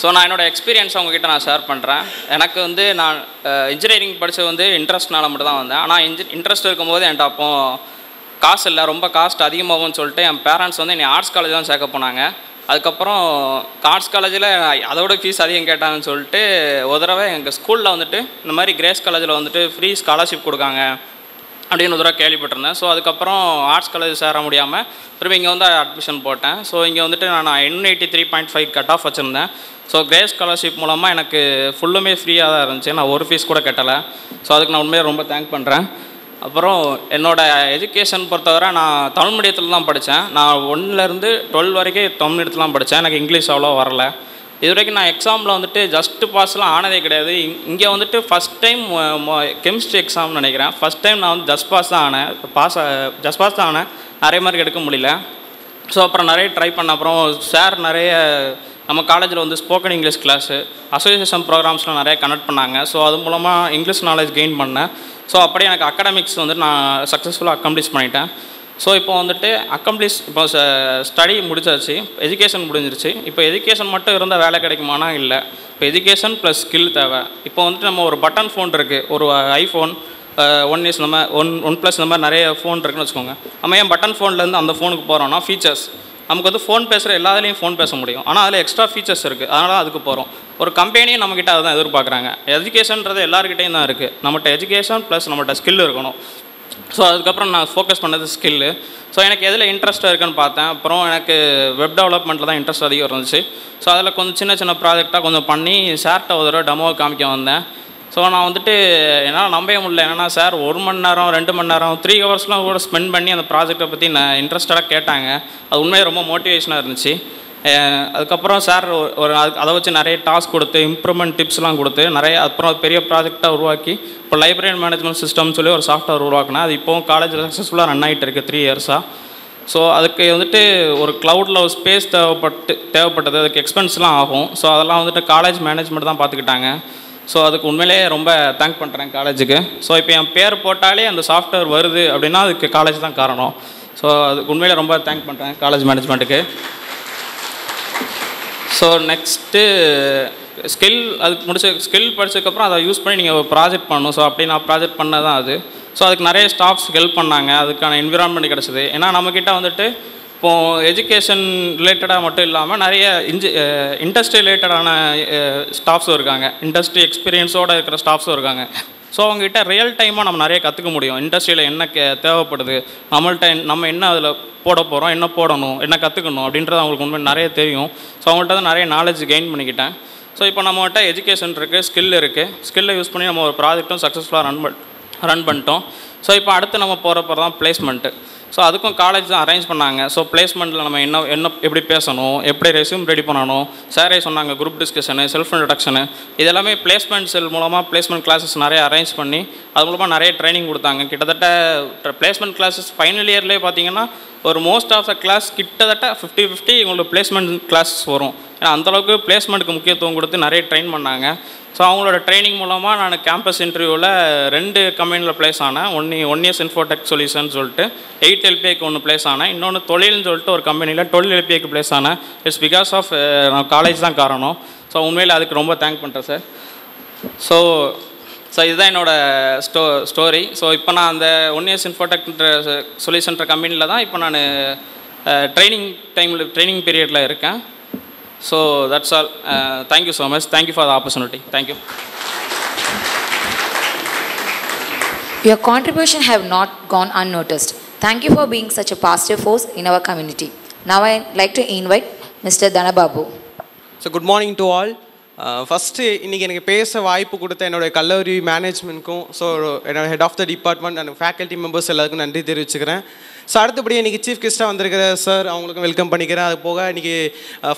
ஸோ நான் என்னோடய எக்ஸ்பீரியன்ஸ் உங்ககிட்ட நான் ஷேர் பண்ணுறேன் எனக்கு வந்து நான் இன்ஜினியரிங் படித்தது வந்து இன்ட்ரெஸ்ட்னால மட்டும் தான் வந்தேன். ஆனால் இன்ஜி இன்ட்ரெஸ்ட் இருக்கும்போது என்கிட்ட அப்போ காசு இல்லை ரொம்ப காஸ்ட் அதிகமாகும்னு சொல்லிட்டு என் பேரண்ட்ஸ் வந்து என்னை ஆர்ட்ஸ் காலேஜ் தான் சேர்க்க போனாங்க. அதுக்கப்புறம் ஆர்ட்ஸ் காலேஜில் அதோட ஃபீஸ் அதிகம் கேட்டாங்கன்னு சொல்லிட்டு ஒரு தடவை எங்கள் ஸ்கூலில் வந்துட்டு இந்த மாதிரி கிரேஸ் காலேஜில் வந்துட்டு ஃப்ரீ ஸ்காலர்ஷிப் கொடுக்காங்க. அப்படின்னு ஒரு தடவை கேள்விப்பட்டிருந்தேன். ஸோ அதுக்கப்புறம் ஆர்ட்ஸ் காலேஜ் சேர முடியாமல் திரும்ப இங்கே வந்து அட்மிஷன் போட்டேன். ஸோ இங்கே வந்துட்டு நான் என் eighty three point five cut off வச்சுருந்தேன். ஸோ கிரேஸ் ஸ்காலர்ஷிப் மூலமாக எனக்கு ஃபுல்லுமே ஃப்ரீயாக தான் இருந்துச்சு. நான் ஒரு ஃபீஸ் கூட கட்டலை. ஸோ அதுக்கு நான் உண்மையாக ரொம்ப தேங்க் பண்ணுறேன் அப்புறம் என்னோட எஜுகேஷன் பொறுத்தவரை நான் தமிழ் மீடியத்தில் தான் படித்தேன் நான் ஒன்றுலேருந்து டுவெல் வரைக்கும் தமிழ் மீடியத்தில் தான் படித்தேன் எனக்கு இங்கிலீஷ் அவ்வளோ வரல. இது வரைக்கும் நான் எக்ஸாமில் வந்துட்டு ஜஸ்ட் பாஸ்லாம் ஆனதே கிடையாது. இங்கே வந்துட்டு ஃபஸ்ட் டைம் கெமிஸ்ட்ரி எக்ஸாம்னு நினைக்கிறேன். ஃபஸ்ட் டைம் நான் வந்து ஜஸ்ட் பாஸ் தான் ஆனேன். பாஸ் ஜஸ்ட் பாஸ் தான் ஆனேன். நிறைய மார்க் எடுக்க முடியல. ஸோ அப்புறம் நிறைய ட்ரை பண்ண அப்புறம் சார் நிறைய நம்ம காலேஜில் வந்து ஸ்போக்கன் இங்கிலீஷ் கிளாஸு அசோசியேஷன் ப்ரோக்ராம்ஸ்லாம் நிறைய கனெக்ட் பண்ணாங்க. ஸோ அது மூலமாக இங்கிலீஷ் நாலேஜ் கெயின் பண்ணேன். ஸோ அப்படியே எனக்கு அகாடமிக்ஸ் வந்து நான் சக்ஸஸ்ஃபுல்லாக அக்கம்ப்ளீஷ் பண்ணிட்டேன். ஸோ இப்போ வந்துட்டு அக்கம்ப்ளிஷ் இப்போ ஸ்டடி முடிச்சாச்சு எஜுகேஷன் முடிஞ்சிருச்சு. இப்போ எஜுகேஷன் மட்டும் இருந்தால் வேலை கிடைக்குமானா இல்லை. இப்போ எஜுகேஷன் ப்ளஸ் ஸ்கில் தேவை. இப்போ வந்துட்டு நம்ம ஒரு பட்டன் ஃபோன் இருக்குது ஒரு ஐஃபோன் ஒன் இஸ் நம்ம ஒன் ஒன் ப்ளஸ் இந்த மாதிரி நிறைய ஃபோன் இருக்குன்னு வச்சுக்கோங்க. நம்ம ஏன் பட்டன் ஃபோன்லேருந்து அந்த ஃபோனுக்கு போகிறோம்னா ஃபீச்சர்ஸ் நமக்கு வந்து ஃபோன் பேசுகிற எல்லாத்துலேயும் ஃபோன் பேச முடியும். ஆனால் அதில் எக்ஸ்ட்ரா ஃபீச்சர்ஸ் இருக்குது அதனால தான் அதுக்கு போகிறோம் ஒரு கம்பெனியும் நம்மக்கிட்ட அதை தான் எதிர்பார்க்குறாங்க. எஜுகேஷன்றது எல்லாருக்கிட்டையும் தான் இருக்குது நம்மகிட்ட எஜுகேஷன் ப்ளஸ் நம்மகிட்ட ஸ்கில் இருக்கணும். ஸோ அதுக்கப்புறம் நான் ஃபோக்கஸ் பண்ணது ஸ்கில்லு ஸோ எனக்கு எதில் இன்ட்ரெஸ்ட்டாக இருக்குன்னு பார்த்தேன். அப்புறம் எனக்கு வெப் டெவலப்மெண்ட்டில் தான் இன்ட்ரெஸ்ட் அதிகம் இருந்துச்சு. ஸோ அதில் கொஞ்சம் சின்ன சின்ன ப்ராஜெக்டாக கொஞ்சம் பண்ணி சார்கிட்ட ஒரு தடவை டெமோ காமிக்க வந்தேன். ஸோ நான் வந்துட்டு என்னால் நம்பவே முடியல. ஏன்னா சார் ஒரு மணி நேரம் ரெண்டு மணி நேரம் த்ரீ ஹவர்ஸ்லாம் கூட ஸ்பெண்ட் பண்ணி அந்த ப்ராஜெக்ட்டை பற்றி நான் இன்ட்ரெஸ்டடாக கேட்டாங்க. அது உண்மையாக ரொம்ப மோட்டிவேஷனாக இருந்துச்சு. அதுக்கப்புறம் சார் ஒரு அதை வச்சு நிறைய டாஸ்க் கொடுத்து இம்ப்ரூவ்மெண்ட் டிப்ஸ்லாம் கொடுத்து நிறைய அப்புறம் பெரிய ப்ராஜெக்டாக உருவாக்கி இப்போ லைப்ரரி மேனேஜ்மெண்ட் சிஸ்டம்னு சொல்லி ஒரு சாஃப்ட்வேர் உருவாக்கினேன். அது இப்போவும் காலேஜில் சக்ஸஸ்ஃபுல்லாக ரன் ஆகிட்டு இருக்குது த்ரீ இயர்ஸாக ஸோ அதுக்கு வந்துட்டு ஒரு க்ளவுடில் ஒரு ஸ்பேஸ் தேவைப்பட்டு தேவைப்பட்டது. அதுக்கு எக்ஸ்பென்ஸ்லாம் ஆகும். ஸோ அதெல்லாம் வந்துட்டு காலேஜ் மேனேஜ்மெண்ட் தான் பார்த்துக்கிட்டாங்க ஸோ அதுக்கு உண்மையிலேயே ரொம்ப தேங்க் பண்ணுறேன் காலேஜுக்கு ஸோ இப்போ என் பேர் போட்டாலே அந்த சாஃப்ட்வேர் வருது அப்படின்னா அதுக்கு காலேஜ் தான் காரணம். ஸோ அதுக்கு உண்மையிலே ரொம்ப தேங்க் பண்ணுறேன் காலேஜ் மேனேஜ்மெண்ட்டுக்கு ஸோ நெக்ஸ்ட்டு ஸ்கில் அது முடிச்ச ஸ்கில் படிச்சதுக்கப்புறம் அதை யூஸ் பண்ணி நீங்கள் ஒரு ப்ராஜெக்ட் பண்ணணும். ஸோ அப்படி நான் ப்ராஜெக்ட் பண்ண தான் அது. ஸோ அதுக்கு நிறைய ஸ்டாஃப்ஸ் ஹெல்ப் பண்ணாங்க. அதுக்கான என்விரான்மெண்ட் கிடச்சிது. ஏன்னா நம்மக்கிட்ட வந்துட்டு இப்போது எஜுகேஷன் ரிலேட்டடாக மட்டும் இல்லாமல் நிறைய இன்ஜி இண்டஸ்ட்ரி ரிலேட்டடான ஸ்டாஃப்ஸும் இருக்காங்க. இண்டஸ்ட்ரி எக்ஸ்பீரியன்ஸோடு இருக்கிற ஸ்டாஃப்ஸும் இருக்காங்க. ஸோ அவங்ககிட்ட ரியல் டைமாக நம்ம நிறைய கற்றுக்க முடியும். இண்டஸ்ட்ரியில் என்ன கே தேவைப்படுது நம்மள்ட்ட நம்ம என்ன அதில் போட போகிறோம் என்ன போடணும் என்ன கற்றுக்கணும் அப்படின்றது அவங்களுக்கு உண்மை நிறைய தெரியும். ஸோ அவங்கள்ட்ட தான் நிறைய நாலேஜ் கெயின் பண்ணிக்கிட்டேன். ஸோ இப்போ நம்மகிட்ட எஜுகேஷன் இருக்குது ஸ்கில் இருக்குது ஸ்கில்லை யூஸ் பண்ணி நம்ம ஒரு ப்ராஜெக்ட்டும் சக்ஸஸ்ஃபுல்லாக ரன் பண் ரன் பண்ணிட்டோம். ஸோ இப்போ அடுத்து நம்ம போகிறப்ப தான் பிளேஸ்மெண்ட்டு ஸோ அதுக்கும் காலேஜ் தான் அரேஞ்ச் பண்ணாங்க. ஸோ பிளேஸ்மெண்ட்டில் நம்ம என்ன என்ன எப்படி பேசணும் எப்படி ரெஸ்யூம் ரெடி பண்ணணும் சாரே சொன்னாங்க குரூப் டிஸ்கஷனு செல்ஃப் இன்ட்ரடக்ஷனு இதெல்லாமே பிளேஸ்மெண்ட் செல் மூலமாக பிளேஸ்மெண்ட் கிளாஸஸ் நிறைய அரேஞ்ச் பண்ணி அது மூலமாக நிறைய ட்ரைனிங் கொடுத்தாங்க. கிட்டத்தட்ட பிளேஸ்மெண்ட் கிளாஸஸ் ஃபைனல் இயர்லேயே பார்த்தீங்கன்னா ஒரு மோஸ்ட் ஆஃப் த கிளாஸ் கிட்டத்தட்ட ஃபிஃப்டி ஃபிஃப்டி உங்களுக்கு பிளேஸ்மெண்ட் கிளாஸஸ் வரும். ஏன்னா அந்தளவுக்கு பிளேஸ்மெண்ட்டுக்கு முக்கியத்துவம் கொடுத்து நிறைய ட்ரெயின் பண்ணாங்க. ஸோ அவங்களோட ட்ரைனிங் மூலமாக நான் கேம்பஸ் இன்டர்வியூவில் ரெண்டு கம்பெனியில் ப்ளேஸ் ஆனேன். One one years infotech solution சொல்லிட்டு எயிட் எல்பிஐக்கு ஒன்று ப்ளேஸ் ஆனேன் இன்னொன்று தொழில்னு சொல்லிட்டு ஒரு கம்பெனியில் தொழில் எல்பிஐக்கு ப்ளேஸ் ஆனேன் இட்ஸ் பிகாஸ் ஆஃப் நான் காலேஜ் தான் காரணம். ஸோ உண்மையில் அதுக்கு ரொம்ப தேங்க் பண்ணுறேன் சார் ஸோ ஸோ இதுதான் என்னோட ஸ்டோ ஸ்டோரி ஸோ இப்போ நான் அந்த ஒன் இயர்ஸ் இன்ஃபோடெக்ன்ற சொல்யூஷன்ற கம்பெனியில் தான் இப்போ நான் ட்ரைனிங் டைமில் ட்ரைனிங் பீரியடில் இருக்கேன். So that's all thank you so much thank you for the opportunity thank you Your contribution have not gone unnoticed. Thank you for being such a positive force in our community. Now I like to invite Mr. Dhanababu. So good morning to all first இன்றைக்கி எனக்கு பேச வாய்ப்பு கொடுத்த என்னுடைய கல்லூரி மேனேஜ்மெண்ட்க்கும் so என்னோட head of the department and faculty members எல்லாருக்கும் நன்றி தெரிவிச்சுக்கிறேன் ஸோ அடுத்தபடி இன்றைக்கி சீஃப் கெஸ்ட்டாக வந்திருக்கிற சார் அவங்களுக்கும் வெல்கம் பண்ணிக்கிறேன். அது போக இன்றைக்கி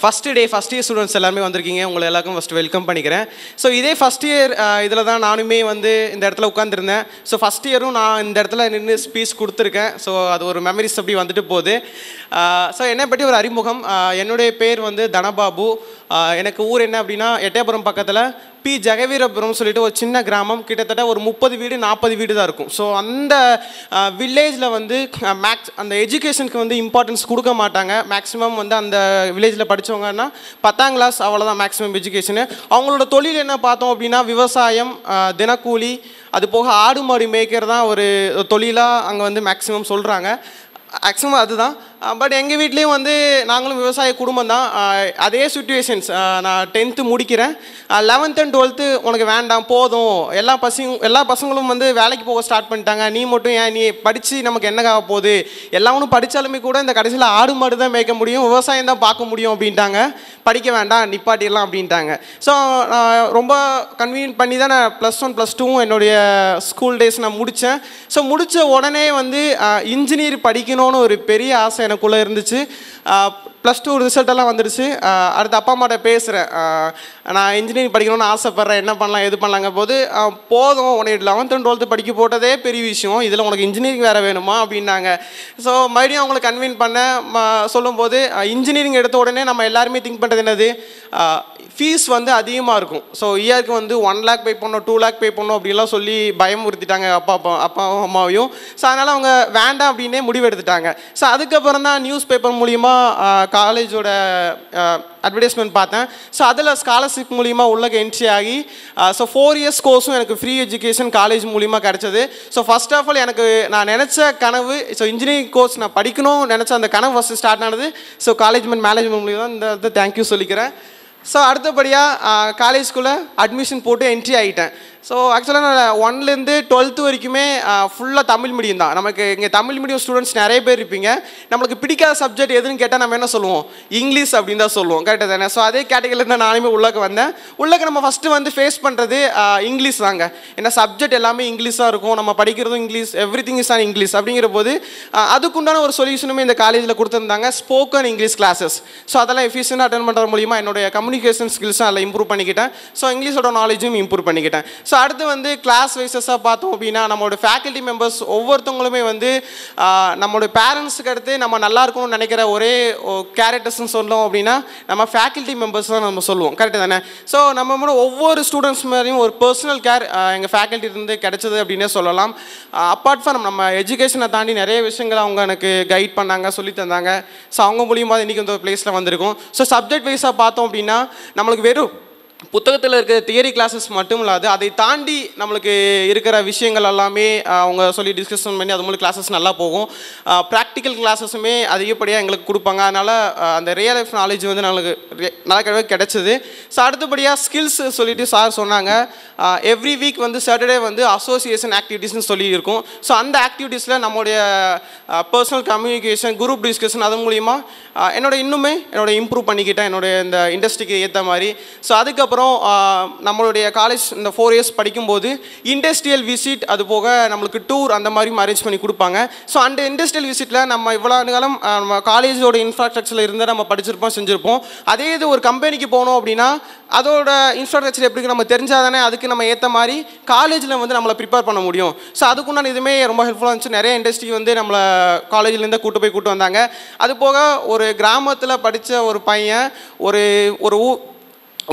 first day first year students எல்லாமே வந்திருக்கீங்க. உங்களை எல்லாருக்கும் ஃபஸ்ட்டு வெல்கம் பண்ணிக்கிறேன். ஸோ இதே ஃபஸ்ட் இயர் இதில் தான் நானுமே வந்து இந்த இடத்துல உட்காந்துருந்தேன் ஸோ ஃபஸ்ட் இயரும் நான் இந்த இடத்துல நின்று ஸ்பீச் கொடுத்துருக்கேன். ஸோ அது ஒரு மெமரிஸ் அப்படி வந்துட்டு போகுது. Uh, ஸோ என்னை பற்றி ஒரு அறிமுகம். Uh, என்னுடைய பேர் வந்து தனபாபு. Uh, எனக்கு ஊர் என்ன அப்படின்னா எட்டயபுரம் பக்கத்தில் பி ஜெகவீரபுரம் சொல்லிட்டு ஒரு சின்ன கிராமம். கிட்டத்தட்ட ஒரு முப்பது வீடு நாற்பது வீடு தான் இருக்கும். ஸோ அந்த வில்லேஜில் வந்து மேக்ஸ் அந்த எஜுகேஷனுக்கு வந்து இம்பார்ட்டன்ஸ் கொடுக்க மாட்டாங்க. மேக்ஸிமம் வந்து அந்த வில்லேஜில் படித்தவங்கன்னா பத்தாம் கிளாஸ் அவ்வளோதான் மேக்ஸிமம் எஜுகேஷனு அவங்களோட தொழில் என்ன பார்த்தோம் அப்படின்னா விவசாயம் தினக்கூலி அது போக ஆடு மாடு மேய்க்கிறது தான் ஒரு தொழிலாக அங்கே வந்து மேக்ஸிமம் சொல்கிறாங்க மேக்ஸிமம் அதுதான். பட் எங்கள் வீட்லேயும் வந்து நாங்களும் விவசாய குடும்பம் தான். அதே சுச்சுவேஷன்ஸ் நான் டென்த்து முடிக்கிறேன். லெவன்த் அண்ட் டுவெல்த்து உனக்கு வேண்டாம் போதும். எல்லா பசங்க எல்லா பசங்களும் வந்து வேலைக்கு போக ஸ்டார்ட் பண்ணிட்டாங்க. நீ மட்டும் ஏன் நீ படித்து நமக்கு என்ன ஆக போகுது? எல்லாமும் படித்தாலுமே கூட இந்த கடைசியில் ஆடு மாடு தான் மேய்க்க முடியும். விவசாயம் தான் பார்க்க முடியும் அப்படின்ட்டாங்க. படிக்க வேண்டாம் நிப்பாட்டிடலாம் அப்படின்ட்டாங்க. ஸோ ரொம்ப கன்வீனியன்ட் பண்ணி தான் நான் ப்ளஸ் ஒன் ப்ளஸ் டூவும் என்னுடைய ஸ்கூல் டேஸ் நான் முடித்தேன் ஸோ முடித்த உடனே வந்து இன்ஜினியர் படிக்கணும்னு ஒரு பெரிய ஆசை எனக்குள்ளே இருந்துச்சு. ப்ளஸ் டூ ரிசல்ட்டெல்லாம் வந்துடுச்சு. அடுத்து அப்பா அம்மாட்ட பேசுகிறேன் நான் இன்ஜினியரிங் படிக்கணும்னு ஆசைப்பட்றேன். என்ன பண்ணலாம் எது பண்ணலாங்க போது போதும். உனக்கு லெவன்த் அண்ட் டுவெல்த்து படிக்க போட்டதே பெரிய விஷயம். இதில் உனக்கு இன்ஜினியரிங் வேறு வேணுமா? அப்படின்னாங்க. ஸோ மறுபடியும் அவங்களை கன்வின் பண்ண ம- சொல்லும்போது இன்ஜினியரிங் எடுத்த உடனே நம்ம எல்லாருமே திங்க் பண்ணுறது என்னது? ஃபீஸ் வந்து அதிகமாக இருக்கும். ஸோ இயருக்கு வந்து ஒன் லேக் பே பண்ணணும் டூ லேக் பே பண்ணணும் அப்படின்லாம் சொல்லி பயமுறுத்திட்டாங்க அப்பா அப்பா அப்பாவும் அம்மாவையும். ஸோ அதனால் அவங்க வேண்டாம் அப்படின்னே முடிவு எடுத்துட்டாங்க ஸோ அதுக்கப்புறம் தான் நியூஸ் பேப்பர் மூலிமா காலேஜோட அட்வர்டைஸ்மெண்ட் பார்த்தேன். ஸோ அதில் ஸ்காலர்ஷிப் மூலிமா உள்ள என்ட்ரி ஆகி ஸோ ஃபோர் இயர்ஸ் கோர்ஸும் எனக்கு ஃப்ரீ எஜுகேஷன் காலேஜ் மூலிமா கிடச்சது. ஸோ ஃபஸ்ட் ஆஃப் ஆல் எனக்கு நான் நினச்ச கனவு ஸோ இன்ஜினியரிங் கோர்ஸ் நான் படிக்கணும்னு நினச்ச அந்த கனவு ஃபஸ்ட்டு ஸ்டார்ட் ஆனது. ஸோ காலேஜ்மெண்ட் மேனேஜ்மெண்ட் மூலிமா தான் இந்த இடத்துல தேங்க்யூ சொல்லிக்கிறேன். ஸோ அடுத்தபடியாக காலேஜ்குள்ளே அட்மிஷன் போட்டு என்ட்ரி ஆகிட்டேன் ஸோ ஆக்சுவலாக நான் ஒன்லேருந்து டுவெல்த்து வரைக்குமே ஃபுல்லாக தமிழ் மீடியம் தான். நமக்கு இங்கே தமிழ் மீடியம் ஸ்டூடெண்ட்ஸ் நிறைய பேர் இருப்பீங்க. நம்மளுக்கு பிடிக்காத சப்ஜெக்ட் எதுன்னு கேட்டால் நம்ம என்ன சொல்லுவோம்? இங்கிலீஷ் அப்படின்னு தான் சொல்லுவோம். கரெக்டாக தானே? ஸோ அதே கேட்டகரியில் தான் நானுமே உள்ளக்க வந்தேன். உள்ளக்க நம்ம ஃபஸ்ட்டு வந்து ஃபேஸ் பண்ணுறது இங்கிலீஷ் தாங்க. ஏன்னா சப்ஜெக்ட் எல்லாமே இங்கிலீஷாக இருக்கும். நம்ம படிக்கிறதும் English everything is on English அப்படிங்கிற போது அதுக்குண்டான ஒரு சொல்யூஷனுமே இந்த காலேஜில் கொடுத்துருந்தாங்க ஸ்போக்கன் இங்கிலீஷ் கிளாஸஸ் ஸோ அதெல்லாம் எஃபிஷியனாக அட்டன் பண்ணுறது மூலிமா என்னுடைய கம்யூனிகேஷன் ஸ்கில்ஸும் அதில் இம்ப்ரூவ் பண்ணிக்கிட்டேன். ஸோ இங்கிலீஷோட நாலேஜும் இம்ப்ரூவ் பண்ணிக்கிட்டேன். ஸோ அடுத்து வந்து கிளாஸ் வைஸஸாக பார்த்தோம் அப்படின்னா நம்மளோட ஃபேக்கல்ட்டி மெம்பர்ஸ் ஒவ்வொருத்தவங்களுமே வந்து நம்மளோட பேரண்ட்ஸுக்கு அடுத்து நம்ம நல்லா இருக்கணும்னு நினைக்கிற ஒரே கேரக்டர்ஸ்னு சொல்லோம் அப்படின்னா நம்ம ஃபேக்கல்ட்டி மெம்பர்ஸ் தான் நம்ம சொல்லுவோம். கரெக்டு தானே? ஸோ நம்ம கூட ஒவ்வொரு ஸ்டூடெண்ட்ஸ் மாதிரியும் ஒரு பர்சனல் கேர் எங்கள் ஃபேக்கல்ட்டி இருந்து கிடைச்சது அப்படின்னே சொல்லலாம். அப்பார்ட் ஃப்ரம் நம்ம எஜுகேஷனை தாண்டி நிறைய விஷயங்கள் அவங்க எனக்கு கைட் பண்ணாங்க சொல்லி தந்தாங்க. ஸோ அவங்க மூலியமாக இன்றைக்கி வந்து ஒரு பிளேஸில் வந்திருக்கும். ஸோ சப்ஜெக்ட் வைஸாக பார்த்தோம் அப்படின்னா நம்மளுக்கு வெறும் புத்தகத்தில் இருக்கிற தியரி கிளாஸஸ் மட்டும் இல்லாது அதை தாண்டி நம்மளுக்கு இருக்கிற விஷயங்கள் எல்லாமே அவங்க சொல்லி டிஸ்கஷன் பண்ணி அது மூலம் கிளாஸஸ் நல்லா போகும். ப்ராக்டிக்கல் கிளாஸஸுமே அதிகப்படியாக எங்களுக்கு கொடுப்பாங்க. அதனால் அந்த ரியல் லைஃப் நாலேஜ் வந்து நம்மளுக்கு re- கிடச்சிது. ஸோ அடுத்தபடியாக ஸ்கில்ஸ் சொல்லிவிட்டு சார் சொன்னாங்க. எவ்ரி வீக் வந்து சாட்டர்டே வந்து அசோசியேஷன் ஆக்டிவிட்டீஸ்னு சொல்லி இருக்கும். ஸோ அந்த ஆக்டிவிட்டீஸில் நம்மளுடைய பர்சனல் கம்யூனிகேஷன் குரூப் டிஸ்கஷன் அது மூலிமா என்னோட இன்னுமே என்னோட இம்ப்ரூவ் பண்ணிக்கிட்டேன். என்னோட இந்த இண்டஸ்ட்ரிக்கு ஏற்ற மாதிரி. ஸோ அதுக்கப்புறம் அதுக்கப்புறம் நம்மளுடைய காலேஜ் இந்த ஃபோர் இயர்ஸ் படிக்கும்போது இண்டஸ்ட்ரியல் விசிட் அது போக நம்மளுக்கு டூர் அந்த மாதிரியும் அரேஞ்ச் பண்ணி கொடுப்பாங்க. ஸோ அந்த இண்டஸ்ட்ரியல் விசிட்டில் நம்ம இவ்வளோ காலம் நம்ம காலேஜோட இன்ஃப்ராஸ்ட்ரக்சரில் இருந்து நம்ம படிச்சிருப்போம் செஞ்சுருப்போம். அதே இது ஒரு கம்பெனிக்கு போனோம் அப்படின்னா அதோட இன்ஃப்ராஸ்ட்ரக்சர் எப்படி நம்ம தெரிஞ்சால் தானே அதுக்கு நம்ம ஏற்ற மாதிரி காலேஜில் வந்து நம்மளை ப்ரிப்பேர் பண்ண முடியும். ஸோ அதுக்குண்டான இதுவுமே ரொம்ப ஹெல்ப்ஃபுல்லாக இருந்துச்சு. நிறைய இண்டஸ்ட்ரி வந்து நம்மளை காலேஜ்லேருந்து கூட்டு போய் கூட்டு வந்தாங்க. அது போக ஒரு கிராமத்தில் படித்த ஒரு பையன் ஒரு ஒரு ஊ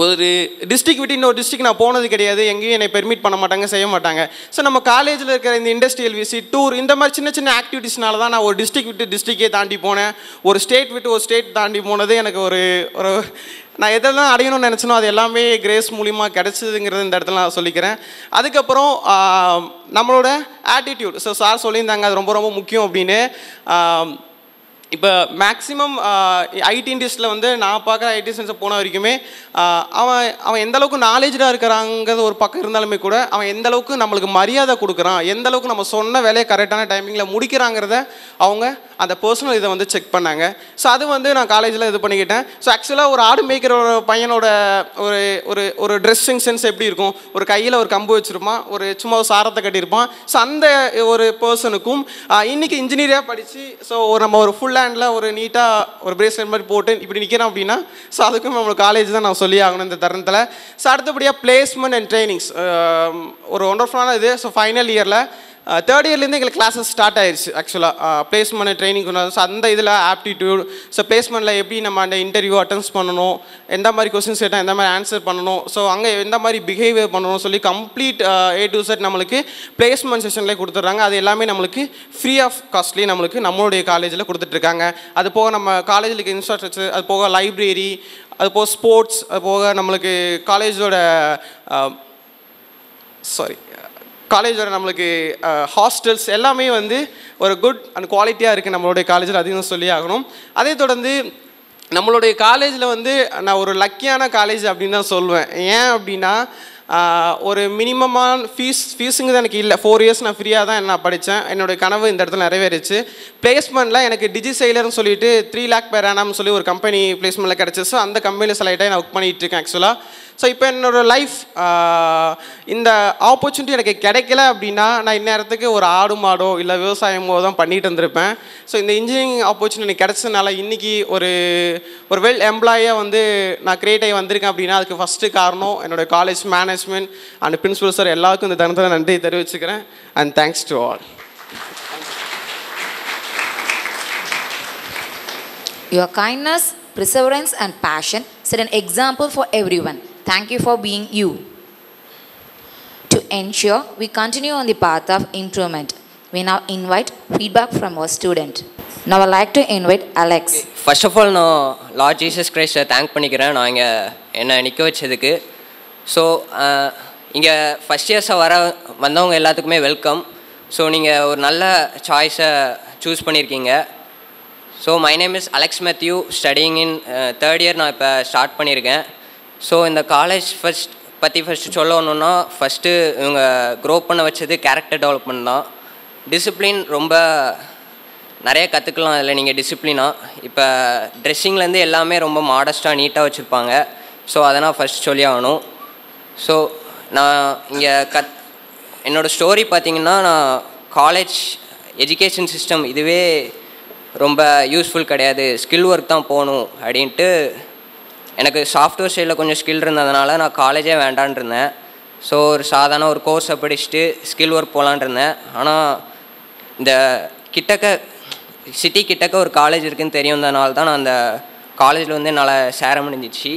ஒரு டிஸ்ட்ரிக் விட்டு இன்னொரு டிஸ்ட்ரிக் நான் போனது கிடையாது. எங்கேயும் என்னை பெர்மிட் பண்ண மாட்டாங்க செய்ய மாட்டாங்க. ஸோ நம்ம காலேஜில் இருக்கிற இந்த இண்டஸ்ட்ரியல் விசிட் டூர் இந்த மாதிரி சின்ன சின்ன ஆக்டிவிட்டீஸ்னால தான் நான் ஒரு டிஸ்ட்ரிக் விட்டு டிஸ்ட்ரிக்கே தாண்டி போனேன். ஒரு ஸ்டேட் விட்டு ஒரு ஸ்டேட் தாண்டி போனது எனக்கு ஒரு ஒரு நான் எதெல்லாம் அடையணும்னு நினச்சனோ அது எல்லாமே கிரேஸ் மூலிமா கிடச்சிதுங்கிறது இந்த இடத்துல நான் சொல்லிக்கிறேன். அதுக்கப்புறம் நம்மளோட ஆட்டிடியூட் ஸோ சார் சொல்லியிருந்தாங்க அது ரொம்ப ரொம்ப முக்கியம் அப்படின்னு. இப்போ மேக்ஸிமம் ஐடி இண்டஸ்ட்ரியில் வந்து நான் பார்க்குற ஐடி சென்ஸை போன வரைக்குமே அவன் அவன் எந்த அளவுக்கு நாலேஜாக இருக்கிறாங்கிறது ஒரு பக்கம் இருந்தாலுமே கூட அவன் எந்த அளவுக்கு நம்மளுக்கு மரியாதை கொடுக்குறான் எந்த அளவுக்கு நம்ம சொன்ன வேலையை கரெக்டான டைமிங்கில் முடிக்கிறாங்கிறத அவங்க அந்த பர்சனல் இதை வந்து செக் பண்ணாங்க. ஸோ அது வந்து நான் காலேஜில் இது பண்ணிக்கிட்டேன். ஸோ ஆக்சுவலாக ஒரு ஆடு மேய்க்கிற ஒரு பையனோட ஒரு ஒரு ஒரு ட்ரெஸ்ஸிங் சென்ஸ் எப்படி இருக்கும்? ஒரு கையில் ஒரு கம்பு வச்சுருப்பான் ஒரு சும்மா ஒரு சாரத்தை கட்டியிருப்பான். ஸோ அந்த ஒரு பர்சனுக்கும் இன்னைக்கு இன்ஜினியராக படித்து ஸோ ஒரு நம்ம ஒரு ஃபுல் ஹேண்டில் ஒரு நீட்டாக ஒரு பிரேஸ்லெட் மாதிரி போட்டு இப்படி நிற்கிறோம் அப்படின்னா ஸோ அதுக்கும் நம்மளுக்கு காலேஜ் தான் நான் சொல்லி ஆகணும் இந்த தருணத்தில். ஸோ அடுத்தபடியாக பிளேஸ்மெண்ட் அண்ட் ட்ரைனிங்ஸ் ஒரு ஒண்டர்ஃபுல்லான இது. ஸோ ஃபைனல் இயரில் தேர்ட் இயர்லேருந்து எங்களுக்கு கிளாஸஸ் ஸ்டார்ட் ஆயிடுச்சு ஆக்சுவலாக பிளேஸ்மெண்ட் ட்ரைனிங் ஸோ அந்த இதில் ஆப்டிடியூட் ஸோ பிளேஸ்மெண்ட்டில் எப்படி நம்ம அந்த இன்டர்வியூ அட்டன்ஸ் பண்ணணும் எந்த மாதிரி கொஸ்டின்ஸ் கேட்டால் எந்த மாதிரி ஆன்சர் பண்ணணும் ஸோ அங்கே எந்த மாதிரி பிஹேவியர் பண்ணணும் சொல்லி கம்ப்ளீட் ஏ டு செட் நம்மளுக்கு பிளேஸ்மெண்ட் செஷன்லேயே கொடுத்துட்றாங்க. அது எல்லாமே நம்மளுக்கு ஃப்ரீ ஆஃப் காஸ்ட்லி நம்மளுக்கு நம்மளுடைய காலேஜில் கொடுத்துட்ருக்காங்க அது போக நம்ம காலேஜில் இருக்க இன்ஃப்ராஸ்ட்ரக்சர் அது போக லைப்ரரி அது போக ஸ்போர்ட்ஸ் அது போக நம்மளுக்கு காலேஜோட சாரி காலேஜோட நம்மளுக்கு ஹாஸ்டல்ஸ் எல்லாமே வந்து ஒரு குட் அண்ட் குவாலிட்டியாக இருக்குது நம்மளுடைய காலேஜில் அதிகம் சொல்லி ஆகணும். அதே தொடர்ந்து நம்மளுடைய காலேஜில் வந்து நான் ஒரு லக்கியான காலேஜ் அப்படின்னு தான் சொல்லுவேன் ஏன் அப்படின்னா ஒரு மினிமமான ஃபீஸ் ஃபீஸுங்கிறது எனக்கு இல்லை. ஃபோர் இயர்ஸ் நான் ஃப்ரீயாக தான் நான் படித்தேன். என்னுடைய கனவு இந்த இடத்துல நிறைவேறிச்சு. பிளேஸ்மெண்ட்டில் எனக்கு டிஜி செயலர்னு சொல்லிட்டு த்ரீ லேக் பேர் ஆனாம்னு சொல்லி ஒரு கம்பெனி பிளேஸ்மெண்ட்டில் கிடச்சிச்சு ஸோ அந்த கம்பெனியில் செலக்ட் ஆகி நான் ஒர்க் பண்ணிகிட்டு இருக்கேன் ஆக்சுவலாக ஸோ இப்போ என்னோடய லைஃப் இந்த ஆப்பர்ச்சுனிட்டி எனக்கு கிடைக்கல அப்படின்னா நான் இந்நேரத்துக்கு ஒரு ஆடு மாடோ இல்லை விவசாயமோ தான் பண்ணிட்டு இருந்திருப்பேன். ஸோ இந்த இன்ஜினியரிங் ஆப்பர்ச்சுனிட்டி கிடைச்சதுனால இன்றைக்கி ஒரு ஒரு வெல் எம்ப்ளாயாக வந்து நான் கிரியேட் ஆகி வந்திருக்கேன் அப்படின்னா அதுக்கு ஃபஸ்ட்டு காரணம் என்னோட college management and principal sir எல்லாருக்கும் இந்த தருணத்தில் நன்றி தெரிவிச்சுக்கிறேன். And thanks to all Your kindness, perseverance, and passion set an example for everyone. Thank you for being you. To ensure we continue on the path of improvement, we now invite feedback from our student. Now I'd like to invite Alex. First of all நான் Lord Jesus கிரைஸ்டை thank பண்ணிக்கிறேன் நான் இங்கே என்னை நிற்க வச்சதுக்கு so இங்கே first இயர்ஸாக வர வந்தவங்க எல்லாத்துக்குமே வெல்கம் ஸோ நீங்கள் ஒரு நல்ல சாய்ஸை சூஸ் பண்ணியிருக்கீங்க so my name is Alex Mathew studying in third year நான் இப்போ ஸ்டார்ட் பண்ணியிருக்கேன் ஸோ இந்த காலேஜ் ஃபஸ்ட் பற்றி ஃபஸ்ட்டு சொல்லணுன்னா ஃபஸ்ட்டு இவங்க க்ரோ பண்ண வச்சது கேரக்டர் டெவலப்மெண்ட் தான். டிசிப்ளின் ரொம்ப நிறைய கற்றுக்கலாம் அதில் நீங்கள் டிசிப்ளினாக இப்போ ட்ரெஸ்ஸிங்லேருந்து எல்லாமே ரொம்ப மாடஸ்ட்டாக நீட்டாக வச்சுருப்பாங்க. ஸோ அதை நான் ஃபஸ்ட் சொல்லி ஆகணும். ஸோ நான் இங்கே கத் என்னோடய ஸ்டோரி பார்த்தீங்கன்னா நான் காலேஜ் எஜுகேஷன் சிஸ்டம் இதுவே ரொம்ப யூஸ்ஃபுல் கிடையாது. ஸ்கில் ஒர்க் தான் போகணும் அப்படின்ட்டு எனக்கு சாஃப்ட்வேர் சைடில் கொஞ்சம் ஸ்கில் இருந்ததுனால நான் காலேஜே வேண்டான் இருந்தேன் ஸோ ஒரு சாதாரண ஒரு கோர்ஸை படிச்சுட்டு ஸ்கில் ஒர்க் போகலான் இருந்தேன் ஆனால் இந்த கிட்டக்க சிட்டி கிட்டக்க ஒரு காலேஜ் இருக்குதுன்னு தெரியும்னால தான் நான் அந்த காலேஜில் வந்து என்னால் சேர முடிஞ்சிச்சு.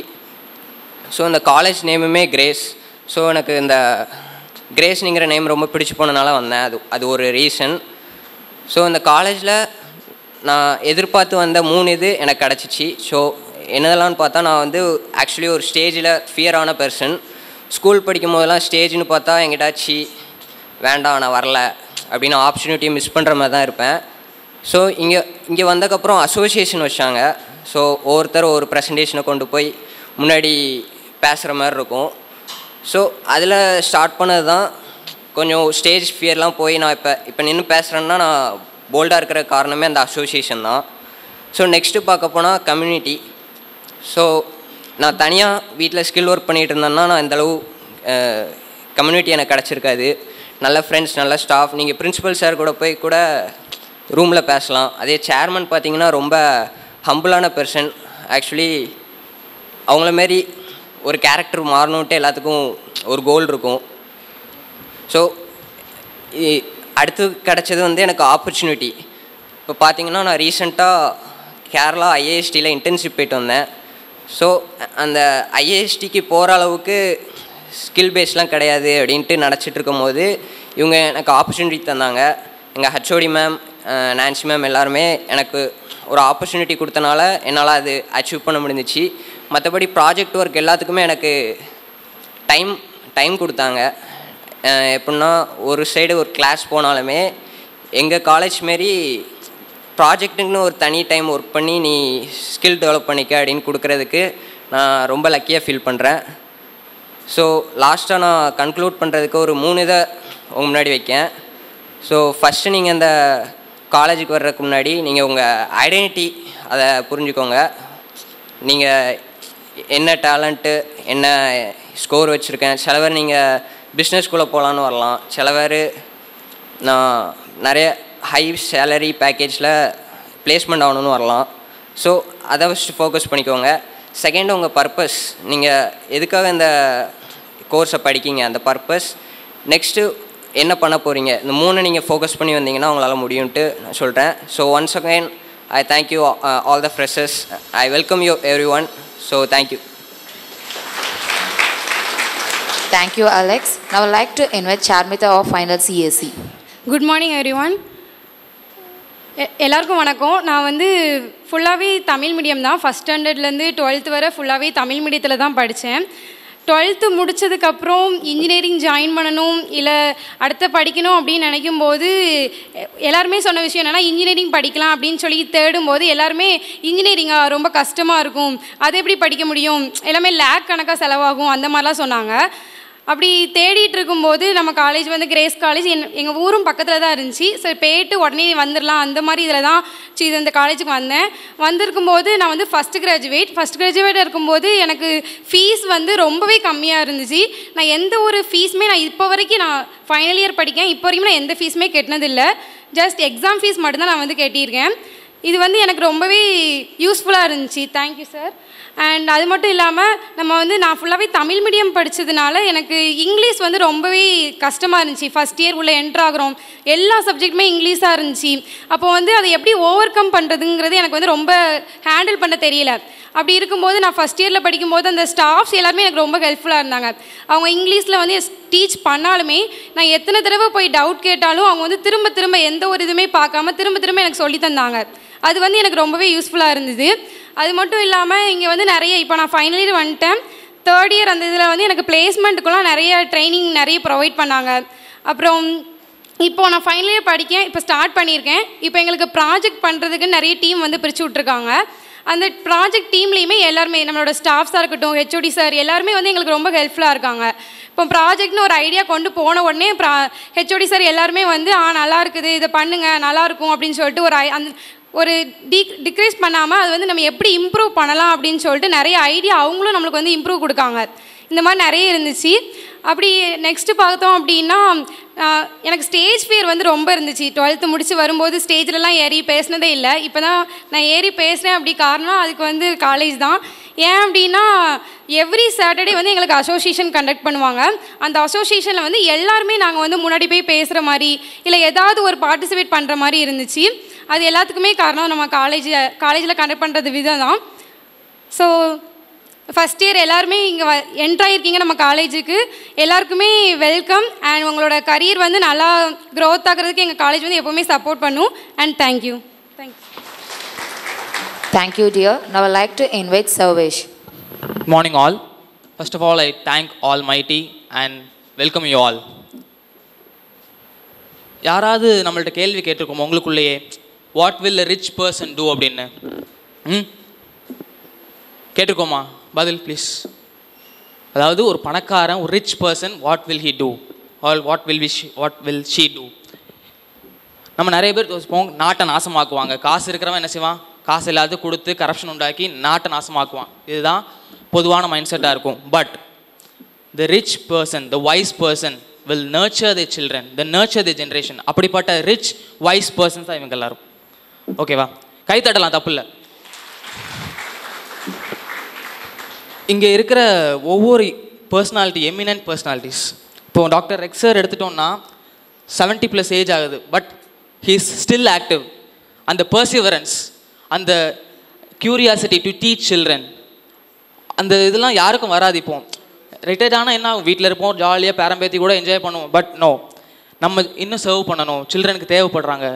ஸோ இந்த காலேஜ் நேமுமே கிரேஸ் ஸோ எனக்கு இந்த கிரேஸ்னுங்கிற நேம் ரொம்ப பிடிச்சி போனனால வந்தேன். அது அது ஒரு ரீசன் ஸோ இந்த காலேஜில் நான் எதிர்பார்த்து வந்த மூணு இது எனக்கு கிடச்சிச்சு. ஸோ என்னதெல்லாம்னு பார்த்தா நான் வந்து ஆக்சுவலி ஒரு ஸ்டேஜில் ஃபியரான பர்சன் ஸ்கூல் படிக்கும் போதெல்லாம் ஸ்டேஜ்னு பார்த்தா எங்கிட்டாச்சு வேண்டாம் நான் வரல. அப்படின்னு ஆப்பர்ச்சுனிட்டியை மிஸ் பண்ணுற மாதிரி தான் இருப்பேன். ஸோ இங்கே இங்கே வந்ததுக்கப்புறம் அசோசியேஷன் வச்சாங்க. ஸோ ஒவ்வொருத்தர் ஒரு ப்ரெசன்டேஷனை கொண்டு போய் முன்னாடி பேசுகிற மாதிரி இருக்கும். ஸோ அதில் ஸ்டார்ட் பண்ணது தான் கொஞ்சம் ஸ்டேஜ் ஃபியர்லாம் போய் நான் இப்போ இப்போ நின்று பேசுகிறேன்னா நான் போல்டாக இருக்கிற காரணமே அந்த அசோசியேஷன் தான். ஸோ நெக்ஸ்ட்டு பார்க்க போனால் கம்யூனிட்டி ஸோ நான் தனியாக வீட்டில் ஸ்கில் ஒர்க் பண்ணிகிட்டு இருந்தேன்னா நான் இந்தளவு கம்யூனிட்டி எனக்கு கிடச்சிருக்காது. நல்ல ஃப்ரெண்ட்ஸ் நல்ல ஸ்டாஃப் நீங்கள் பிரின்சிபல் சார் கூட போய் கூட ரூமில் பேசலாம். அதே சேர்மன் பார்த்தீங்கன்னா ரொம்ப ஹம்பிளான பெர்சன் ஆக்சுவலி அவங்கள மாரி ஒரு கேரக்டர் மாறணுன்ட்டு எல்லாத்துக்கும் ஒரு கோல் இருக்கும். ஸோ அடுத்து கிடச்சது வந்து எனக்கு ஆப்பர்ச்சுனிட்டி இப்போ பார்த்தீங்கன்னா நான் ரீசெண்டாக கேரளா ஐஏஎஸ்டியில் இன்டர்ன்ஷிப் போயிட்டு வந்தேன். ஸோ அந்த ஐஏஎஸ்டிக்கு போகிற அளவுக்கு ஸ்கில் பேஸ்லாம் கிடையாது அப்படின்ட்டு நினச்சிட்டு இருக்கும்போது இவங்க எனக்கு ஆப்பர்ச்சுனிட்டி தந்தாங்க. எங்கள் ஹச்ஓடி மேம் நான்சி மேம் எல்லாருமே எனக்கு ஒரு ஆப்பர்ச்சுனிட்டி கொடுத்தனால என்னால் அது அச்சீவ் பண்ண முடிஞ்சிச்சு. மற்றபடி ப்ராஜெக்ட் ஒர்க் எல்லாத்துக்குமே எனக்கு டைம் டைம் கொடுத்தாங்க. எப்படின்னா ஒரு சைடு ஒரு கிளாஸ் போனாலுமே எங்கள் காலேஜ் மாரி ப்ராஜெக்ட்டுக்குன்னு ஒரு தனி டைம் ஒர்க் பண்ணி நீ ஸ்கில் டெவலப் பண்ணிக்க அப்படின்னு கொடுக்குறதுக்கு நான் ரொம்ப லக்கியாக ஃபீல் பண்ணுறேன் ஸோ லாஸ்ட்டாக நான் கன்க்ளூட் பண்ணுறதுக்கு ஒரு மூணு இதை உங்கள் முன்னாடி வைக்கேன். ஸோ ஃபஸ்ட்டு நீங்கள் இந்த காலேஜுக்கு வர்றதுக்கு முன்னாடி நீங்கள் உங்கள் ஐடென்டிட்டி அதை புரிஞ்சுக்கோங்க. நீங்கள் என்ன டேலண்ட்டு என்ன ஸ்கோர் வச்சுருக்கேன். சில பேர் நீங்கள் பிஸ்னஸ்குள்ளே போகலான்னு வரலாம். சில பேர் நான் நிறைய ஹை சேலரி பேக்கேஜில் பிளேஸ்மெண்ட் ஆகணும்னு வரலாம். ஸோ அதை ஃபஸ்ட்டு ஃபோக்கஸ் பண்ணிக்கோங்க. செகண்ட் உங்கள் பர்பஸ் நீங்கள் எதுக்காக இந்த கோர்ஸை படிக்கீங்க அந்த பர்பஸ் நெக்ஸ்ட்டு என்ன பண்ண போகிறீங்க இந்த மூணு நீங்கள் ஃபோக்கஸ் பண்ணி வந்தீங்கன்னா உங்களால் முடியும்ட்டு நான் சொல்கிறேன் so once again I thank you all the freshers I welcome you everyone so thank you Thank you, Alex. Now I'd like to invite Charmita of Final CAC. Good morning everyone எல்லாருக்கும் வணக்கம். நான் வந்து ஃபுல்லாகவே Tamil medium தான். First ஸ்டாண்டர்ட்லேருந்து twelfth வரை ஃபுல்லாகவே தமிழ் மீடியத்தில் தான் படித்தேன் டுவெல்த்து முடித்ததுக்கப்புறம் இன்ஜினியரிங் ஜாயின் பண்ணணும் இல்லை அடுத்த படிக்கணும் அப்படின்னு நினைக்கும் போது எல்லாருமே சொன்ன விஷயம் என்னென்னா இன்ஜினியரிங் படிக்கலாம் அப்படின்னு சொல்லி தேடும்போது எல்லாருமே இன்ஜினியரிங்காக ரொம்ப கஷ்டமாக இருக்கும். அது எப்படி படிக்க முடியும்? எல்லாமே லேக் கணக்காக செலவாகும். அந்த மாதிரிலாம் சொன்னாங்க. அப்படி தேடிட்டு இருக்கும்போது நம்ம காலேஜ் வந்து கிரேஸ் காலேஜ் என் எங்கள் ஊரும் பக்கத்தில் தான் இருந்துச்சு. சரி போயிட்டு உடனே வந்துடலாம் அந்த மாதிரி இதில் தான் சரி இது இந்த காலேஜுக்கு வந்தேன். வந்திருக்கும்போது நான் வந்து ஃபஸ்ட் கிராஜுவேட் ஃபஸ்ட் கிராஜுவேட் இருக்கும்போது எனக்கு ஃபீஸ் வந்து ரொம்பவே கம்மியாக இருந்துச்சு. நான் எந்த ஒரு ஃபீஸுமே நான் இப்போ வரைக்கும் நான் ஃபைனல் இயர் படிக்கேன். இப்போ வரைக்கும் நான் எந்த ஃபீஸுமே கட்டினதில்லை. ஜஸ்ட் எக்ஸாம் ஃபீஸ் மட்டும்தான் நான் வந்து கட்டியிருக்கேன். இது வந்து எனக்கு ரொம்பவே யூஸ்ஃபுல்லாக இருந்துச்சு. தேங்க்யூ சார் அண்ட் அது மட்டும் இல்லாமல் நம்ம வந்து நான் ஃபுல்லாகவே தமிழ் மீடியம் படித்ததுனால எனக்கு இங்கிலீஷ் வந்து ரொம்பவே கஷ்டமாக இருந்துச்சு. ஃபஸ்ட் இயர் உள்ளே என்ட்ராகிறோம் எல்லா சப்ஜெக்ட்டுமே இங்கிலீஷாக இருந்துச்சு. அப்போ வந்து அதை எப்படி ஓவர் கம் பண்ணுறதுங்கிறது எனக்கு வந்து ரொம்ப ஹேண்டில் பண்ண தெரியல. அப்படி இருக்கும்போது நான் ஃபஸ்ட் இயரில் படிக்கும்போது அந்த ஸ்டாஃப்ஸ் எல்லாருமே எனக்கு ரொம்ப ஹெல்ப்ஃபுல்லாக இருந்தாங்க. அவங்க இங்கிலீஷில் வந்து டீச் பண்ணாலுமே நான் எத்தனை தடவை போய் டவுட் கேட்டாலும் அவங்க வந்து திரும்ப திரும்ப எந்த ஒரு இதுவுமே பார்க்காம திரும்ப திரும்ப எனக்கு சொல்லி தந்தாங்க. அது வந்து எனக்கு ரொம்பவே யூஸ்ஃபுல்லாக இருந்தது. அது மட்டும் இல்லாமல் இங்கே வந்து நிறைய இப்போ நான் ஃபைனல் இயர் வந்துட்டேன். தேர்ட் இயர் அந்த இதில் வந்து எனக்கு பிளேஸ்மெண்ட்டுக்கெல்லாம் நிறைய ட்ரைனிங் நிறைய ப்ரொவைட் பண்ணாங்க. அப்புறம் இப்போ நான் ஃபைனல் இயர் படிக்கேன் இப்போ ஸ்டார்ட் பண்ணியிருக்கேன். இப்போ எங்களுக்கு ப்ராஜெக்ட் பண்ணுறதுக்கு நிறைய டீம் வந்து பிரித்து விட்ருக்காங்க அந்த ப்ராஜெக்ட் டீம்லேயுமே எல்லாருமே நம்மளோட ஸ்டாஃப்ஸாக இருக்கட்டும் ஹெச்ஓடி சார் எல்லாருமே வந்து எங்களுக்கு ரொம்ப ஹெல்ப்ஃபுல்லாக இருக்காங்க. இப்போ ப்ராஜெக்ட்னு ஒரு ஐடியா கொண்டு போன உடனே ப்ரா ஹெச்ஓடி சார் எல்லாருமே வந்து ஆ நல்லா இருக்குது இதை பண்ணுங்க நல்லா இருக்கும் அப்படின்னு சொல்லிட்டு ஒரு ஐ- அந்த ஒரு டீ டிக்ரீஸ் பண்ணாமல் அது வந்து நம்ம எப்படி இம்ப்ரூவ் பண்ணலாம் அப்படின்னு சொல்லிட்டு நிறைய ஐடியா அவங்களும் நம்மளுக்கு வந்து இம்ப்ரூவ் கொடுக்காங்க. இந்த மாதிரி நிறைய இருந்துச்சு. அப்படி நெக்ஸ்ட்டு பார்த்தோம் அப்படின்னா எனக்கு ஸ்டேஜ் ஃபியர் வந்து ரொம்ப இருந்துச்சு. டுவெல்த்து முடித்து வரும்போது ஸ்டேஜ்லலாம் ஏறி பேசினதே இல்லை. இப்போ தான் நான் ஏறி பேசுகிறேன் அப்படி காரணம் அதுக்கு வந்து காலேஜ் தான். ஏன் அப்படின்னா எவ்ரி சாட்டர்டே வந்து எங்களுக்கு அசோசியேஷன் கண்டக்ட் பண்ணுவாங்க. அந்த அசோசியேஷனில் வந்து எல்லாருமே நாங்கள் வந்து முன்னாடி போய் பேசுகிற மாதிரி இல்லை ஏதாவது ஒரு பார்ட்டிசிபேட் பண்ணுற மாதிரி இருந்துச்சு. அது எல்லாத்துக்குமே காரணம் நம்ம காலேஜ் காலேஜில் கண்டக்ட் பண்ணுறது விதம் தான் ஸோ ஃபஸ்ட் இயர் எல்லாருமே இங்கே வ என்ட்ராயிருக்கீங்க நம்ம காலேஜுக்கு எல்லாருக்குமே வெல்கம் அண்ட் உங்களோட கரியர் வந்து நல்லா க்ரோத் ஆகிறதுக்கு எங்கள் காலேஜ் வந்து எப்போவுமே சப்போர்ட் பண்ணும் and thank you thanks Thank you, dear. Now I'd like to invite Sarvesh. Morning, all. First of all, I thank Almighty and welcome you all. யாராவது நம்மள்ட்ட கேள்வி கேட்டிருக்கோம் உங்களுக்குள்ளேயே what will a rich person do அப்படின்னு? ம்? கேட்டுக்கோமா பதில் please அதாவது ஒரு பணக்காரன் ஒரு rich person what will he do all what will wish what will she do நம்ம நிறைய பேர் நாட்டை நாசமாக்குவாங்க. காசு இருக்கிறவன் என்ன செய்வான்? காசு எல்லாத்தையும் கொடுத்து கரப்ஷன் உண்டாக்கி நாட்டை நாசமாக்குவான். இதுதான் பொதுவான மைண்ட் செட்டாக இருக்கும். But the rich person the wise person will nurture the children the nurture the generation அப்படிப்பட்ட ரிச் வைஸ் பர்சன்ஸ் தான் இவங்க எல்லாரும். ஓகேவா கை தட்டலாம் தப்பு இல்லை. இங்கே இருக்கிற ஒவ்வொரு பர்சனாலிட்டி எமினன்ட் பர்சனாலிட்டிஸ் இப்போ டாக்டர் ரெக்ஸர் எடுத்துட்டோம்னா 70 ப்ளஸ் ஏஜ் ஆகுது பட் ஹீஸ் ஸ்டில் ஆக்டிவ் அந்த பர்சிவரன்ஸ் அந்த க்யூரியாசிட்டி டு டீச் சில்ட்ரன் அந்த இதெல்லாம் யாருக்கும் வராது இப்போ. ரிட்டையர்ட் ஆனால் என்ன வீட்டில் இருப்போம் ஜாலியாக பேரம்பேத்தி கூட என்ஜாய் பண்ணுவோம். பட் நோ நம்ம இன்னும் சர்வ் பண்ணணும். சில்ட்ரனுக்கு தேவைப்படுறாங்க.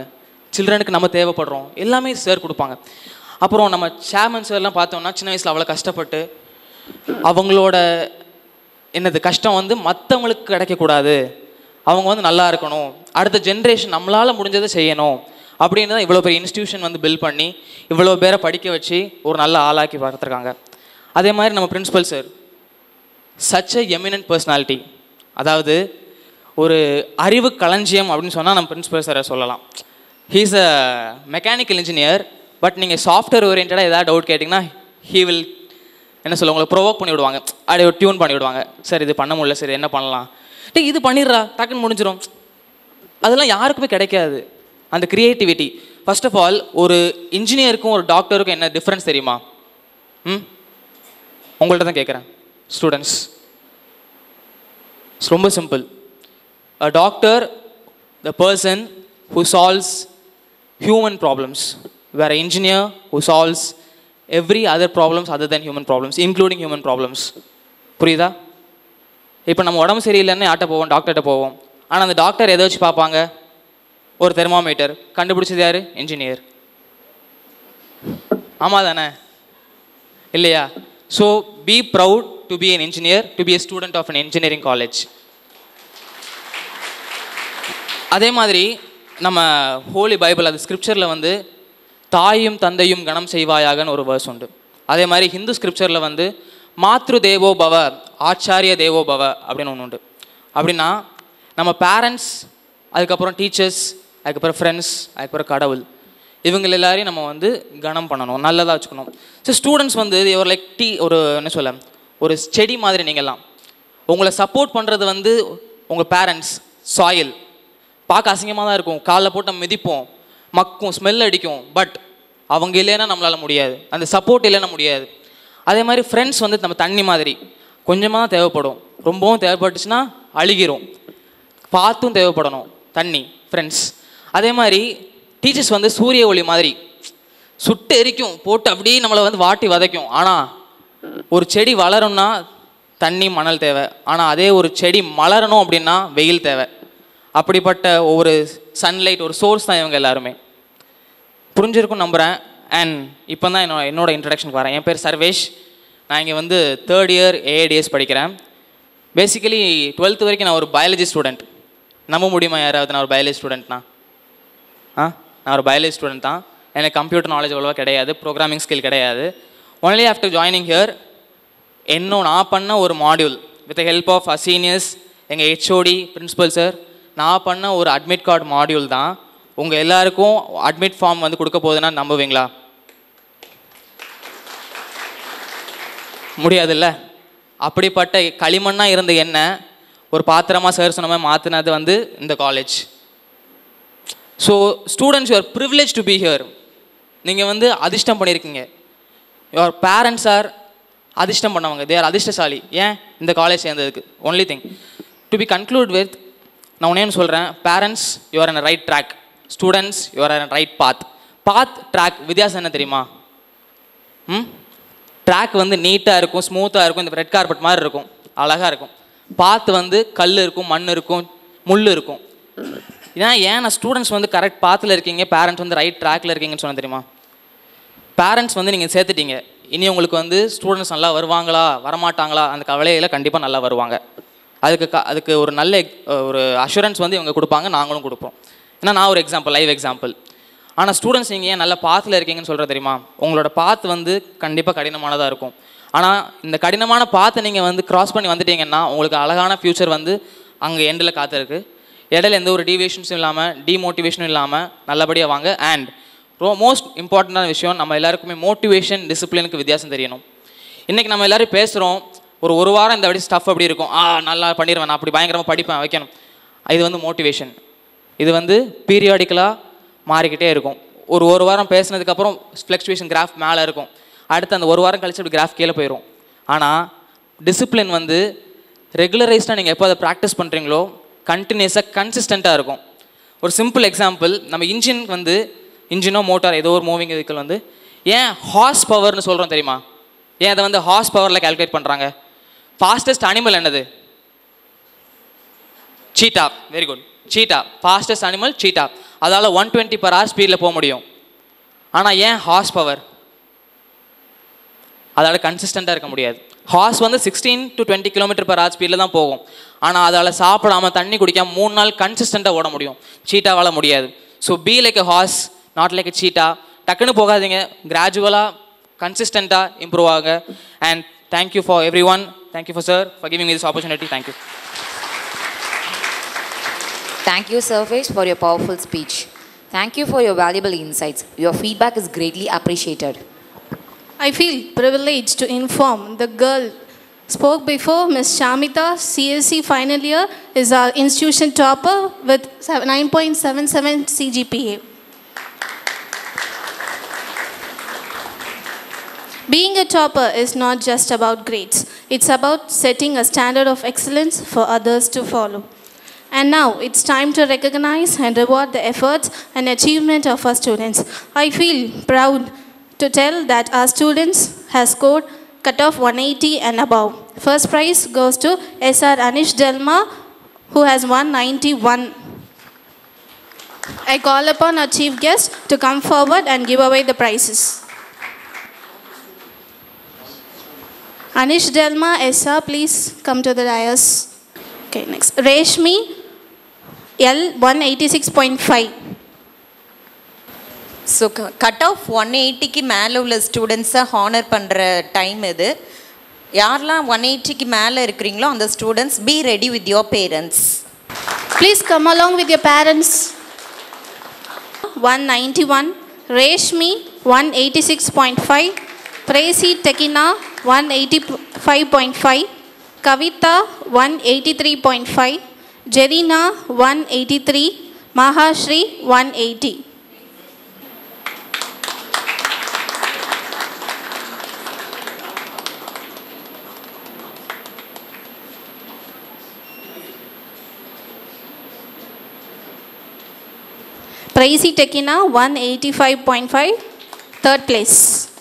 சில்ட்ரனுக்கு நம்ம தேவைப்படுறோம் எல்லாமே சார் கொடுப்பாங்க. அப்புறம் நம்ம சேர்மன் சார்லாம் பார்த்தோம்னா சின்ன வயசில் அவ்வளோ கஷ்டப்பட்டு அவங்களோட என்னது கஷ்டம் வந்து மற்றவங்களுக்கு கிடைக்கக்கூடாது. அவங்க வந்து நல்லா இருக்கணும். அடுத்த ஜென்ரேஷன் நம்மளால் முடிஞ்சதை செய்யணும். அப்படின்னு தான் இவ்வளோ பெரிய இன்ஸ்டியூஷன் வந்து பில்ட் பண்ணி இவ்வளோ பேரை படிக்க வச்சு ஒரு நல்ல ஆளாக்கி பார்த்துருக்காங்க அதே மாதிரி நம்ம principal sir such a eminent personality அதாவது ஒரு அறிவு களஞ்சியம் அப்படின்னு சொன்னால் நம்ம பிரின்ஸிபல் சாரை சொல்லலாம். He's a mechanical engineer but நீங்கள் சாஃப்ட்வேர் ஓரியன்டாக ஏதாவது டவுட் கேட்டிங்கன்னா ஹீ வில் என்ன சொல்ல உங்களை ப்ரொவோக் பண்ணி விடுவாங்க. அப்படியே டியூன் பண்ணி விடுவாங்க. சார் இது பண்ண முடியல சரி என்ன பண்ணலாம்? டே இது பண்ணிடுறா டக்குன்னு முடிஞ்சிடும் அதெல்லாம் யாருக்குமே கிடைக்காது. அந்த க்ரியேட்டிவிட்டி ஃபர்ஸ்ட் ஆஃப் ஆல் ஒரு இன்ஜினியருக்கும் ஒரு டாக்டருக்கும் என்ன டிஃப்ரென்ஸ் தெரியுமா? ம்? உங்கள்கிட்ட தான் கேட்குறேன் ஸ்டூடெண்ட்ஸ் ரொம்ப simple a doctor the person who solves human problems where engineer who solves every other problems other than human problems including human problems புரியுதா? இப்போ நம்ம உடம்பு சரியில்லைன்னு யார்கிட்ட போவோம்? டாக்டர்கிட்ட போவோம். ஆனால் அந்த டாக்டர் எதை வச்சு பார்ப்பாங்க? ஒரு தெர்மாமீட்டர் கண்டுபிடிச்சது யார்? இன்ஜினியர் ஆமாம் தானே இல்லையா? So be proud to be an engineer to be a student of an engineering college அதே மாதிரி நம்ம ஹோலி பைபிள் அது ஸ்கிரிப்சரில் வந்து தாயும் தந்தையும் கணம் செய்வாயாகன்னு ஒரு வேர்ஸ் உண்டு. அதே மாதிரி ஹிந்து ஸ்கிரிப்சரில் வந்து மாத்ரு தேவோ பவ ஆச்சாரிய தேவோ பவ அப்படின்னு ஒன்று உண்டு. அப்படின்னா நம்ம பேரண்ட்ஸ் அதுக்கப்புறம் டீச்சர்ஸ் அதுக்கப்புறம் ஃப்ரெண்ட்ஸ் அதுக்கப்புறம் கடவுள் இவங்க எல்லாரையும் நம்ம வந்து கனம் பண்ணணும் நல்லதாக வச்சுக்கணும். ஸோ ஸ்டூடெண்ட்ஸ் வந்து ஒரு லைக் டீ ஒரு என்ன சொல்ல ஒரு செடி மாதிரி நீங்கள்லாம். உங்களை சப்போர்ட் பண்ணுறது வந்து உங்கள் பேரண்ட்ஸ் சாயில் பார்க்க அசிங்கமாக தான் இருக்கும். காலைல போட்டு நம்ம மிதிப்போம். மக்கும் ஸ்மெல் அடிக்கும். பட் அவங்க இல்லைன்னா நம்மளால் முடியாது. அந்த சப்போர்ட் இல்லைன்னா முடியாது. அதே மாதிரி ஃப்ரெண்ட்ஸ் வந்து நம்ம தண்ணி மாதிரி கொஞ்சமாக தான் தேவைப்படும். ரொம்பவும் தேவைப்பட்டுச்சுன்னா அழுகிரும் பார்த்தும் தேவைப்படணும். தண்ணி ஃப்ரெண்ட்ஸ் அதே மாதிரி டீச்சர்ஸ் வந்து சூரிய ஒளி மாதிரி சுட்டு எரிக்கும். போட்டு அப்படியே நம்மளை வந்து வாட்டி வதைக்கும். ஆனால் ஒரு செடி வளரும்னா தண்ணி மணல் தேவை. ஆனால் அதே ஒரு செடி மலரணும் அப்படின்னா வெயில் தேவை. அப்படிப்பட்ட ஒரு சன்லைட் ஒரு சோர்ஸ் தான் இவங்க எல்லாருமே. புரிஞ்சிருக்கும் நம்புகிறேன் அண்ட் இப்போ தான் என்னோட என்னோட இன்ட்ரடக்ஷனுக்கு வரேன். என் பேர் சர்வேஷ். நான் இங்கே வந்து தேர்ட் இயர் ஏஐடிஎஸ் படிக்கிறேன். பேசிக்கலி டுவெல்த் வரைக்கும் நான் ஒரு பயாலஜி ஸ்டூடெண்ட் நம்ப முடியுமா யாராவது? நான் ஒரு பயாலஜி ஸ்டூடெண்ட்னா ஆ? நான் ஒரு பயாலஜி ஸ்டூடெண்ட் தான். எனக்கு கம்ப்யூட்டர் நாலேஜ் அவ்வளோவா கிடையாது. ப்ரோக்ராமிங் ஸ்கில் கிடையாது. ஒன்லி ஆஃப்டர் ஜாயினிங் ஹியர் இன்னும் நான் பண்ண ஒரு module with help of a seniors எங்கள் ஹெச்ஓடி பிரின்ஸிபல் சார் நான் பண்ண ஒரு அட்மிட் கார்டு மாடியூல் தான். உங்கள் எல்லாருக்கும் அட்மிட் ஃபார்ம் வந்து கொடுக்க போகுதுன்னா நம்புவீங்களா? முடியாதுல்ல? அப்படிப்பட்ட களிமண்ணாக இருந்த என்ன ஒரு பாத்திரமாக சார் சொன்ன மாதிரி மாற்றினது வந்து இந்த college so students you're privilege to be here நீங்கள் வந்து அதிர்ஷ்டம் பண்ணியிருக்கீங்க யுவர் பேரண்ட்ஸ் ஆர் அதிர்ஷ்டம் பண்ணவங்க. தேர் அதிர்ஷ்டசாலி. ஏன்? இந்த காலேஜ் சேர்ந்ததுக்கு. Only thing to be conclude with நான் உன்னேன்னு சொல்கிறேன் parents your on right track students your on right path path track வித்தியாசம் என்ன தெரியுமா? ம்? ட்ராக் வந்து நீட்டாக இருக்கும் ஸ்மூத்தாக இருக்கும் இந்த ரெட் கார்பெட் மாதிரி இருக்கும். அழகாக இருக்கும். பாத் வந்து கல் இருக்கும் மண் இருக்கும் முள் இருக்கும். ஏன்னா ஏன் ஸ்டூடெண்ட்ஸ் வந்து கரெக்ட் பாத்தில் இருக்கீங்க பேரண்ட்ஸ் வந்து ரைட் ட்ராக்ல இருக்கீங்கன்னு சொன்ன தெரியுமா? பேரண்ட்ஸ் வந்து நீங்கள் சேர்த்துட்டீங்க. இனி உங்களுக்கு வந்து ஸ்டூடெண்ட்ஸ் நல்லா வருவாங்களா வரமாட்டாங்களா அந்த கவலையில் கண்டிப்பாக நல்லா வருவாங்க. அதுக்கு க அதுக்கு ஒரு நல்ல ஒரு அஷூரன்ஸ் வந்து இவங்க கொடுப்பாங்க நாங்களும் கொடுப்போம். ஏன்னா நான் ஒரு எக்ஸாம்பிள் லைவ் எக்ஸாம்பிள் ஆனால் ஸ்டூடெண்ட்ஸ் நீங்கள் ஏன் நல்ல பாத்தில் இருக்கீங்கன்னு சொல்கிற தெரியுமா? உங்களோட பாத் வந்து கண்டிப்பாக கடினமானதாக இருக்கும். ஆனால் இந்த கடினமான பாத்தை நீங்கள் வந்து க்ராஸ் பண்ணி வந்துட்டீங்கன்னா உங்களுக்கு அழகான ஃப்யூச்சர் வந்து அங்கே எண்டில் காத்திருக்கு. இடையில எந்த ஒரு டீவியேஷன்ஸும் இல்லாமல் டிமோட்டிவேஷனும் இல்லாமல் நல்லபடியாக வாங்க. அண்ட் ரோ மோஸ்ட் இம்பார்ட்டண்ட்டான விஷயம் நம்ம எல்லாருக்குமே மோட்டிவேஷன் டிசிப்ளினுக்கு வித்தியாசம் தெரியணும். இன்றைக்கி நம்ம எல்லோரும் பேசுகிறோம் ஒரு ஒரு வாரம் இந்த வாட்டி ஸ்டஃப் அப்படி இருக்கும். ஆ நல்லா பண்ணிடுவேன் நான் அப்படி பயங்கரமாக படிப்பேன் வைக்கணும். இது வந்து மோட்டிவேஷன் இது வந்து பீரியாடிக்கலாக மாறிக்கிட்டே இருக்கும். ஒரு ஒரு வாரம் பேசினதுக்கப்புறம் ஃப்ளக்சுவேஷன் கிராஃப் மேலே இருக்கும். அடுத்து அந்த ஒரு வாரம் கழிச்சு அப்படி கிராஃப் கீழே போயிடும் ஆனால் டிசிப்ளின் வந்து ரெகுலரைஸ்டாக நீங்கள் எப்போ அதை ப்ராக்டிஸ் பண்ணுறீங்களோ கண்டினியூஸாக கன்சிஸ்டண்ட்டாக இருக்கும். ஒரு சிம்பிள் எக்ஸாம்பிள் நம்ம இன்ஜின் வந்து இன்ஜினோ மோட்டார் ஏதோ ஒரு மூவிங் வெஹிக்கிள் வந்து ஏன் ஹார்ஸ் பவர்னு சொல்கிறோம் தெரியுமா? ஏன் அதை வந்து ஹார்ஸ் பவரில் கால்குலேட் பண்ணுறாங்க ஃபாஸ்டஸ்ட் அனிமல் என்னது? Cheetah very good cheetah fastest animal cheetah அதால் ஒன் டுவெண்ட்டி பர் ஹவர் ஸ்பீடில் போக முடியும். ஆனால் ஏன் ஹார்ஸ் பவர் அதால் கன்சிஸ்டண்ட்டாக இருக்க முடியாது. ஹார்ஸ் வந்து sixteen to twenty kilometre per hour ஸ்பீடில் தான் போகும். ஆனால் அதால் சாப்பிடாம தண்ணி குடிக்காமல் மூணு நாள் கன்சிஸ்டண்ட்டாக ஓட முடியும். சீட்டாவால் முடியாது. So be like horse not like a cheetah டக்குன்னு போகாதீங்க. கிராஜுவலாக கன்சிஸ்டண்ட்டாக இம்ப்ரூவ் ஆகுங்க. And thank you for everyone Thank you for sir for giving me this opportunity. Thank you. Thank you, Surface, for your powerful speech. Thank you for your valuable insights. Your feedback is greatly appreciated. I feel privileged to inform the girl spoke before, Ms. Shamita, CSC final year, is our institution topper with 9.77 CGPA. Being a topper is not just about grades, it's about setting a standard of excellence for others to follow. And now it's time to recognize and reward the efforts and achievement of our students. I feel proud to tell that our students have scored cutoff 180 and above. First prize goes to SR Anish Delma who has 191. I call upon our chief guest to come forward and give away the prizes. Anish Delma Esa, please come to the dais. Okay, next. Reshmi L 186.5. So cut off one எயிட்டிக்கு மேலே உள்ள ஸ்டூடெண்ட்ஸை honour பண்ணுற time இது யாரெல்லாம் one எயிட்டிக்கு மேலே இருக்கிறீங்களோ அந்த students be ready with your parents Pricey Tekina one eighty five point five Kavitha one eighty three point five Jerina one eighty three Mahasri one eighty Pricey Tekina 185.5, third place.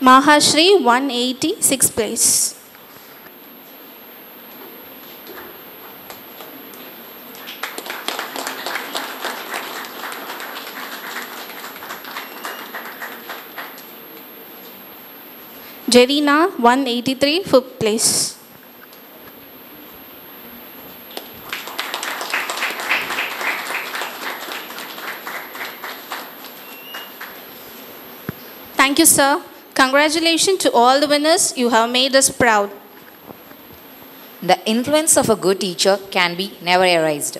Mahashri 180, sixth place. Jerina 183, fifth place. Thank you, sir. Congratulations to all the winners. You have made us proud. The influence of a good teacher can be never erased.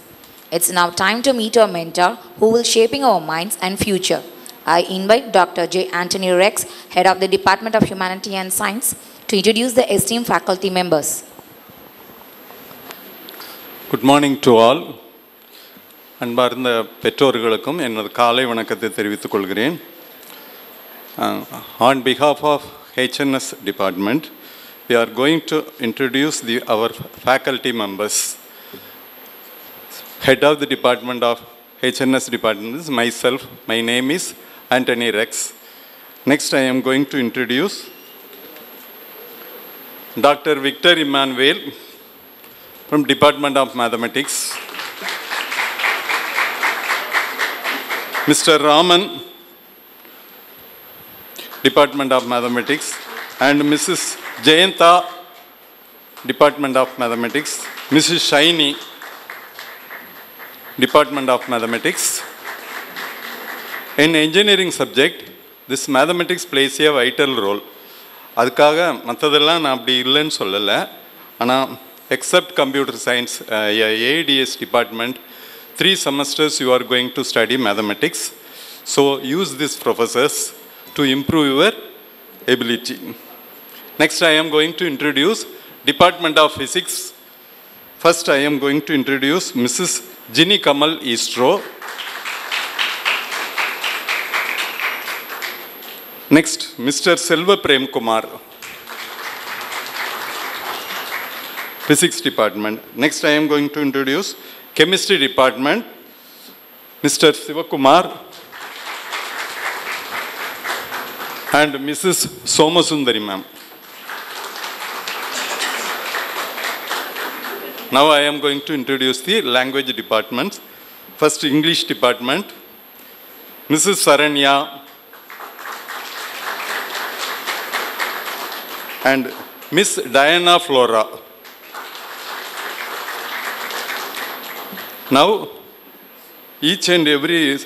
It's now time to meet our mentor who will shaping our minds and future. I invite Dr. J. Anthony Rex, Head of the Department of Humanity and Science, to introduce the esteemed faculty members. Good morning to all அன்பார்ந்த பெற்றோர்களுக்கும் எனது காலை வணக்கத்தை தெரிவித்துக் கொள்கிறேன் uh, on behalf of HNS department, we are going to introduce the, our faculty members. Head of the department of HNS department is myself. My name is Anthony Rex. Next, I am going to introduce Dr. Victor Emmanuel from Department of Mathematics. Mr. Raman Department of Mathematics, and Mrs. Jayanta, Department of Mathematics, Mrs. Shaini, Department of Mathematics. In engineering subject, this mathematics plays a vital role. அதுக்காக மற்றதெல்லாம் நான் அப்படி இல்லைன்னு சொல்லலை ஆனால் except computer science ADS department three semesters you are going to study mathematics so use this professors to improve your ability. Next, I am going to introduce Department of Physics. First, I am going to introduce Mrs. Ginny Kamal Istro. Next, Mr. Selva Prem Kumar, Physics Department. Next, I am going to introduce Chemistry Department, Mr. Sivakumar and Mrs. Somasundari ma'am. Now I am going to introduce the language departments. First, English department, Mrs. Saranya and Miss Diana Flora. Now, each and every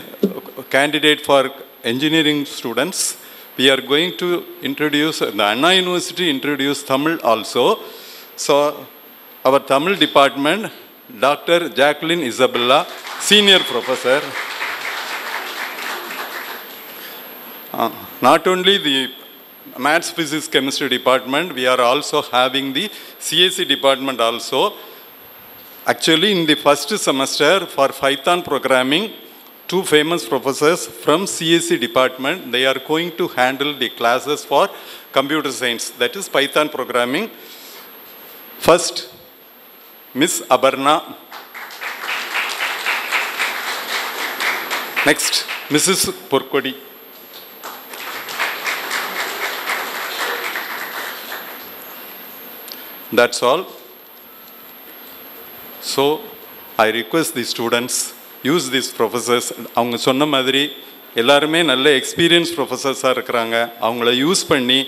candidate for engineering students, we are going to introduce, the Anna University introduce Tamil also. So, our Tamil department, Dr. Jacqueline Isabella, senior professor. Uh, not only the maths, physics, chemistry department, we are also having the CSC department also. Actually, in the first semester for Python programming, two famous professors from CAC department. They are going to handle the classes for computer science, that is Python programming. First, Miss Abarna. Next, Mrs. Porkodi. That's all. So, I request the students use this professors அவங்க சொன்ன மாதிரி எல்லாருமே நல்ல experience ப்ரொஃபஸர்ஸாக இருக்கிறாங்க. அவங்கள use பண்ணி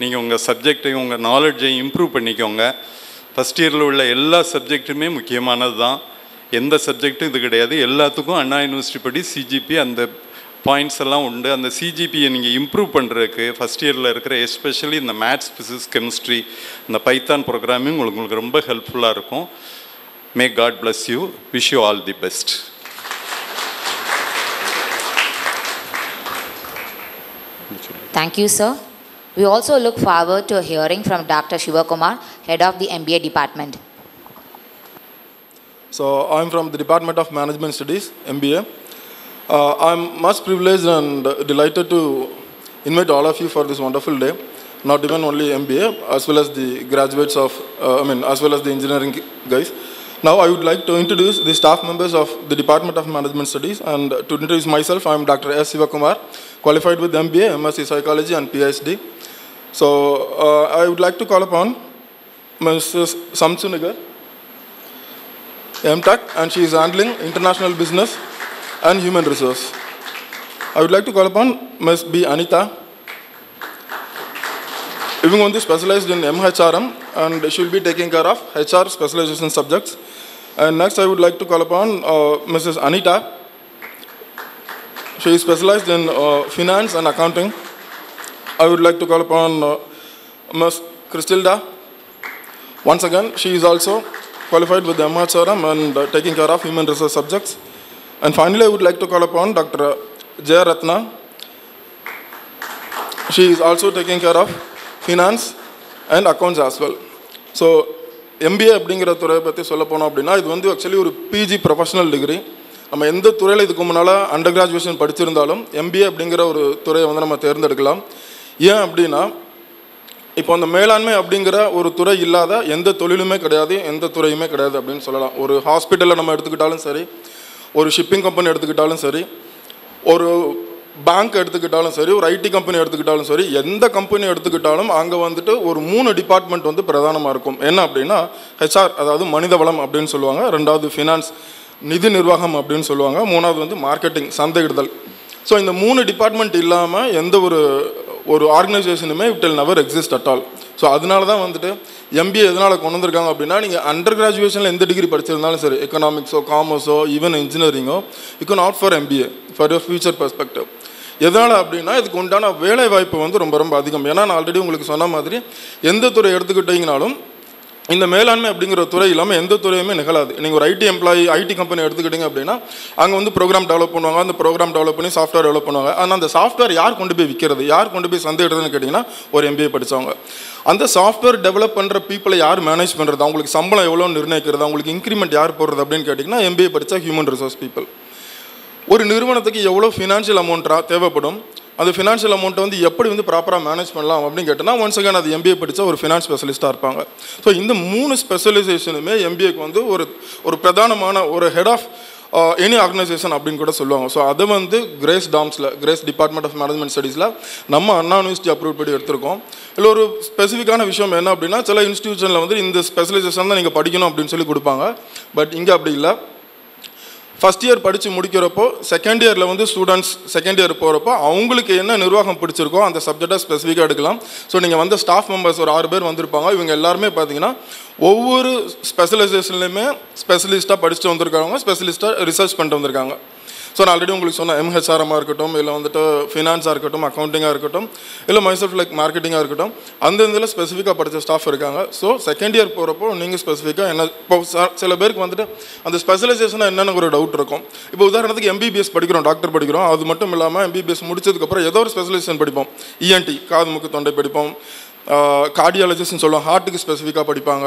நீங்கள் உங்கள் சப்ஜெக்டையும் உங்கள் நாலேஜையும் இம்ப்ரூவ் பண்ணிக்கோங்க. ஃபஸ்ட் இயரில் உள்ள எல்லா சப்ஜெக்ட்டுமே முக்கியமானது தான். எந்த சப்ஜெக்ட்டும் இது கிடையாது. எல்லாத்துக்கும் அண்ணா யூனிவர்சிட்டி படி சிஜிபி அந்த பாயிண்ட்ஸ் எல்லாம் உண்டு. அந்த சிஜிபியை நீங்கள் இம்ப்ரூவ் பண்ணுறதுக்கு ஃபஸ்ட் இயரில் இருக்கிற எஸ்பெஷலி இந்த மேத்ஸ் ஃபிசிக்ஸ் கெமிஸ்ட்ரி இந்த பைத்தான் ப்ரோக்ராமிங் உங்களுக்கு உங்களுக்கு ரொம்ப ஹெல்ப்ஃபுல்லாக இருக்கும். May God bless you wish you all the best Thank you, sir. We also look forward to a hearing from Dr. Shiva Kumar, head of the MBA department. So I'm from the Department of Management Studies, MBA. Uh, I'm much privileged and delighted to invite all of you for this wonderful day. Not even only MBA, as well as the graduates of, uh, I mean, as well as the engineering guys. Now I would like to introduce the staff members of the Department of Management Studies. And to introduce myself, I'm Dr. S. Sivakumar, qualified with MBA, MSc Psychology, and PhD. So uh, I would like to call upon Mrs. Samsunigar. MTech, and she is handling international business and human resource. I would like to call upon Ms. B. Anita. Even on specialized in MHRM, and she will be taking care of HR specialization subjects. And next, I would like to call upon uh, Mrs. Anita. She is specialized in uh, finance and accounting. I would like to call upon uh, Ms. Christilda. Once again, she is also qualified with the MHRM and uh, taking care of human resource subjects. And finally, I would like to call upon Dr. Jaya Ratna. She is also taking care of finance and accounts as well. So MBA அப்படிங்கிற துறையை பற்றி சொல்ல போனோம் அப்படின்னா இது வந்து actually ஒரு PG professional degree நம்ம எந்த துறையில் இதுக்கு முன்னால் அண்டர் கிராஜுவேஷன் படிச்சிருந்தாலும் எம்பிஏ அப்படிங்கிற ஒரு துறையை வந்து நம்ம தேர்ந்தெடுக்கலாம். ஏன் அப்படின்னா இப்போ அந்த மேலாண்மை அப்படிங்கிற ஒரு துறை இல்லாத எந்த தொழிலுமே கிடையாது எந்த துறையுமே கிடையாது அப்படின்னு சொல்லலாம். ஒரு ஹாஸ்பிட்டலில் நம்ம எடுத்துக்கிட்டாலும் சரி ஒரு ஷிப்பிங் கம்பெனி எடுத்துக்கிட்டாலும் சரி ஒரு பேங்க் எடுத்துக்கிட்டாலும் சரி ஒரு ஐடி கம்பெனி எடுத்துக்கிட்டாலும் சரி எந்த கம்பெனி எடுத்துக்கிட்டாலும் அங்கே வந்துட்டு ஒரு மூணு டிபார்ட்மெண்ட் வந்து பிரதானமாக இருக்கும். என்ன அப்படின்னா ஹெச்ஆர் அதாவது மனித வளம் அப்படின்னு சொல்லுவாங்க. ரெண்டாவது ஃபினான்ஸ் நிதி நிர்வாகம் அப்படின்னு சொல்லுவாங்க. மூணாவது வந்து மார்க்கெட்டிங் சந்தையிடுதல். ஸோ இந்த மூணு டிபார்ட்மெண்ட் இல்லாமல் எந்த ஒரு ஒரு ஆர்கனைசேஷனுமே it will never exist at all so அதனால தான் வந்துட்டு எம்பிஏ எதனால் கொண்டு வந்திருக்காங்க அப்படின்னா நீங்கள் அண்டர் கிராஜுவேஷனில் எந்த டிகிரி படிச்சிருந்தாலும் சரி எக்கனாமிக்ஸோ காமர்ஸோ even இன்ஜினியரிங்கோ you not for MBA for your future perspective எதனால் அப்படின்னா இதுக்கு உண்டான வேலை வாய்ப்பு வந்து ரொம்ப ரொம்ப அதிகம். ஏன்னா நான் ஆல்ரெடி உங்களுக்கு சொன்ன மாதிரி எந்த துறை எடுத்துக்கிட்டீங்கனாலும் இந்த மேலாண்மை அப்படிங்கிற துறை இல்லாமல் எந்த துறையுமே நிகழாது. நீங்கள் ஒரு ஐடி எம்ப்ளாயி ஐடி கம்பெனி எடுத்துக்கிட்டீங்க அப்படின்னா அங்கே வந்து ப்ரோக்ராம் டெவலப் பண்ணுவாங்க. அந்த ப்ரோக்ராம் டெவலப் பண்ணி சாஃப்ட்வேர் டெவலப் பண்ணுவாங்க. ஆனால் அந்த சாஃப்ட்வேர் யார் கொண்டு போய் விற்கிறது யார் கொண்டு போய் சந்தையிடுறதுன்னு கேட்டிங்கன்னா ஒரு எம்பிஏ படித்தவங்க அந்த சாஃப்ட்வேர் டெவலப் பண்ணுற பீப்புளை யார் மேனேஜ் பண்ணுறது அவங்களுக்கு சம்பளம் எவ்வளோ நிர்ணயிக்கிறது? அவங்களுக்கு இன்க்ரிமெண்ட் யார் போடுறது அப்படின்னு கேட்டிங்கன்னா எம்பிஏ படித்தா ஹியூமன் ரிசோர்ஸ் பீப்புள் ஒரு நிறுவனத்துக்கு எவ்வளோ ஃபினான்ஷியல் அமௌண்ட்டாக தேவைப்படும்? அந்த ஃபினான்ஷியல் அமௌண்ட்டை வந்து எப்படி வந்து ப்ராப்பராக மேனேஜ் பண்ணலாம் அப்படின்னு கேட்டோம்னா ஒன்ஸ் அகேன் அது எம்பிஏ படித்தா ஒரு ஃபினான்ஸ் ஸ்பெஷலிஸ்ட்டாக இருப்பாங்க. ஸோ இந்த மூணு ஸ்பெஷலைசேஷனுமே எம்பிஏக்கு வந்து ஒரு ஒரு பிரதானமான ஒரு ஹெட் ஆஃப் எனி ஆர்கனைசேஷன் அப்படின்னு கூட சொல்லுவாங்க. ஸோ அதை வந்து கிரேஸ் டாம்ஸில் கிரேஸ் டிபார்ட்மெண்ட் ஆஃப் மேனேஜ்மெண்ட் ஸ்டடீஸில் நம்ம அண்ணா யூனிவர்சிட்டி அப்ரூவ் படி எடுத்திருக்கோம். இல்லை ஒரு ஸ்பெசிஃபிக்கான விஷயம் என்ன அப்படின்னா சில இன்ஸ்டியூஷனில் வந்து இந்த ஸ்பெஷலைசேஷன் தான் நீங்கள் படிக்கணும் அப்படின்னு சொல்லி கொடுப்பாங்க. பட் இங்கே அப்படி இல்லை. ஃபஸ்ட் இயர் படித்து முடிக்கிறப்போ செகண்ட் இயரில் வந்து ஸ்டூடெண்ட்ஸ் செகண்ட் இயர் போகிறப்போ அவங்களுக்கு என்ன நிர்வாகம் பிடிச்சிருக்கோ அந்த சப்ஜெக்டாக ஸ்பெசிஃபிக்காக எடுக்கலாம். ஸோ நீங்கள் வந்து ஸ்டாஃப் மெம்பர்ஸ் ஒரு ஆறு பேர் வந்திருப்பாங்க. இவங்க எல்லாருமே பார்த்தீங்கன்னா ஒவ்வொரு ஸ்பெஷலைசேஷன்லையுமே ஸ்பெஷலிஸ்ட்டாக படிச்சுட்டு வந்திருக்காங்க ஸ்பெஷலிஸ்ட்டாக ரிசர்ச் பண்ணிட்டு வந்திருக்காங்க. ஸோ நான் ஆல்ரெடி உங்களுக்கு சொன்ன எம்ஹெச்ஆர்எம்மாக இருக்கட்டும் இல்லை வந்துட்டு ஃபினான்ஸாக இருக்கட்டும் அக்கௌண்டிங்காக இருக்கட்டும் இல்லை மைசெல்ஃப் லைக் மார்க்கெட்டிங்காக இருக்கட்டும் அந்த இதில் ஸ்பெசிஃபிக்காக படித்த ஸ்டாஃப் இருக்காங்க. ஸோ செகண்ட் இயர் போகிறப்போ நீங்கள் ஸ்பெசிஃபிக்காக என்ன இப்போ ச- சில பேருக்கு வந்துட்டு அந்த ஸ்பெஷலைசேஷனாக என்னென்ன ஒரு டவுட் இருக்கும். இப்போ உதாரணத்துக்கு எம்பிபிஎஸ் படிக்கிறோம் டாக்டர் படிக்கிறோம் அது மட்டும் இல்லாமல் எம்பிபிஎஸ் முடிச்சதுக்கப்புறம் ஏதோ ஒரு ஸ்பெஷலைசேஷன் படிப்போம். இஎன்டி காது முக்கு தொண்டை படிப்போம். கார்டியாலஜிஸ்ட்னு சொல்லுவோம் ஹார்ட்டுக்கு ஸ்பெசிஃபிக்காக படிப்பாங்க.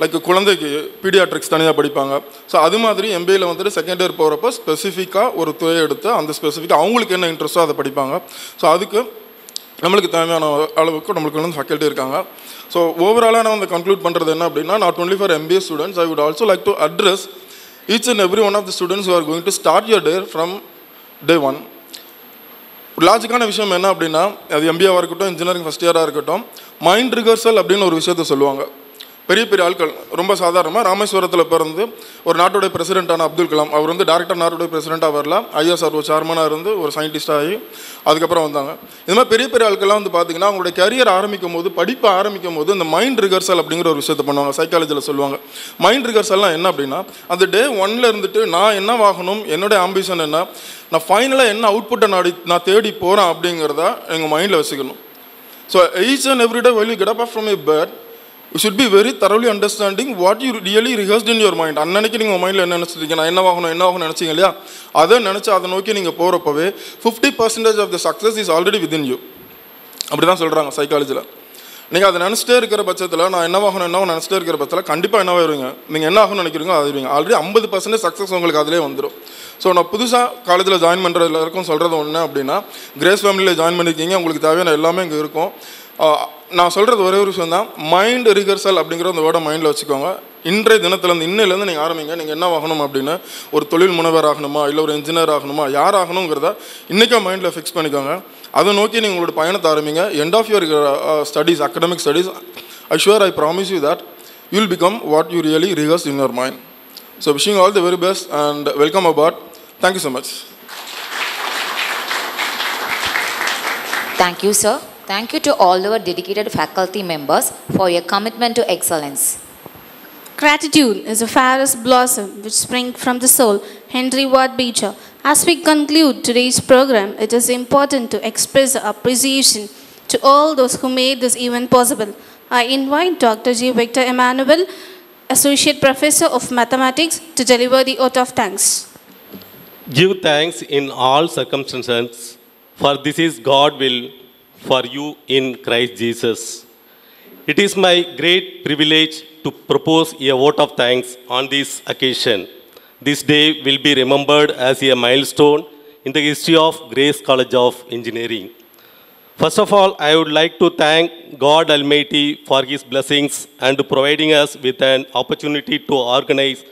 லைக் குழந்தைக்கு பீடியாட்ரிக்ஸ் தனியாக படிப்பாங்க. ஸோ அது மாதிரி எம்பியில் வந்துட்டு செகண்ட் இயர் போகிறப்போ ஸ்பெசிஃபிக்காக ஒரு துறையை எடுத்து அந்த ஸ்பெசிஃபிக்காக அவங்களுக்கு என்ன இன்ட்ரெஸ்ட்டோ அதை படிப்பாங்க. ஸோ அதுக்கு நம்மளுக்கு தேவையான அளவுக்கு நம்மளுக்கு வந்து ஃபேக்கல்ட்டி இருக்காங்க. ஸோ ஓவராலாக நான் வந்து கன்க்ளூட் பண்ணுறது என்ன அப்படின்னா not only for MBA students I would also like to address each and every one of the students are going to start your day from day one லாஜிக்கான விஷயம் என்ன அப்படின்னா அது எம்பிஏவாக இருக்கட்டும் இன்ஜினியரிங் ஃபஸ்ட் இயராக இருக்கட்டும் மைண்ட் ரிகர்சல் அப்படின்னு ஒரு விஷயத்த சொல்லுவாங்க. பெரிய பெரிய ஆட்கள் ரொம்ப சாதாரணமாக ராமேஸ்வரத்தில் பிறந்து ஒரு நாட்டுடைய பிரசிடென்ட்டான அப்துல் கலாம் அவர் வந்து டேரக்டர் நாட்டுடைய பிரசிடென்ட்டாக வரல. ஐஎஸ்ஆர்ஓ சேர்மனாக இருந்து ஒரு சயின்டிஸ்ட் ஆகி அதுக்கப்புறம் வந்தாங்க. இது மாதிரி பெரிய பெரிய ஆட்கள்லாம் வந்து பார்த்தீங்கன்னா அவங்களுடைய கரியர் ஆரம்பிக்கும் போது படிப்பை ஆரம்பிக்கும் போது இந்த மைண்ட் ரிகர்சல் அப்படிங்கிற ஒரு விஷயத்தை பண்ணுவாங்க சைக்காலஜியில் சொல்லுவாங்க. மைண்ட் ரிகர்சல்லாம் என்ன அப்படின்னா அந்த டே ஒன்ல இருந்துட்டு நான் என்ன ஆகணும் என்னுடைய ஆம்பிஷன் என்ன நான் ஃபைனலாக என்ன அவுட்புட்டை நாடி நான் தேடி போகிறேன் அப்படிங்கிறத எங்கள் மைண்டில் வச்சுக்கணும். So each and every day well you get up from a bed you should be very thoroughly understanding what you really rehearsed in your mind அன்னன்னைக்கு நீங்கள் உங்கள் மைண்டில் என்ன நினச்சிருக்கீங்க? நான் என்ன ஆகணும் என்ன ஆகணும் நினச்சிங்க இல்லையா? அதை நினச்சி அதை நோக்கி நீங்கள் போகிறப்பவே fifty percentage of the success is already within you அப்படி தான் சொல்கிறாங்க சைக்காலஜியில் நீங்கள் அதை நினச்சிட்டே இருக்கிற பட்சத்தில் நான் என்ன ஆகணும் என்ன ஆகணும் நினச்சிட்டே இருக்கிற பட்சத்தில் கண்டிப்பாக என்ன வருவீங்க நீங்கள் என்ன ஆகணும்னு நினைக்கிறீங்க அது வருவீங்க ஆல்ரெடி ஐம்பது பர்சன்டேஜ் சக்ஸஸ் உங்களுக்கு அதிலே வந்துடும் ஸோ நான் புதுசாக காலேஜில் ஜாயின் பண்ணுற எல்லாருக்கும் சொல்கிறது ஒன்று அப்படின்னா கிரேஸ் ஃபேமிலியில் ஜாயின் பண்ணியிருக்கீங்க உங்களுக்கு தேவையான எல்லாமே இங்கே இருக்கும். நான் சொல்கிறது ஒரே ஒரு விஷயம் தான் மைண்ட் ரிகர்சல் அப்படிங்கிற அந்த வேர்டை மைண்டில் வச்சுக்கோங்க. இன்றைய தினத்துலேருந்து இன்னையிலேருந்து நீங்கள் ஆரம்பிங்க. நீங்கள் என்ன ஆகணும் அப்படின்னு ஒரு தொழில் முனைவர் ஆகணுமா இல்லை ஒரு இன்ஜினியர் ஆகணுமா யார் ஆகணுங்கிறத இன்றைக்கே மைண்டில் ஃபிக்ஸ் பண்ணிக்கோங்க. அதை நோக்கி நீங்கள் உங்களோட பயணத்தை ஆரம்பிங்க. End of your studies academic studies I sure I promise you that you will become what you really rehearse in your mind so wishing all the very best and welcome aboard thank you so much thank you sir. Thank you to all our dedicated faculty members for your commitment to excellence. Gratitude is a fairest blossom which springs from the soul. Henry Ward Beecher. As we conclude today's program, it is important to express our appreciation to all those who made this event possible. I invite Dr. G. Victor Emmanuel, Associate Professor of Mathematics, to deliver the oath of thanks. Give thanks in all circumstances, for this is God will for you in Christ Jesus. It is my great privilege to propose a vote of thanks on this occasion. This day will be remembered as a milestone in the history of Grace College of Engineering. First of all, I would like to thank God Almighty for His blessings and providing us with an opportunity to organize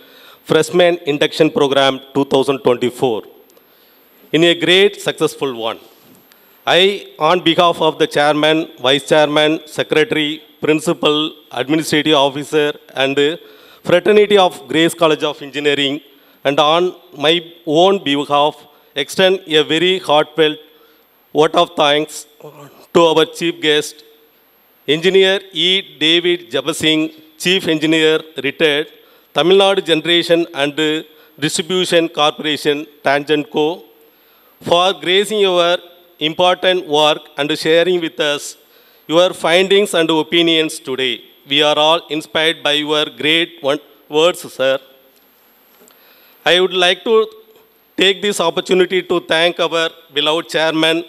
Freshman Induction Program 2024 in a great successful one. I, on behalf of the chairman, vice chairman, secretary, principal, administrative officer, and fraternity of Grace College of Engineering, and on my own behalf, extend a very heartfelt vote of thanks to our chief guest, Engineer E. David Jabasingh, Chief Engineer, retired, Tamil Nadu Generation and Distribution Corporation, Tangent Co., for gracing your important work and sharing with us your findings and opinions today. We are all inspired by your great words, sir. I would like to take this opportunity to thank our beloved chairman,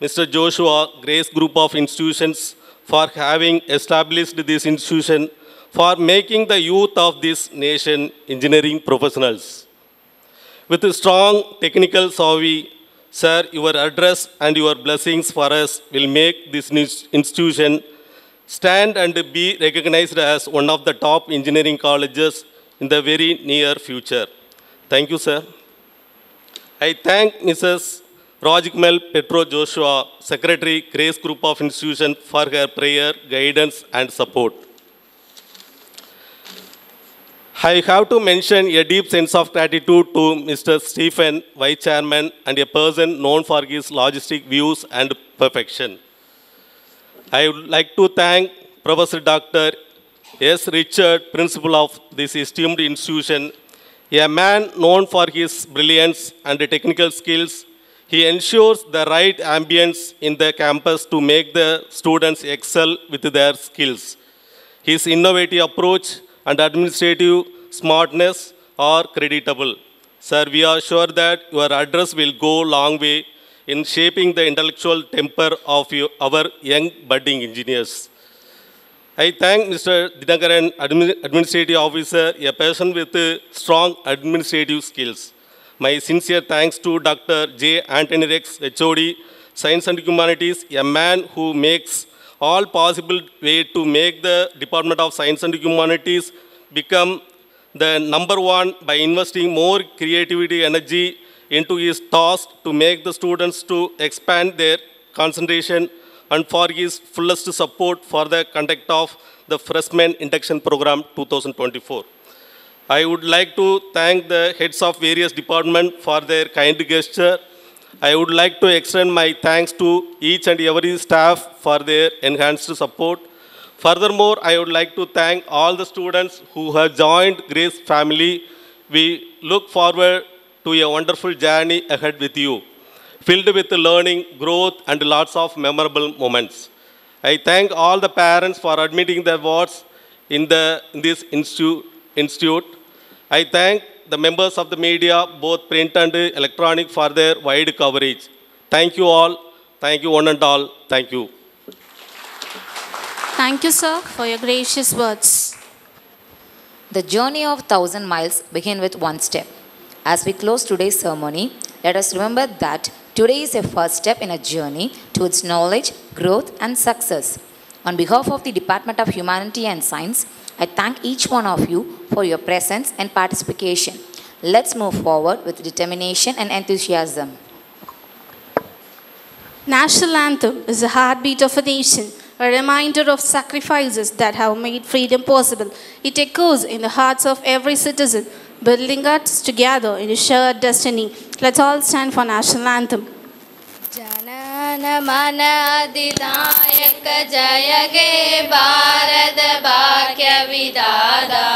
Mr. Joshua, Grace Group of Institutions, for having established this institution for making the youth of this nation engineering professionals. With a strong technical savvy, sir, your address and your blessings for us will make this institution stand and be recognized as one of the top engineering colleges in the very near future. Thank you, sir. I thank Mrs. Rajikmal Petro Joshua, Secretary, Grace Group of Institution, for her prayer, guidance, and support. I have to mention a deep sense of gratitude to Mr. Stephen, Vice Chairman, and a person known for his logistic views and perfection. I would like to thank Professor Dr. S. Richard, Principal of this esteemed institution, a man known for his brilliance and technical skills. He ensures the right ambience in the campus to make the students excel with their skills. His innovative approach and administrative smartness are creditable. Sir, we are sure that your address will go long way in shaping the intellectual temper of our young budding engineers. I thank Mr. Dinakaran, admi- Administrative Officer, a person with uh, strong administrative skills. My sincere thanks to Dr. J. Anthony Rex, HOD, Science and Humanities, a man who makes all possible way to make the Department of Science and Humanities become the number one by investing more creativity energy into his task to make the students to expand their concentration and for his fullest support for the conduct of the freshman induction program 2024. I would like to thank the heads of various departments for their kind gesture. I would like to extend my thanks to each and every staff for their enhanced support. Furthermore, I would like to thank all the students who have joined Grace family. We look forward to a wonderful journey ahead with you, filled with learning, growth, and lots of memorable moments. I thank all the parents for admitting their wards in, the, in this institute, institute. I thank the members of the media, both print and electronic, for their wide coverage. Thank you all. Thank you, one and all. Thank you. Thank you, sir, for your gracious words. The journey of thousand miles begin with one step. As we close today's ceremony, let us remember that today is a first step in a journey towards knowledge, growth, and success. On behalf of the Department of Humanity and Science, I thank each one of you for your presence and participation. Let's move forward with determination and enthusiasm. National anthem is the heartbeat of a nation, a reminder of sacrifices that have made freedom possible. It echoes in the hearts of every citizen, building us together in a shared destiny. Let's all stand for national anthem. जननमनदिदायक जय गे भारद भाग्यविदारा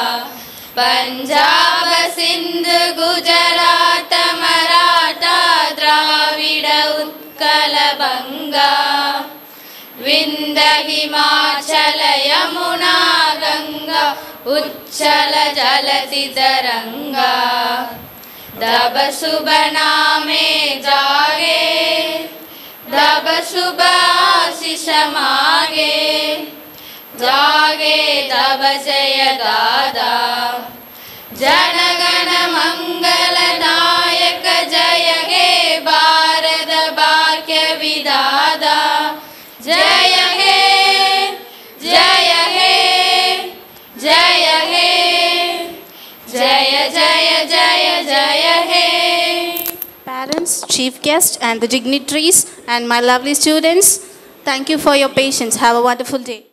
पञ्जाब सिन्ध गुजरात मराठा द्राविड उत्कल गङ्गा विन्दहिमाचल यमुना गङ्गा उच्छल जलति तरङ्गा दशुभना मे जागे। तब सुभासिमागे जागे तव जय दादा। जनगणमङ्ग chief guests, and the dignitaries, and my lovely students, thank you for your patience. Have a wonderful day.